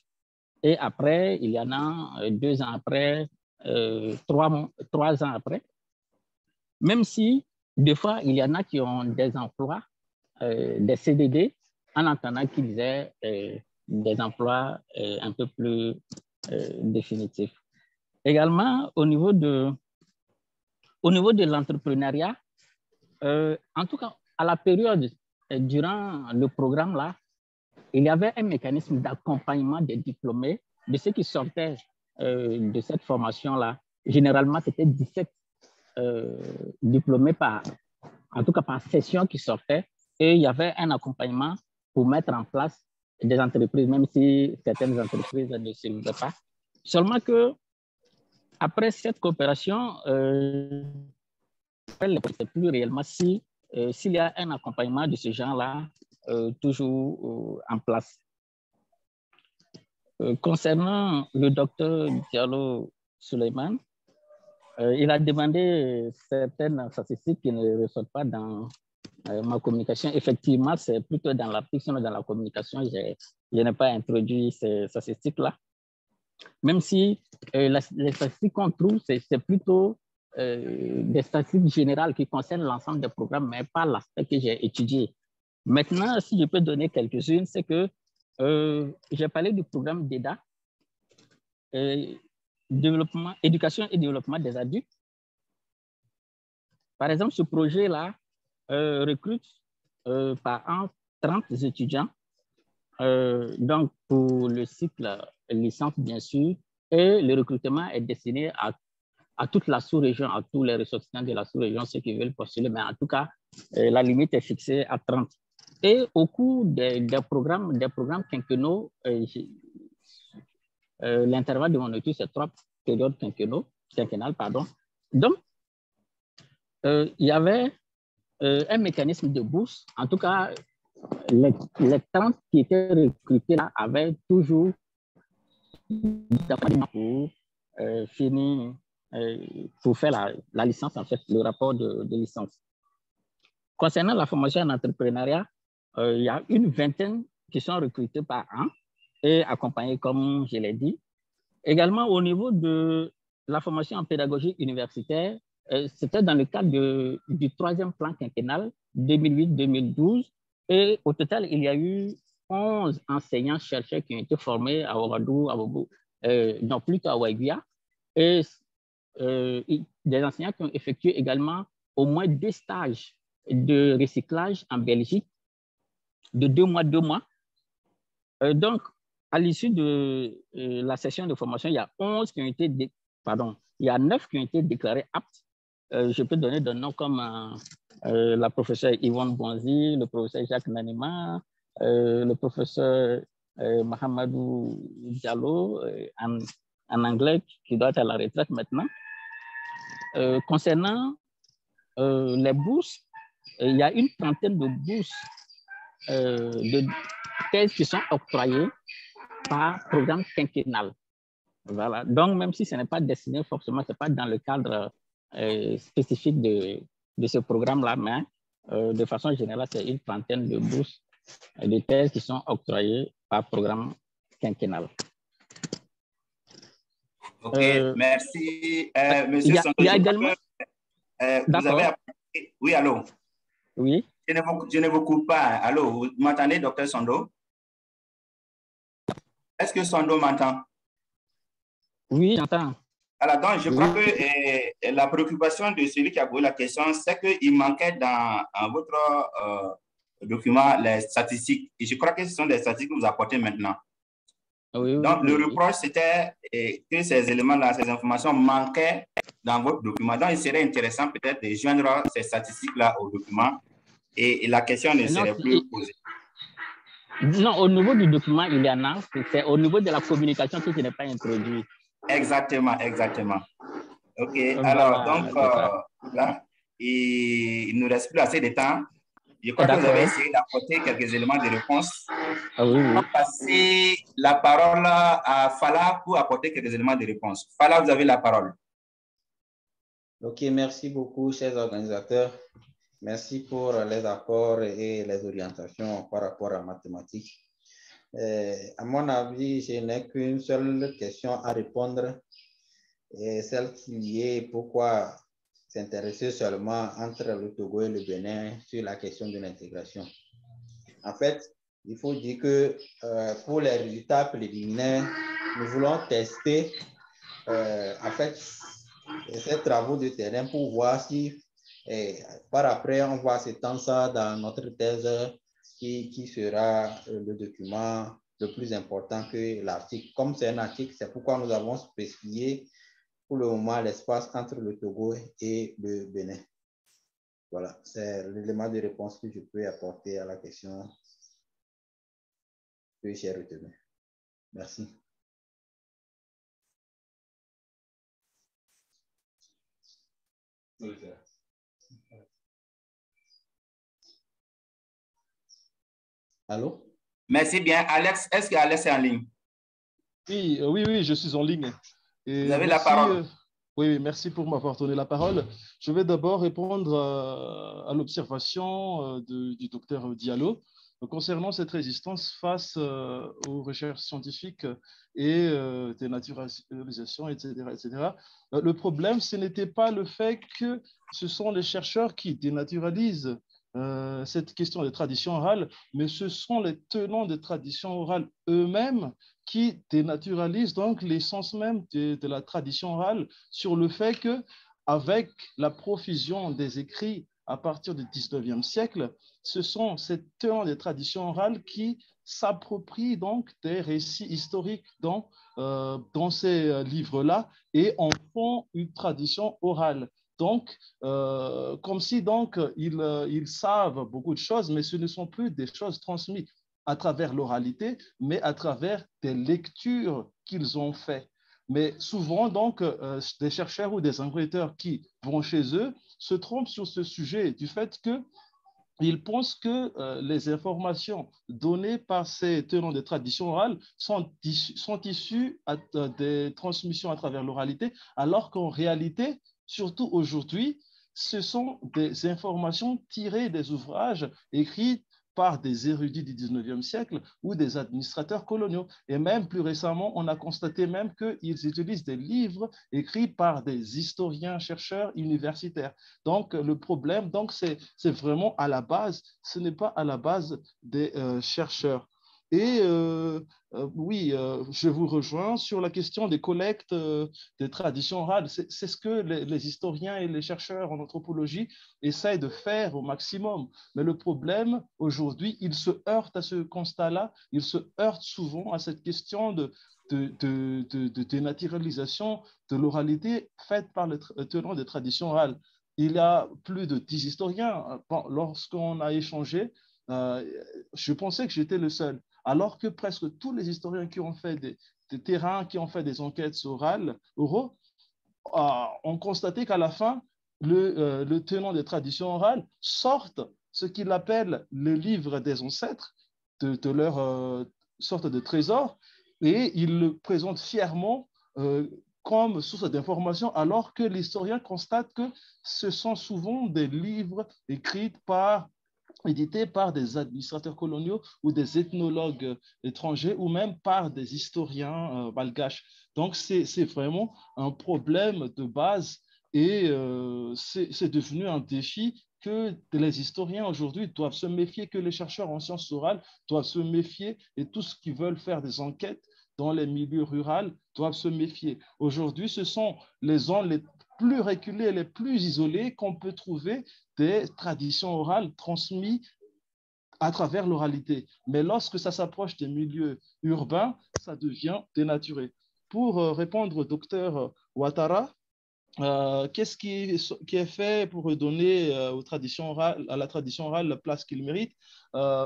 Et après, il y en a euh, deux ans après, euh, trois, trois ans après. Même si, des fois, il y en a qui ont des emplois, des CDD, en attendant qu'ils aient des emplois un peu plus définitifs. Également, au niveau de, au niveau de l'entrepreneuriat, en tout cas, à la période, durant le programme là, il y avait un mécanisme d'accompagnement des diplômés, de ceux qui sortaient euh, de cette formation-là. Généralement, c'était 17 euh, diplômés par, en tout cas par session qui sortaient, et il y avait un accompagnement pour mettre en place des entreprises, même si certaines entreprises ne se pas. Seulement que après cette coopération, euh, ne plus réellement si s'il y a un accompagnement de ce genre-là toujours en place. concernant le docteur Diallo Suleiman, il a demandé certaines statistiques qui ne ressortent pas dans ma communication. Effectivement, c'est plutôt dans l'article, sinon dans la communication, je n'ai pas introduit ces statistiques-là. Même si les statistiques qu'on trouve, c'est plutôt des statistiques générales qui concernent l'ensemble des programmes, mais pas l'aspect que j'ai étudié. Maintenant, si je peux donner quelques-unes, c'est que j'ai parlé du programme d'EDA, développement, éducation et développement des adultes. Par exemple, ce projet-là recrute par an 30 étudiants, donc pour le cycle licence, bien sûr, et le recrutement est destiné à, à toute la sous-région, à tous les ressortissants de la sous-région, ceux qui veulent postuler, mais en tout cas, la limite est fixée à 30. Et au cours des, des programmes, des programmes quinquennaux, euh, l'intervalle de mon étude, c'est trois périodes quinquennales. Pardon. Donc, euh, il y avait euh, un mécanisme de bourse. En tout cas, les, les 30 qui étaient recrutés là avaient toujours pour finir, pour faire la, licence, en fait, le rapport de, licence. Concernant la formation en entrepreneuriat, il y a une vingtaine qui sont recrutés par an et accompagnés, comme je l'ai dit. Également, au niveau de la formation en pédagogie universitaire, c'était dans le cadre de, du troisième plan quinquennal 2008-2012. Et au total, il y a eu 11 enseignants-chercheurs qui ont été formés à Ouagadou, à Bobo, euh, non, plutôt à Ouaguia. Et euh, des enseignants qui ont effectué également au moins deux stages de recyclage en Belgique de deux mois, deux mois. Euh, donc, à l'issue de la session de formation, il y a 11 qui ont été, pardon, il y a 9 qui ont été déclarés aptes. Je peux donner des noms comme la professeure Yvonne Bonzi, le professeur Jacques Nanima, le professeur Mahamadou Diallo en, en, anglais qui doit être à la retraite maintenant. concernant les bourses, il y a une trentaine de bourses euh, de thèses qui sont octroyées par programme quinquennal. Voilà. Donc, même si ce n'est pas destiné forcément, ce n'est pas dans le cadre euh, spécifique de, ce programme-là, mais euh, de façon générale, c'est une trentaine de bourses de thèses qui sont octroyées par programme quinquennal. OK, merci. monsieur il y a, également... vous avez... Oui, allô? Oui. Je ne, vous, je ne vous coupe pas. Allô, vous m'entendez, docteur Sondo? Est-ce que Sondo m'entend? Oui, j'entends. Alors, donc, je crois que euh, la préoccupation de celui qui a posé la question, c'est qu'il manquait dans, dans votre euh, document les statistiques. Et je crois que ce sont des statistiques que vous apportez maintenant. Oui, donc, le reproche, c'était que ces éléments-là, ces informations manquaient dans votre document. Donc, il serait intéressant peut-être de joindre ces statistiques-là au document et, et la question ne serait plus posée. Non, au niveau du document, il y en a. C'est au niveau de la communication que je n'ai pas introduit. Exactement, exactement. OK. Alors, donc, euh, là, il ne nous reste plus assez de temps. Je crois que vous avez essayé d'apporter quelques éléments de réponse. Ah, oui, oui. On va passer la parole à Fala pour apporter quelques éléments de réponse. Fala, vous avez la parole. OK, merci beaucoup, chers organisateurs. Merci pour les apports et les orientations par rapport à mathématiques. Euh, à mon avis, je n'ai qu'une seule question à répondre, et celle qui est pourquoi s'intéresser seulement entre le Togo et le Bénin sur la question de l'intégration. En fait, il faut dire que euh, pour les résultats préliminaires, nous voulons tester euh, en fait ces travaux de terrain pour voir si et par après, on va s'étendre ça dans notre thèse qui, qui sera le document le plus important que l'article. Comme c'est un article, c'est pourquoi nous avons spécifié pour le moment l'espace entre le Togo et le Bénin. Voilà, c'est l'élément de réponse que je peux apporter à la question que j'ai retenue. Merci. Allô? Merci bien. Alex, est-ce que Alex est en ligne? Oui, euh, oui, oui, je suis en ligne. Et Vous avez la parole. Oui, merci pour m'avoir donné la parole. Je vais d'abord répondre à, l'observation du docteur Diallo concernant cette résistance face aux recherches scientifiques et dénaturalisation, etc., etc. Le problème, ce n'était pas le fait que ce sont les chercheurs qui dénaturalisent cette question des traditions orales, mais ce sont les tenants des traditions orales eux-mêmes qui dénaturalisent donc l'essence même de, la tradition orale sur le fait que avec la profusion des écrits à partir du 19e siècle, ce sont ces tenants des traditions orales qui s'approprient donc des récits historiques dans, euh, dans ces livres-là et en font une tradition orale. Donc, euh, comme si donc ils, ils, savent beaucoup de choses, mais ce ne sont plus des choses transmises à travers l'oralité, mais à travers des lectures qu'ils ont faites. Mais souvent, donc, euh, des chercheurs ou des enquêteurs qui vont chez eux se trompent sur ce sujet du fait que ils pensent que euh, les informations données par ces tenants des traditions orales sont, sont issues à des transmissions à travers l'oralité, alors qu'en réalité, surtout aujourd'hui, ce sont des informations tirées des ouvrages écrits par des érudits du 19e siècle ou des administrateurs coloniaux. Et même plus récemment, on a constaté même qu'ils utilisent des livres écrits par des historiens, chercheurs universitaires. Donc, le problème, c'est vraiment à la base, ce n'est pas à la base des euh, chercheurs. Et euh, euh, oui, euh, je vous rejoins sur la question des collectes des traditions orales. C'est ce que les, historiens et les chercheurs en anthropologie essayent de faire au maximum. Mais le problème, aujourd'hui, ils se heurtent à ce constat-là, ils se heurtent souvent à cette question de, dénaturalisation de l'oralité faite par les tenants des traditions orales. Il y a plus de dix historiens. Lorsqu'on a échangé, je pensais que j'étais le seul alors que presque tous les historiens qui ont fait des, terrains, qui ont fait des enquêtes orales, oraux, euh, ont constaté qu'à la fin, euh, le, tenant des traditions orales sorte ce qu'il appelle le livre des ancêtres, de, leur euh, sorte de trésor, et il le présente fièrement comme source d'information, alors que l'historien constate que ce sont souvent des livres écrits par édité par des administrateurs coloniaux ou des ethnologues étrangers ou même par des historiens euh, malgaches. Donc, c'est vraiment un problème de base et euh, c'est devenu un défi que les historiens aujourd'hui doivent se méfier, que les chercheurs en sciences orales doivent se méfier et tous ceux qui veulent faire des enquêtes dans les milieux ruraux doivent se méfier. Aujourd'hui, ce sont les les plus reculées les plus isolées qu'on peut trouver des traditions orales transmises à travers l'oralité. Mais lorsque ça s'approche des milieux urbains, ça devient dénaturé. Pour euh, répondre au docteur Ouattara, euh, qu'est-ce qui, est fait pour donner euh, aux traditions orales, à la tradition orale la place qu'il mérite?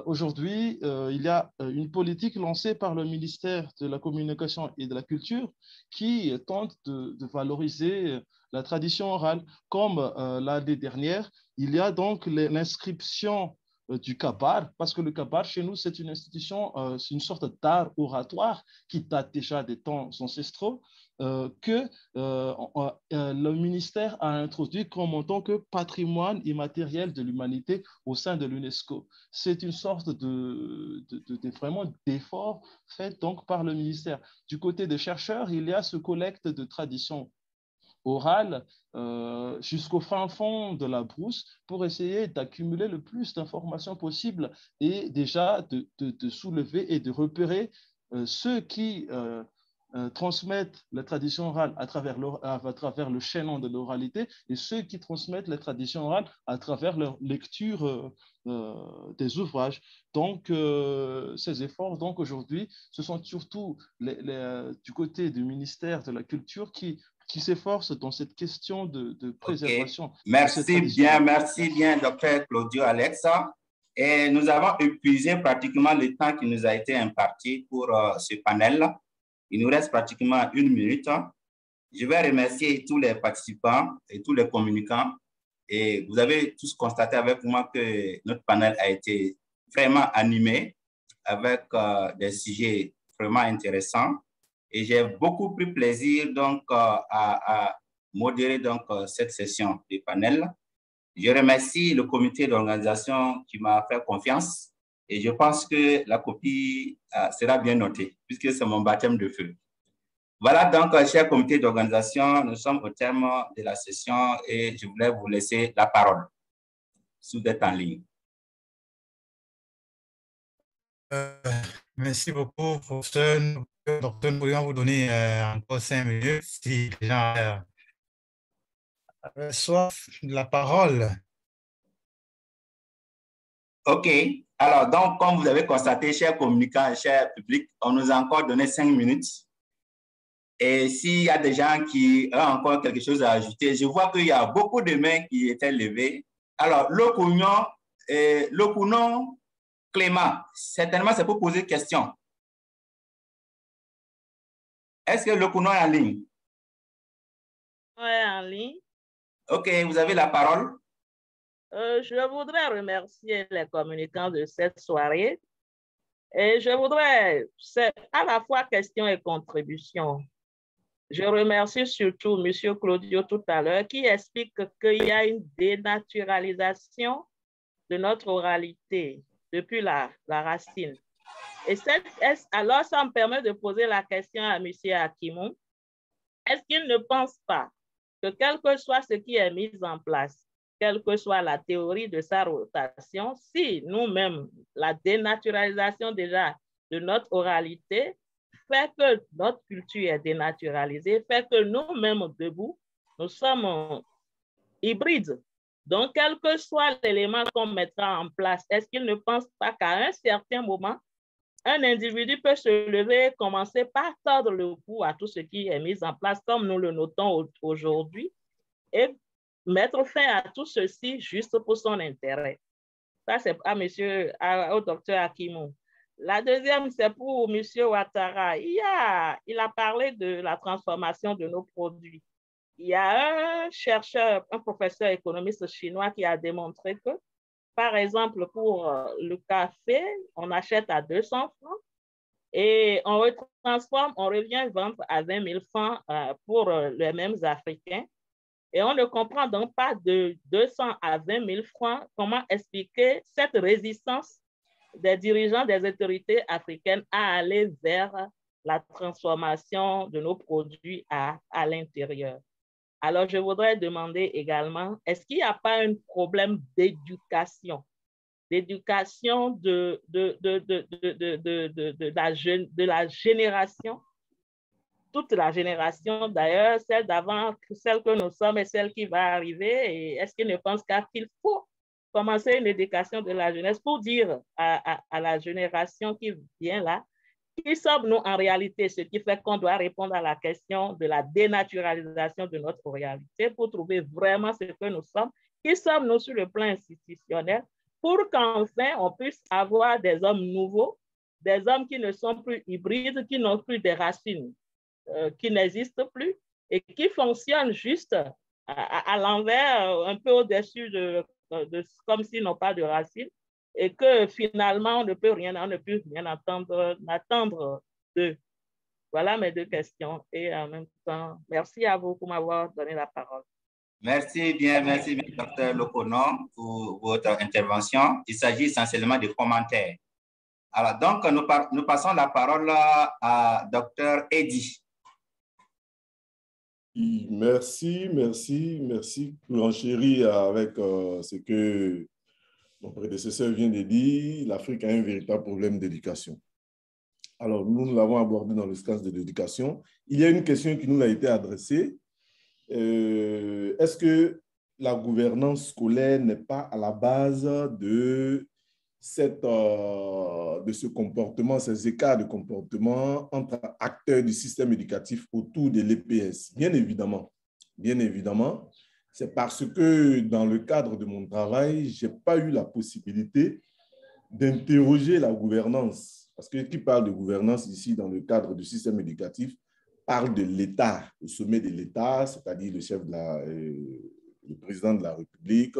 Aujourd'hui, il y a une politique lancée par le ministère de la Communication et de la Culture qui tente de valoriser la tradition orale. Comme l'année dernière, il y a donc l'inscription euh, du kabar, parce que le kabar, chez nous, c'est une institution, euh, c'est une sorte d'art oratoire qui date déjà des temps ancestraux, euh, que le ministère a introduit comme en tant que patrimoine immatériel de l'humanité au sein de l'UNESCO. C'est une sorte de, de, vraiment d'effort fait donc par le ministère. Du côté des chercheurs, il y a ce collecte de traditions orale euh, jusqu'au fin fond de la brousse pour essayer d'accumuler le plus d'informations possible et déjà de, de, soulever et de repérer euh, ceux qui euh, transmettent la tradition orale à travers, à travers le chaînon de l'oralité et ceux qui transmettent la tradition orale à travers leur lecture des ouvrages. Donc, ces efforts, donc aujourd'hui, ce sont surtout les, du côté du ministère de la Culture qui qui s'efforce dans cette question de, préservation. Merci bien, merci bien, docteur Claudio Alexa. Et nous avons épuisé pratiquement le temps qui nous a été imparti pour euh, ce panel. Il nous reste pratiquement une minute. Je vais remercier tous les participants et tous les communicants. Et vous avez tous constaté avec moi que notre panel a été vraiment animé avec des sujets vraiment intéressants. Et j'ai beaucoup pris plaisir donc à, à modérer donc cette session du panel. Je remercie le comité d'organisation qui m'a fait confiance et je pense que la copie sera bien notée puisque c'est mon baptême de feu. Voilà donc, cher comité d'organisation, nous sommes au terme de la session et je voulais vous laisser la parole sous d'être en ligne. Euh, merci beaucoup, professeur. Docteur, nous pourrions vous donner euh, encore cinq minutes si les gens euh, la parole. OK. Alors, donc, comme vous avez constaté, chers communicants, chers publics, on nous a encore donné cinq minutes et s'il y a des gens qui ont encore quelque chose à ajouter, je vois qu'il y a beaucoup de mains qui étaient levées. Alors, le Lokunon Clément, certainement c'est pour poser question. Est-ce que Lokunon est en ligne? Oui, en ligne. OK, vous avez la parole. Euh, je voudrais remercier les communicants de cette soirée. Et je voudrais, c'est à la fois question et contribution. Je remercie surtout M. Claudio tout à l'heure qui explique qu'il y a une dénaturalisation de notre oralité depuis la, la racine. Et alors, ça me permet de poser la question à M. Akimon. Est-ce qu'il ne pense pas que quel que soit ce qui est mis en place, quelle que soit la théorie de sa rotation, si nous-mêmes, la dénaturalisation déjà de notre oralité fait que notre culture est dénaturalisée, fait que nous-mêmes debout, nous sommes hybrides. Donc, quel que soit l'élément qu'on mettra en place, est-ce qu'il ne pense pas qu'à un certain moment, un individu peut se lever commencer par tordre le cou à tout ce qui est mis en place, comme nous le notons aujourd'hui, et mettre fin à tout ceci juste pour son intérêt. Ça, c'est à monsieur, au docteur Akimou. La deuxième, c'est pour M. Ouattara. Il a, il a parlé de la transformation de nos produits. Il y a un chercheur, un professeur économiste chinois qui a démontré que, par exemple, pour euh, le café, on achète à 200 francs et on retransforme, on revient vendre à 20 000 francs euh, pour euh, les mêmes Africains. Et on ne comprend donc pas de 200 à 20 000 francs comment expliquer cette résistance des dirigeants des autorités africaines à aller vers la transformation de nos produits à, à l'intérieur. Alors, je voudrais demander également, est-ce qu'il n'y a pas un problème d'éducation, d'éducation de, la, génération, toute la génération d'ailleurs, celle d'avant, celle que nous sommes et celle qui va arriver, et est-ce qu'il ne pense qu'il faut commencer une éducation de la jeunesse pour dire à, à, la génération qui vient là, qui sommes-nous en réalité, ce qui fait qu'on doit répondre à la question de la dénaturalisation de notre réalité pour trouver vraiment ce que nous sommes, qui sommes-nous sur le plan institutionnel, pour qu'enfin on puisse avoir des hommes nouveaux, des hommes qui ne sont plus hybrides, qui n'ont plus des racines, euh, qui n'existent plus et qui fonctionnent juste à, l'envers, un peu au-dessus de de, comme s'ils n'ont pas de racines et que finalement, on ne peut rien, on ne peut rien attendre, attendre d'eux. Voilà mes deux questions. Et en même temps, merci à vous pour m'avoir donné la parole. Merci bien, merci bien, docteur Locono, pour votre intervention. Il s'agit essentiellement de commentaires. Alors, donc, nous, nous passons la parole à docteur Eddy. Merci, merci, merci pour enchérir avec euh, ce que mon prédécesseur vient de dire. L'Afrique a un véritable problème d'éducation. Alors, nous, nous l'avons abordé dans le sens de l'éducation. Il y a une question qui nous a été adressée. Euh, est-ce que la gouvernance scolaire n'est pas à la base de cette, euh, de ce comportement, ces écarts de comportement entre acteurs du système éducatif autour de l'EPS. Bien évidemment, bien évidemment, c'est parce que dans le cadre de mon travail, je n'ai pas eu la possibilité d'interroger la gouvernance. Parce que qui parle de gouvernance ici dans le cadre du système éducatif parle de l'État, le sommet de l'État, c'est-à-dire le chef de la, euh, le président de la République,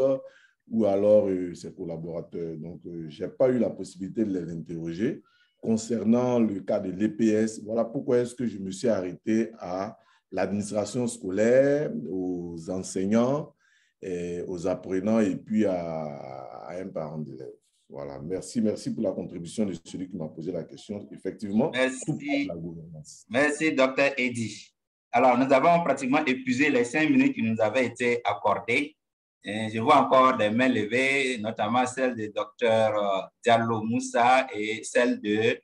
ou alors euh, ses collaborateurs. Donc, euh, je n'ai pas eu la possibilité de les interroger. concernant le cas de l'EPS. Voilà pourquoi est-ce que je me suis arrêté à l'administration scolaire, aux enseignants, et aux apprenants et puis à, un parent d'élève. Voilà, merci, merci pour la contribution de celui qui m'a posé la question. Effectivement, merci, la gouvernance. Merci, docteur Eddy. Alors, nous avons pratiquement épuisé les cinq minutes qui nous avaient été accordées. Et je vois encore des mains levées, notamment celle du docteur euh, Diallo Moussa et celle de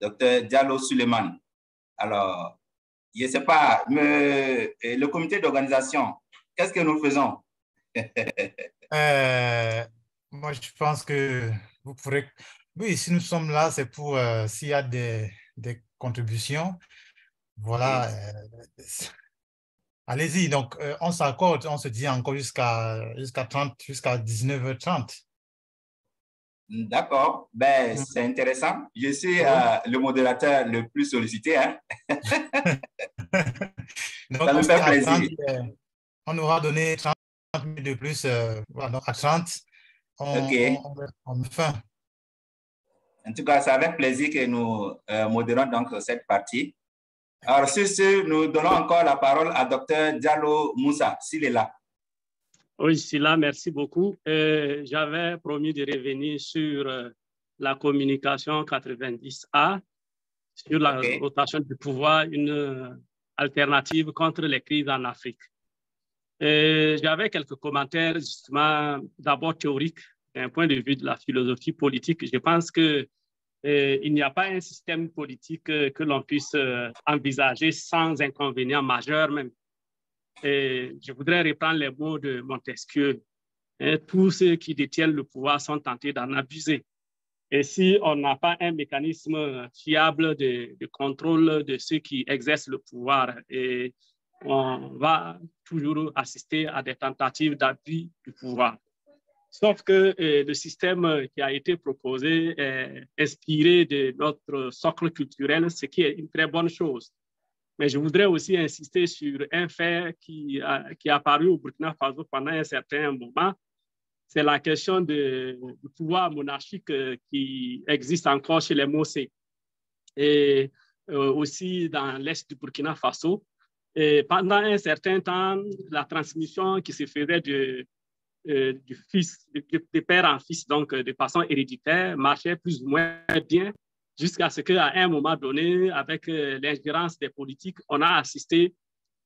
docteur Diallo Suleiman. Alors, je ne sais pas, mais le comité d'organisation, qu'est-ce que nous faisons? Euh, moi, je pense que vous pourrez... Oui, si nous sommes là, c'est pour euh, s'il y a des, des contributions. Voilà. Euh, allez-y, donc on s'accorde, on se dit encore jusqu'à jusqu'à 30, jusqu'à 19h30. D'accord, ben, c'est intéressant. Je suis le modérateur le plus sollicité. Hein? donc, Ça me fait plaisir. on aura donné 30 minutes de plus, euh, donc à 30, on, on, fin. En tout cas, c'est avec plaisir que nous euh, modérons donc cette partie. Alors, sur ce, nous donnons encore la parole à Dr Diallo Moussa, s'il est là. Oui, c'est là, merci beaucoup. Euh, j'avais promis de revenir sur euh, la communication 90A, sur la rotation du pouvoir, une alternative contre les crises en Afrique. J'avais quelques commentaires justement d'abord théoriques d'un point de vue de la philosophie politique. Je pense que euh, il n'y a pas un système politique euh, que l'on puisse euh, envisager sans inconvénient majeur même. Je voudrais reprendre les mots de Montesquieu. Hein, tous ceux qui détiennent le pouvoir sont tentés d'en abuser. Et si on n'a pas un mécanisme fiable de, contrôle de ceux qui exercent le pouvoir, on va toujours assister à des tentatives d'abus du pouvoir. Sauf que euh, le système qui a été proposé est inspiré de notre socle culturel, ce qui est une très bonne chose. Mais je voudrais aussi insister sur un fait qui, a, qui est apparu au Burkina Faso pendant un certain moment. C'est la question du pouvoir monarchique euh, qui existe encore chez les Mossé et euh, aussi dans l'est du Burkina Faso. Et pendant un certain temps, la transmission qui se faisait de, euh, fils, de, père en fils, donc de façon héréditaire, marchait plus ou moins bien, jusqu'à ce qu'à un moment donné, avec l'ingérence des politiques, on a assisté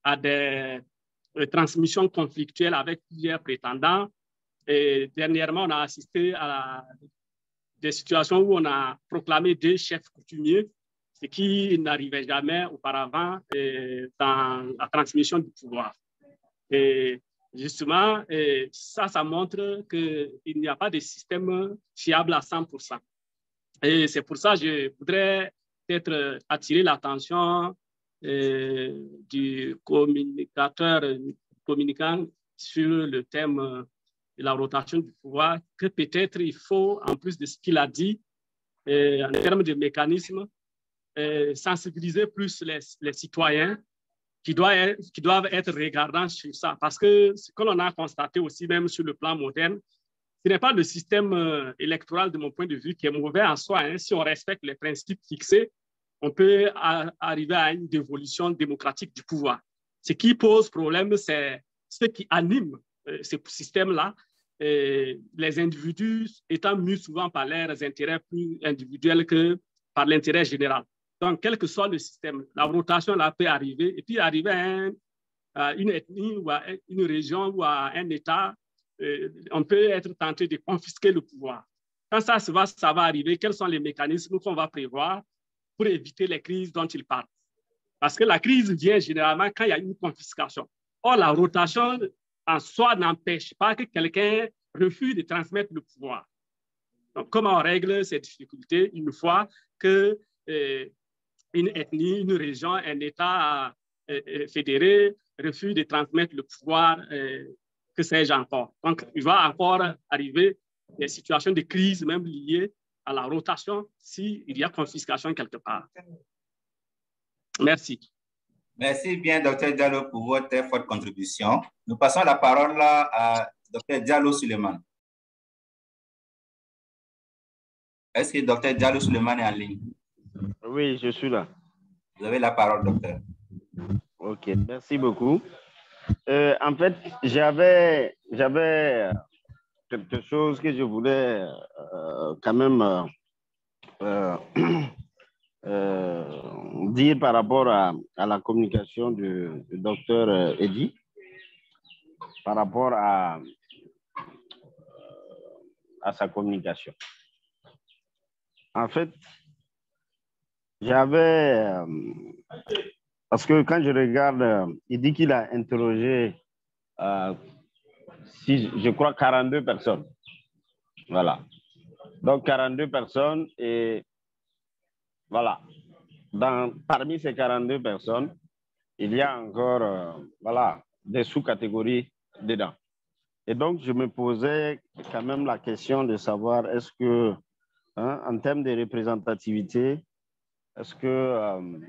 à des transmissions conflictuelles avec plusieurs prétendants. Et dernièrement, on a assisté à des situations où on a proclamé deux chefs coutumiers ce qui n'arrivait jamais auparavant dans la transmission du pouvoir. Et justement, ça, ça montre qu'il n'y a pas de système fiable à 100%. Et c'est pour ça que je voudrais peut-être attirer l'attention du communicateur communicant sur le thème la rotation du pouvoir, que peut-être il faut, en plus de ce qu'il a dit, en termes de mécanismes, euh, sensibiliser plus les, citoyens qui doivent, être, regardants sur ça. Parce que ce que l'on a constaté aussi, même sur le plan moderne, ce n'est pas le système euh, électoral, de mon point de vue, qui est mauvais en soi. Hein. Si on respecte les principes fixés, on peut arriver à une dévolution démocratique du pouvoir. Ce qui pose problème, c'est ce qui anime euh, ce système-là, les individus étant mus souvent par leurs intérêts plus individuels que par l'intérêt général. Donc, quel que soit le système, la rotation là peut arriver et puis arriver à, une ethnie ou à une région ou à un État, euh, on peut être tenté de confisquer le pouvoir. Quand ça, ça va, ça va arriver, quels sont les mécanismes qu'on va prévoir pour éviter les crises dont il parle? Parce que la crise vient généralement quand il y a une confiscation. Or, la rotation en soi n'empêche pas que quelqu'un refuse de transmettre le pouvoir. Donc, comment on règle ces difficultés une fois que euh, une ethnie, une région, un État euh, euh, fédéré refuse de transmettre le pouvoir, euh, que sais-je encore. Donc, il va encore arriver des situations de crise, même liées à la rotation, s'il y a confiscation quelque part. Merci. Merci bien, Dr. Diallo, pour votre forte contribution. Nous passons la parole à Dr. Diallo Suleiman. Est-ce que Dr. Diallo Suleiman est en ligne? Oui, je suis là. Vous avez la parole, docteur. Ok, merci beaucoup. Euh, en fait, j'avais, j'avais quelque chose que je voulais euh, quand même euh, dire par rapport à, la communication du, docteur Eddy, par rapport à, à sa communication. En fait, j'avais, parce que quand je regarde, il dit qu'il a interrogé, euh, si, je crois, 42 personnes. Voilà. Donc, 42 personnes et voilà. Dans, parmi ces 42 personnes, il y a encore euh, voilà, des sous-catégories dedans. Et donc, je me posais quand même la question de savoir est-ce que, hein, en termes de représentativité, est-ce que euh,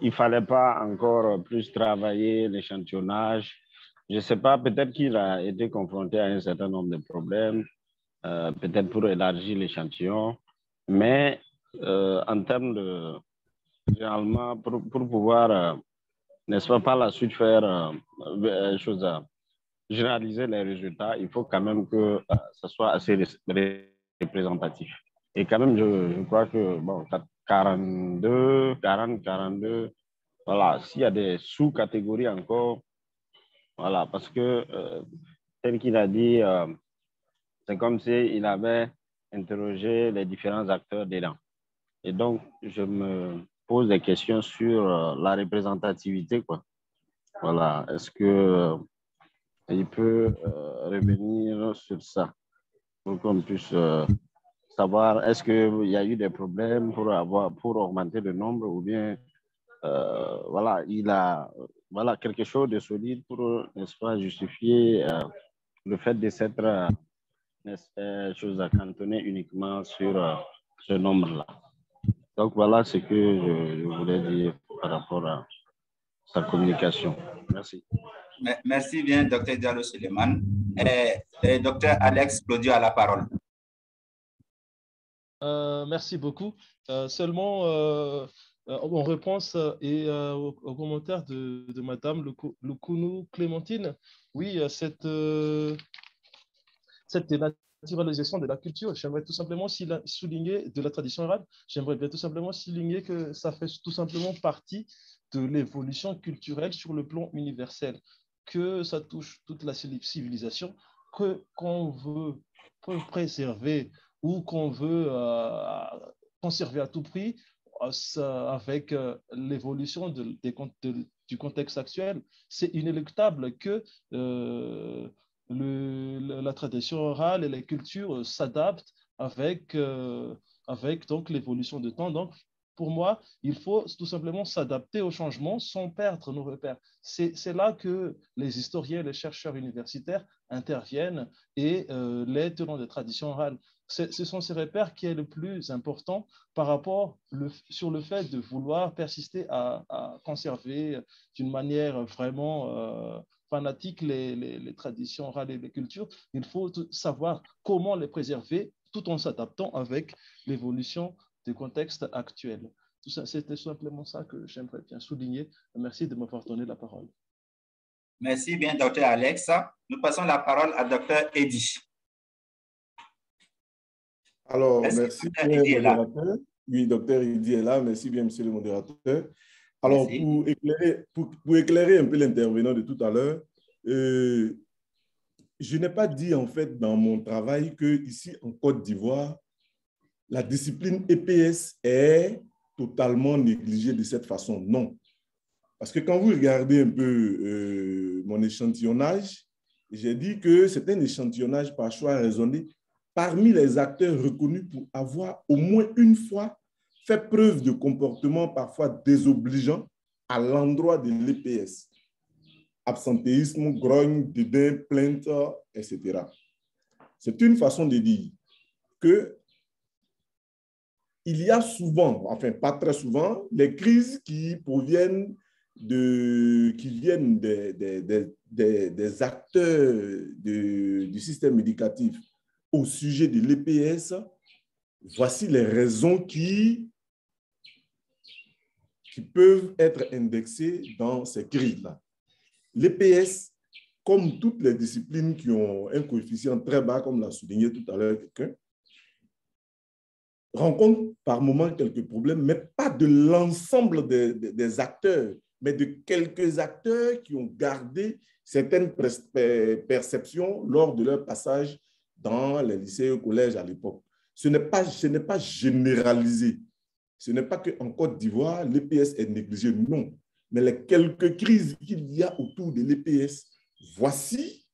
il fallait pas encore plus travailler l'échantillonnage? Je ne sais pas, peut-être qu'il a été confronté à un certain nombre de problèmes, euh, peut-être pour élargir l'échantillon, mais euh, en termes de, généralement, pour, pour pouvoir, euh, n'est-ce pas, par la suite faire euh, chose à généraliser les résultats, il faut quand même que ça soit assez représentatif. Et quand même, je, crois que, bon, 42, 40, 42, voilà, s'il y a des sous-catégories encore, voilà, parce que, euh, tel qu'il a dit, euh, c'est comme s'il avait interrogé les différents acteurs dedans. Et donc, je me pose des questions sur euh, la représentativité, quoi. Voilà, est-ce que il peut revenir sur ça pour qu'on puisse savoir est-ce qu'il y a eu des problèmes pour, avoir, pour augmenter le nombre ou bien euh, voilà, il a voilà, quelque chose de solide pour, n'est-ce pas, justifier euh, le fait de s'être euh, chose à cantonner uniquement sur euh, ce nombre-là. Donc voilà ce que je, je, voulais dire par rapport à sa communication. Merci. Merci bien, docteur Diallo Suleiman. Et, docteur Alex Claudio a la parole. Euh, merci beaucoup. Euh, seulement, euh, en réponse et au, au, commentaire de, de Madame Lukunu Clémentine, oui, cette, cette de la culture, j'aimerais tout simplement souligner de la tradition orale, j'aimerais bien tout simplement souligner que ça fait tout simplement partie de l'évolution culturelle sur le plan universel, que ça touche toute la civilisation, que qu'on veut préserver ou qu'on veut euh, conserver à tout prix euh, avec euh, l'évolution du contexte actuel, c'est inéluctable que le, la tradition orale et les cultures s'adaptent avec, euh, avec donc l'évolution du temps. Donc, pour moi, il faut tout simplement s'adapter au changement sans perdre nos repères. C'est là que les historiens, les chercheurs universitaires interviennent et euh, les tenants des traditions orales. Ce sont ces repères qui est le plus important par rapport le, sur le fait de vouloir persister à, à conserver d'une manière vraiment euh, fanatique les, les, les, traditions orales et les cultures. Il faut savoir comment les préserver tout en s'adaptant avec l'évolution du contexte actuel. C'était simplement ça que j'aimerais bien souligner. Merci de m'avoir donné la parole. Merci bien, docteur Alex. Nous passons la parole à docteur Eddy. Alors, merci bien, modérateur. Oui, docteur Eddy est là. Merci bien, monsieur le modérateur. Alors, pour éclairer, pour, pour éclairer, un peu l'intervenant de tout à l'heure, euh, je n'ai pas dit en fait dans mon travail que ici en Côte d'Ivoire, la discipline EPS est totalement négligée de cette façon. Non. Parce que quand vous regardez un peu euh, mon échantillonnage, j'ai dit que c'est un échantillonnage par choix raisonné parmi les acteurs reconnus pour avoir au moins une fois fait preuve de comportement parfois désobligeant à l'endroit de l'EPS. Absentéisme, grogne, dédain, plainte, etc. C'est une façon de dire que il y a souvent, enfin pas très souvent, les crises qui proviennent de, qui viennent des, des, des, des acteurs de, du système éducatif au sujet de l'EPS. Voici les raisons qui qui peuvent être indexés dans ces grilles-là. L'EPS, comme toutes les disciplines qui ont un coefficient très bas, comme l'a souligné tout à l'heure quelqu'un, rencontre par moment quelques problèmes, mais pas de l'ensemble des, acteurs, mais de quelques acteurs qui ont gardé certaines perceptions lors de leur passage dans les lycées et collèges à l'époque. Ce n'est pas, pas généralisé. Ce n'est pas qu'en Côte d'Ivoire, l'EPS est négligé, non. Mais les quelques crises qu'il y a autour de l'EPS, voici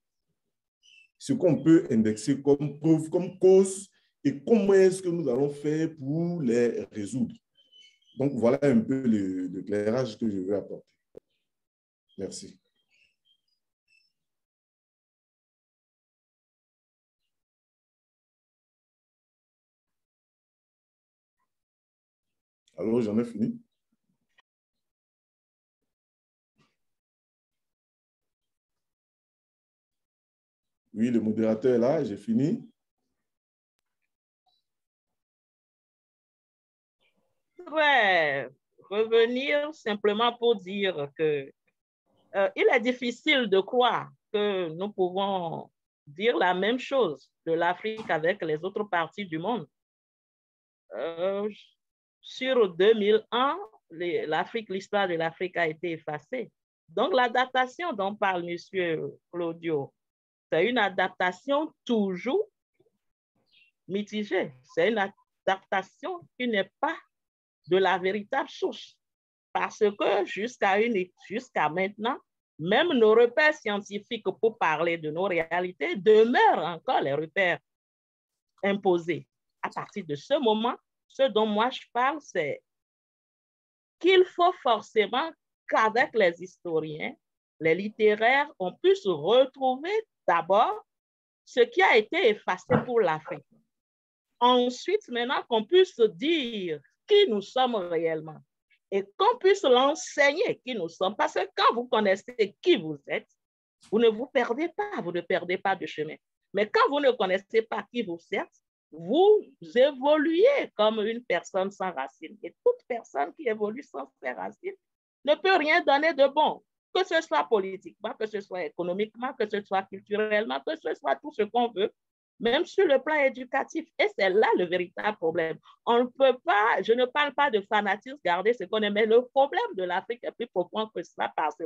ce qu'on peut indexer comme preuve, comme cause, et comment est-ce que nous allons faire pour les résoudre. Donc, voilà un peu l'éclairage que je veux apporter. Merci. Alors, j'en ai fini. Oui, le modérateur est là, j'ai fini. Ouais, revenir simplement pour dire que euh, il est difficile de croire que nous pouvons dire la même chose de l'Afrique avec les autres parties du monde. Euh, sur 2001, l'Afrique, l'histoire de l'Afrique a été effacée. Donc, l'adaptation dont parle M. Claudio, c'est une adaptation toujours mitigée. C'est une adaptation qui n'est pas de la véritable source. Parce que jusqu'à jusqu'à maintenant, même nos repères scientifiques pour parler de nos réalités demeurent encore les repères imposés. À partir de ce moment, ce dont moi je parle, c'est qu'il faut forcément qu'avec les historiens, les littéraires, on puisse retrouver d'abord ce qui a été effacé pour l'Afrique. Ensuite, maintenant qu'on puisse dire qui nous sommes réellement et qu'on puisse l'enseigner qui nous sommes. Parce que quand vous connaissez qui vous êtes, vous ne vous perdez pas, vous ne perdez pas de chemin. Mais quand vous ne connaissez pas qui vous êtes, vous évoluez comme une personne sans racines. Et toute personne qui évolue sans ses racines ne peut rien donner de bon, que ce soit politiquement, que ce soit économiquement, que ce soit culturellement, que ce soit tout ce qu'on veut, même sur le plan éducatif. Et c'est là le véritable problème. On ne peut pas, je ne parle pas de fanatisme, garder ce qu'on aime, mais le problème de l'Afrique est plus profond que cela parce que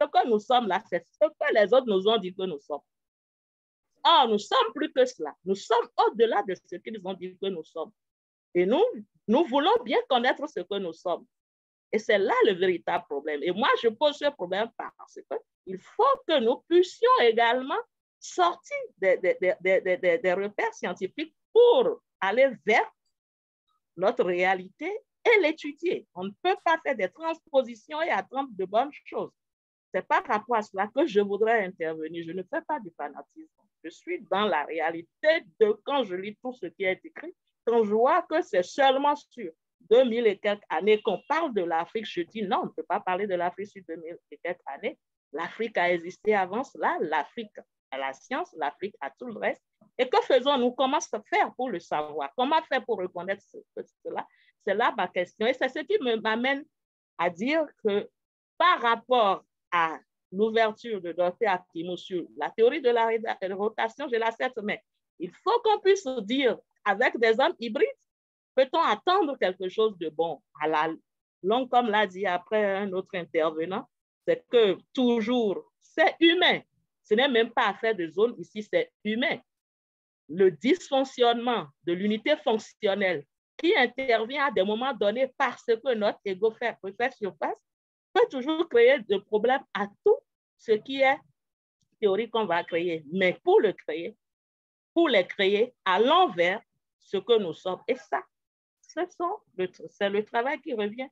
ce que nous sommes là, c'est ce que les autres nous ont dit que nous sommes. Or, nous sommes plus que cela. Nous sommes au-delà de ce qu'ils ont dit que nous sommes. Et nous, nous voulons bien connaître ce que nous sommes. Et c'est là le véritable problème. Et moi, je pose ce problème parce qu'il faut que nous puissions également sortir des, des, des, repères scientifiques pour aller vers notre réalité et l'étudier. On ne peut pas faire des transpositions et attendre de bonnes choses. C'est par rapport à cela que je voudrais intervenir. Je ne fais pas du fanatisme. Je suis dans la réalité de quand je lis tout ce qui est écrit, quand je vois que c'est seulement sur 2000 et quelques années qu'on parle de l'Afrique, je dis non, on ne peut pas parler de l'Afrique sur 2000 et quelques années. L'Afrique a existé avant cela, l'Afrique a la science, l'Afrique a tout le reste. Et que faisons-nous? Comment se faire pour le savoir? Comment faire pour reconnaître cela? C'est là ma question. Et c'est ce qui m'amène à dire que par rapport à l'ouverture de Dorothée Akimo sur la théorie de la rotation, je l'accepte, mais il faut qu'on puisse dire, avec des hommes hybrides, peut-on attendre quelque chose de bon à la longue, comme l'a dit après un autre intervenant, c'est que toujours, c'est humain. Ce n'est même pas affaire de zone ici, c'est humain. Le dysfonctionnement de l'unité fonctionnelle qui intervient à des moments donnés parce que notre ego fait, faire surface peut toujours créer des problèmes à tout ce qui est théorie qu'on va créer. Mais pour le créer, pour les créer à l'envers, ce que nous sommes. Et ça, c'est le travail qui revient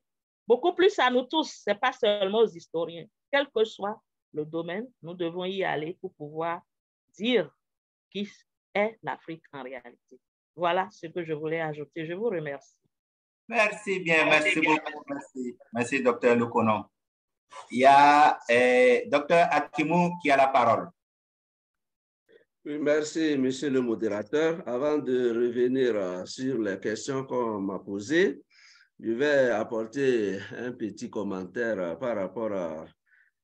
beaucoup plus à nous tous. Ce n'est pas seulement aux historiens. Quel que soit le domaine, nous devons y aller pour pouvoir dire qui est l'Afrique en réalité. Voilà ce que je voulais ajouter. Je vous remercie. Merci bien, merci, beaucoup. Merci, merci docteur Lukono. Il y a eh, docteur Akimou qui a la parole. merci, monsieur le modérateur. Avant de revenir euh, sur les questions qu'on m'a posées, je vais apporter un petit commentaire par rapport à,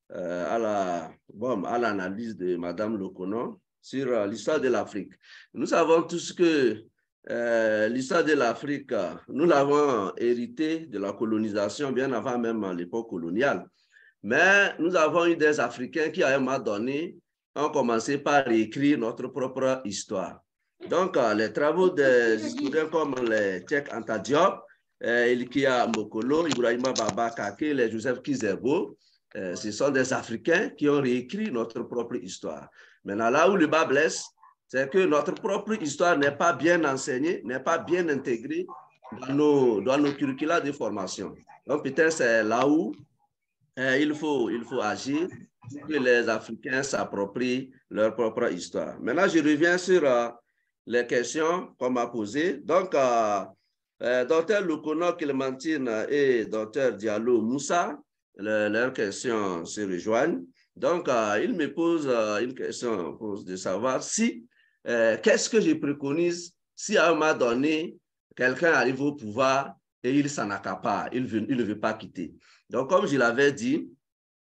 à la bon, à l'analyse de Madame Locono sur l'histoire de l'Afrique. Nous savons tous que euh, l'histoire de l'Afrique, nous l'avons hérité de la colonisation bien avant même l'époque coloniale. Mais nous avons eu des Africains qui, à un moment donné, ont commencé par écrire notre propre histoire. Donc, euh, les travaux des historiens comme les Tchèques Anta Diop, euh, Mokolo, Ibrahima Baba Kake, les Joseph Kizerbo, ce sont des Africains qui ont réécrit notre propre histoire. Maintenant, là où le bas blesse, c'est que notre propre histoire n'est pas bien enseignée, n'est pas bien intégrée dans nos, dans nos curricula de formation. Donc, peut-être c'est là où euh, il, faut, il faut agir pour que les Africains s'approprient leur propre histoire. Maintenant, je reviens sur euh, les questions qu'on m'a posées. Donc, euh, euh Dr Lukono Clémentine et Dr Diallo Moussa, leurs questions se rejoignent. Donc, il me pose une question de savoir si euh, qu'est-ce que je préconise si à un moment donné, quelqu'un arrive au pouvoir et il s'en accapare, il, ne veut pas quitter. Donc, comme je l'avais dit,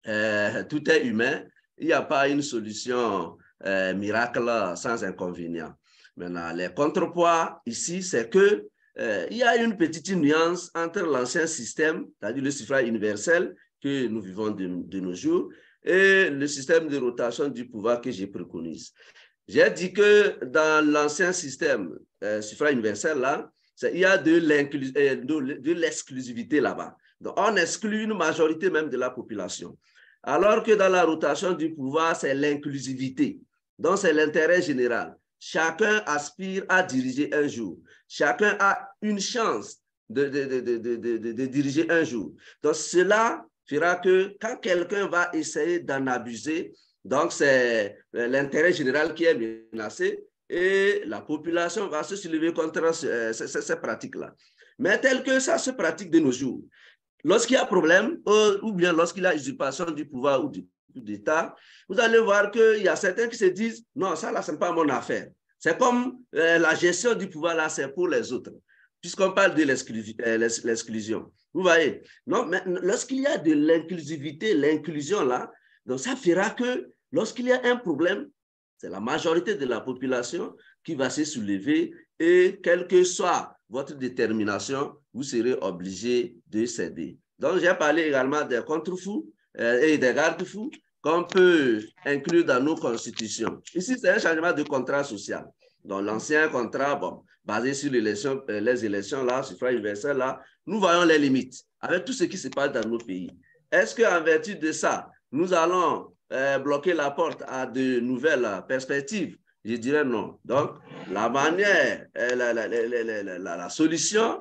euh, tout est humain, il n'y a pas une solution euh, miracle sans inconvénient. Maintenant, les contrepoids ici, c'est que il y a une petite nuance entre l'ancien système, c'est-à-dire le suffrage universel que nous vivons de, nos jours, et le système de rotation du pouvoir que je préconise. J'ai dit que dans l'ancien système euh, suffrage universel, là, il y a euh, de l'exclusivité là-bas. Donc, on exclut une majorité même de la population. Alors que dans la rotation du pouvoir, c'est l'inclusivité. Donc, c'est l'intérêt général. Chacun aspire à diriger un jour. Chacun a une chance de, de, de, de diriger un jour. Donc, cela fera que quand quelqu'un va essayer d'en abuser, donc, c'est euh, l'intérêt général qui est menacé et la population va se soulever contre euh, ces, pratiques-là. Mais tel que ça se pratique de nos jours, lorsqu'il y a problème ou bien lorsqu'il y a usurpation du pouvoir ou du d'État, vous allez voir qu'il y a certains qui se disent non, ça là, ce n'est pas mon affaire. C'est comme euh, la gestion du pouvoir là, c'est pour les autres, puisqu'on parle de l'exclusion. Vous voyez, non, mais lorsqu'il y a de l'inclusivité, l'inclusion là, donc, ça fera que lorsqu'il y a un problème, c'est la majorité de la population qui va se soulever et quelle que soit votre détermination, vous serez obligé de céder. Donc, j'ai parlé également des contre-fous euh, et des garde-fous qu'on peut inclure dans nos constitutions. Ici, c'est un changement de contrat social. Donc, l'ancien contrat, basé sur l'élection, euh, les élections, là, suffrage universel, là, nous voyons les limites avec tout ce qui se passe dans nos pays. Est-ce qu'en vertu de ça, nous allons euh, bloquer la porte à de nouvelles perspectives Je dirais non. Donc, la manière, euh, la, solution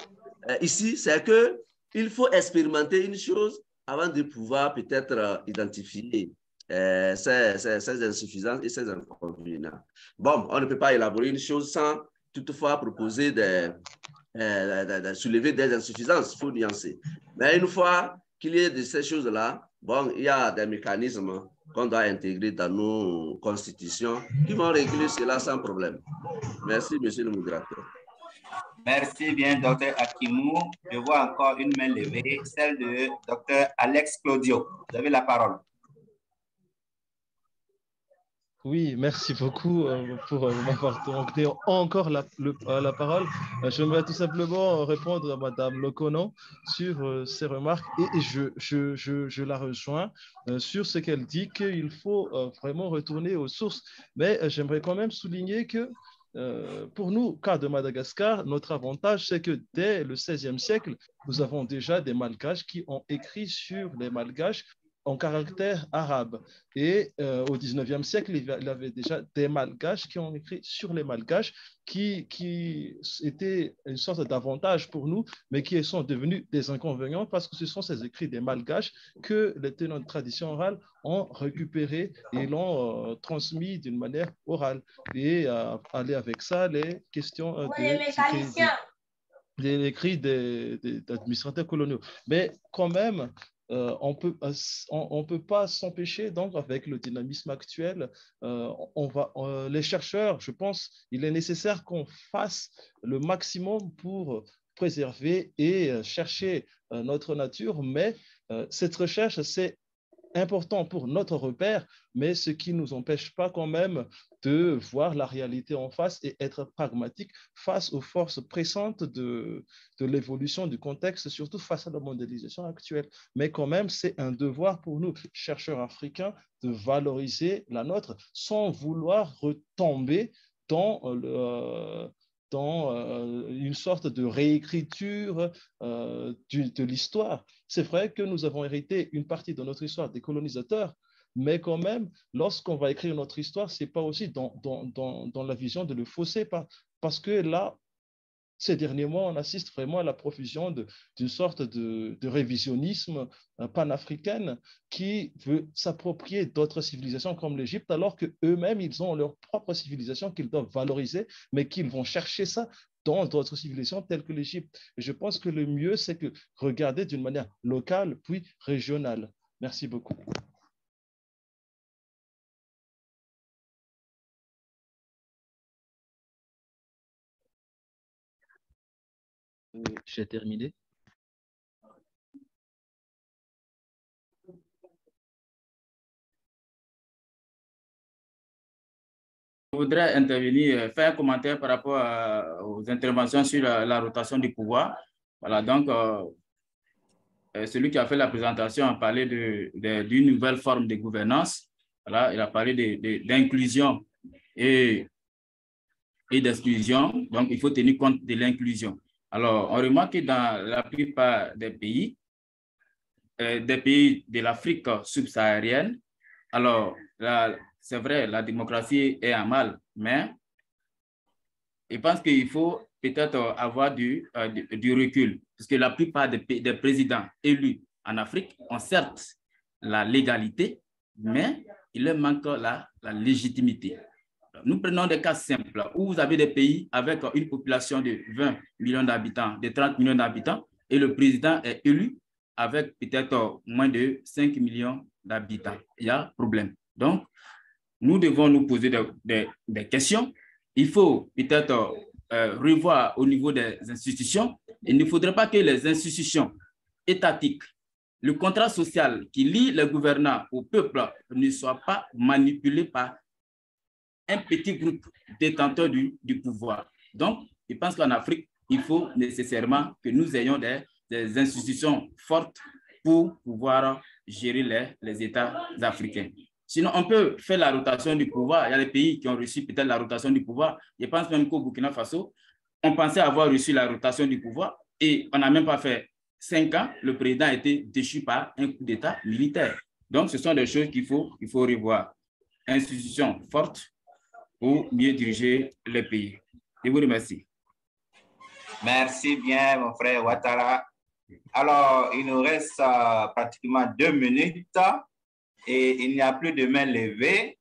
euh, ici, c'est que il faut expérimenter une chose avant de pouvoir peut-être identifier ces, insuffisances et ces inconvénients. Bon, on ne peut pas élaborer une chose sans toutefois proposer de soulever des insuffisances, il faut nuancer. Mais une fois qu'il y ait de ces choses-là, Bon, il y a des mécanismes qu'on doit intégrer dans nos constitutions qui vont régler cela sans problème. Merci, monsieur le modérateur. Merci bien, docteur Akimou. Je vois encore une main levée, celle de docteur Alex Claudio. Vous avez la parole. Oui, merci beaucoup euh, pour euh, m'avoir demandé encore la, euh, parole. J'aimerais tout simplement répondre à Madame Locono sur ses remarques et je, je, je, je la rejoins sur ce qu'elle dit qu'il faut vraiment retourner aux sources. Mais j'aimerais quand même souligner que pour nous, cas de Madagascar, notre avantage, c'est que dès le XVIe siècle, nous avons déjà des malgaches qui ont écrit sur les malgaches en caractère arabe. Et euh, au 19e siècle, il y avait déjà des malgaches qui ont écrit sur les malgaches, qui, qui étaient une sorte d'avantage pour nous, mais qui sont devenus des inconvénients parce que ce sont ces écrits des malgaches que les tenants de tradition orale ont récupérés et l'ont euh, transmis d'une manière orale. Et euh, aller avec ça, les questions euh, des, des, administrateurs coloniaux. Mais quand même, euh, on peut, euh, on, peut pas s'empêcher, donc, avec le dynamisme actuel, euh, on va, les chercheurs, je pense, il est nécessaire qu'on fasse le maximum pour préserver et chercher notre nature, mais cette recherche, c'est important pour notre repère, mais ce qui ne nous empêche pas quand même de voir la réalité en face et être pragmatique face aux forces pressantes de, de l'évolution du contexte, surtout face à la mondialisation actuelle. Mais quand même, c'est un devoir pour nous, chercheurs africains, de valoriser la nôtre sans vouloir retomber dans le, dans euh, une sorte de réécriture euh, de l'histoire. C'est vrai que nous avons hérité une partie de notre histoire des colonisateurs, mais quand même, lorsqu'on va écrire notre histoire, ce n'est pas aussi dans, dans, dans, dans, la vision de le fausser, parce que là, ces derniers mois, on assiste vraiment à la profusion d'une sorte de, révisionnisme euh, panafricain qui veut s'approprier d'autres civilisations comme l'Égypte, alors qu'eux-mêmes, ils ont leur propre civilisation qu'ils doivent valoriser, mais qu'ils vont chercher ça dans d'autres civilisations telles que l'Égypte. Je pense que le mieux, c'est que regarder d'une manière locale, puis régionale. Merci beaucoup. J'ai terminé. Je voudrais intervenir, euh, faire un commentaire par rapport aux interventions sur la, rotation du pouvoir. Voilà, donc, euh, euh, celui qui a fait la présentation a parlé d'une nouvelle forme de gouvernance. Voilà, il a parlé d'inclusion et, et d'exclusion. Donc, il faut tenir compte de l'inclusion. Alors, on remarque que dans la plupart des pays, euh, des pays de l'Afrique subsaharienne, alors, c'est vrai, la démocratie est en mal, mais je pense qu'il faut peut-être avoir du, euh, du, recul, parce que la plupart des, présidents élus en Afrique ont certes la légalité, mais il leur manque la légitimité. Nous prenons des cas simples où vous avez des pays avec une population de 20 millions d'habitants, de 30 millions d'habitants, et le président est élu avec peut-être moins de 5 millions d'habitants. Il y a problème. Donc, nous devons nous poser des, questions. Il faut peut-être euh, revoir au niveau des institutions. Il ne faudrait pas que les institutions étatiques, le contrat social qui lie les gouvernants au peuple ne soit pas manipulé par un petit groupe détenteur du, pouvoir. Donc, je pense qu'en Afrique, il faut nécessairement que nous ayons des, institutions fortes pour pouvoir gérer les, les, États africains. Sinon, on peut faire la rotation du pouvoir. Il y a des pays qui ont reçu peut-être la rotation du pouvoir. Je pense même qu'au Burkina Faso, on pensait avoir reçu la rotation du pouvoir et on n'a même pas fait cinq ans. Le président a été déchu par un coup d'État militaire. Donc, ce sont des choses qu'il faut, qu'il faut revoir. Institutions fortes, pour mieux diriger le pays. Je vous remercie. Merci bien, mon frère Ouattara. Alors, il nous reste euh, pratiquement deux minutes et il n'y a plus de main levée.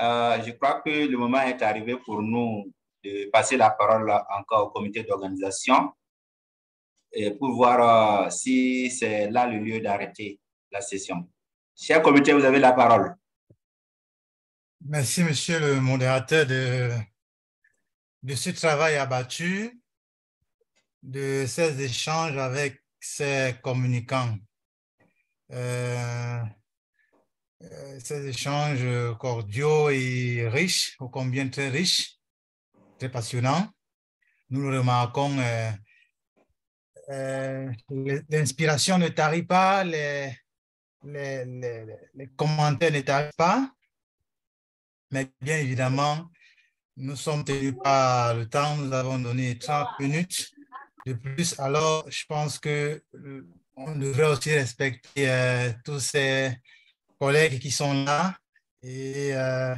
Euh, je crois que le moment est arrivé pour nous de passer la parole encore au comité d'organisation pour voir euh, si c'est là le lieu d'arrêter la session. Cher comité, vous avez la parole. Merci, monsieur le modérateur, de, ce travail abattu, de ces échanges avec ces communicants. Euh, euh, ces échanges cordiaux et riches, ô combien très riches, très passionnants. Nous le remarquons, euh, l'inspiration ne tarit pas, les, les commentaires ne tarissent pas. Mais bien évidemment, nous sommes tenus par le temps. Nous avons donné 30 minutes de plus. Alors, je pense que euh, on devrait aussi respecter euh, tous ces collègues qui sont là et euh,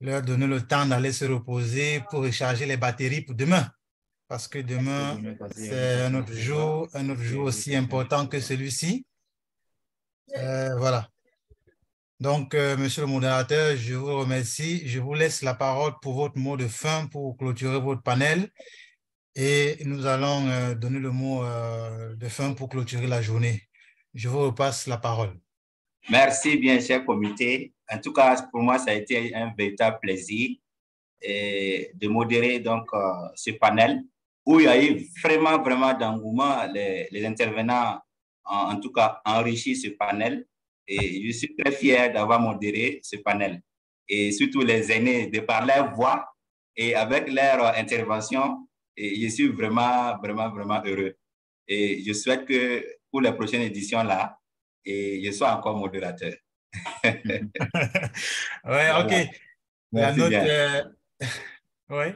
leur donner le temps d'aller se reposer pour recharger les batteries pour demain. Parce que demain, c'est un autre jour, un autre jour aussi important que celui-ci. voilà. Donc, euh, monsieur le modérateur, je vous remercie. Je vous laisse la parole pour votre mot de fin pour clôturer votre panel. Et nous allons euh, donner le mot euh, de fin pour clôturer la journée. Je vous repasse la parole. Merci bien, cher comité. En tout cas, pour moi, ça a été un véritable plaisir de modérer donc ce panel. où il y a eu vraiment, vraiment d'engouement. Les, intervenants, en, en, tout cas, enrichi ce panel. Et je suis très fier d'avoir modéré ce panel. Et surtout les aînés, de par leur voix et avec leur intervention, et je suis vraiment, vraiment, vraiment heureux. Et je souhaite que pour les prochaines éditions là, et je sois encore modérateur. ouais, voilà. ok. La Merci note, bien. euh, ouais.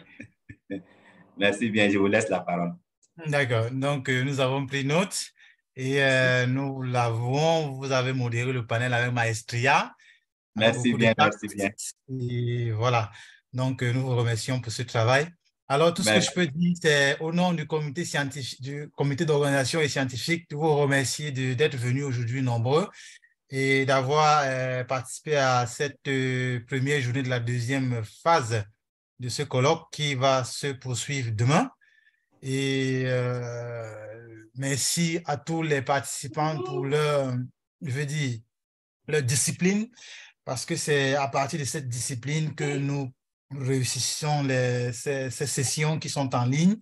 Merci bien, je vous laisse la parole. D'accord. Donc, euh, nous avons pris note et euh, nous l'avons, vous avez modéré le panel avec Maestria. Merci bien, merci bien. Et voilà. Donc, euh, nous vous remercions pour ce travail. Alors, tout ce que Merci. je peux dire, c'est au nom du comité scientifique, du comité d'organisation et scientifique, de vous remercier d'être venus aujourd'hui nombreux et d'avoir euh, participé à cette euh, première journée de la deuxième phase de ce colloque qui va se poursuivre demain. Et euh, merci à tous les participants pour leur, je veux dire, leur discipline, parce que c'est à partir de cette discipline que nous réussissons les, ces, ces sessions qui sont en ligne.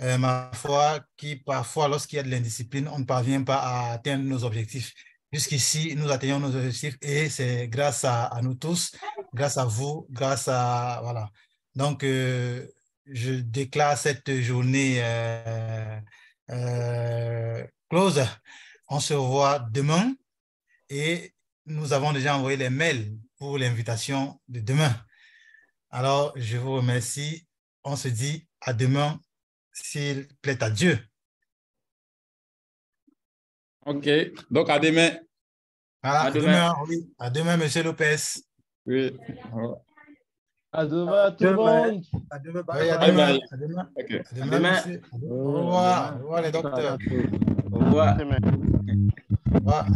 Euh, ma foi, qui parfois, lorsqu'il y a de l'indiscipline, on ne parvient pas à atteindre nos objectifs. Jusqu'ici, nous atteignons nos objectifs et c'est grâce à, à nous tous, grâce à vous, grâce à... Voilà. Donc, euh, je déclare cette journée euh, euh, close. On se revoit demain et nous avons déjà envoyé les mails pour l'invitation de demain. Alors, je vous remercie. On se dit à demain, s'il plaît à Dieu. OK. Donc, à demain. Voilà, À à demain. demain, oui. À demain, Monsieur Lopez. Oui. À demain, tout le monde. À demain, à demain. bye. À demain. À demain. Au revoir. Au revoir, les docteurs. Au revoir. Au revoir.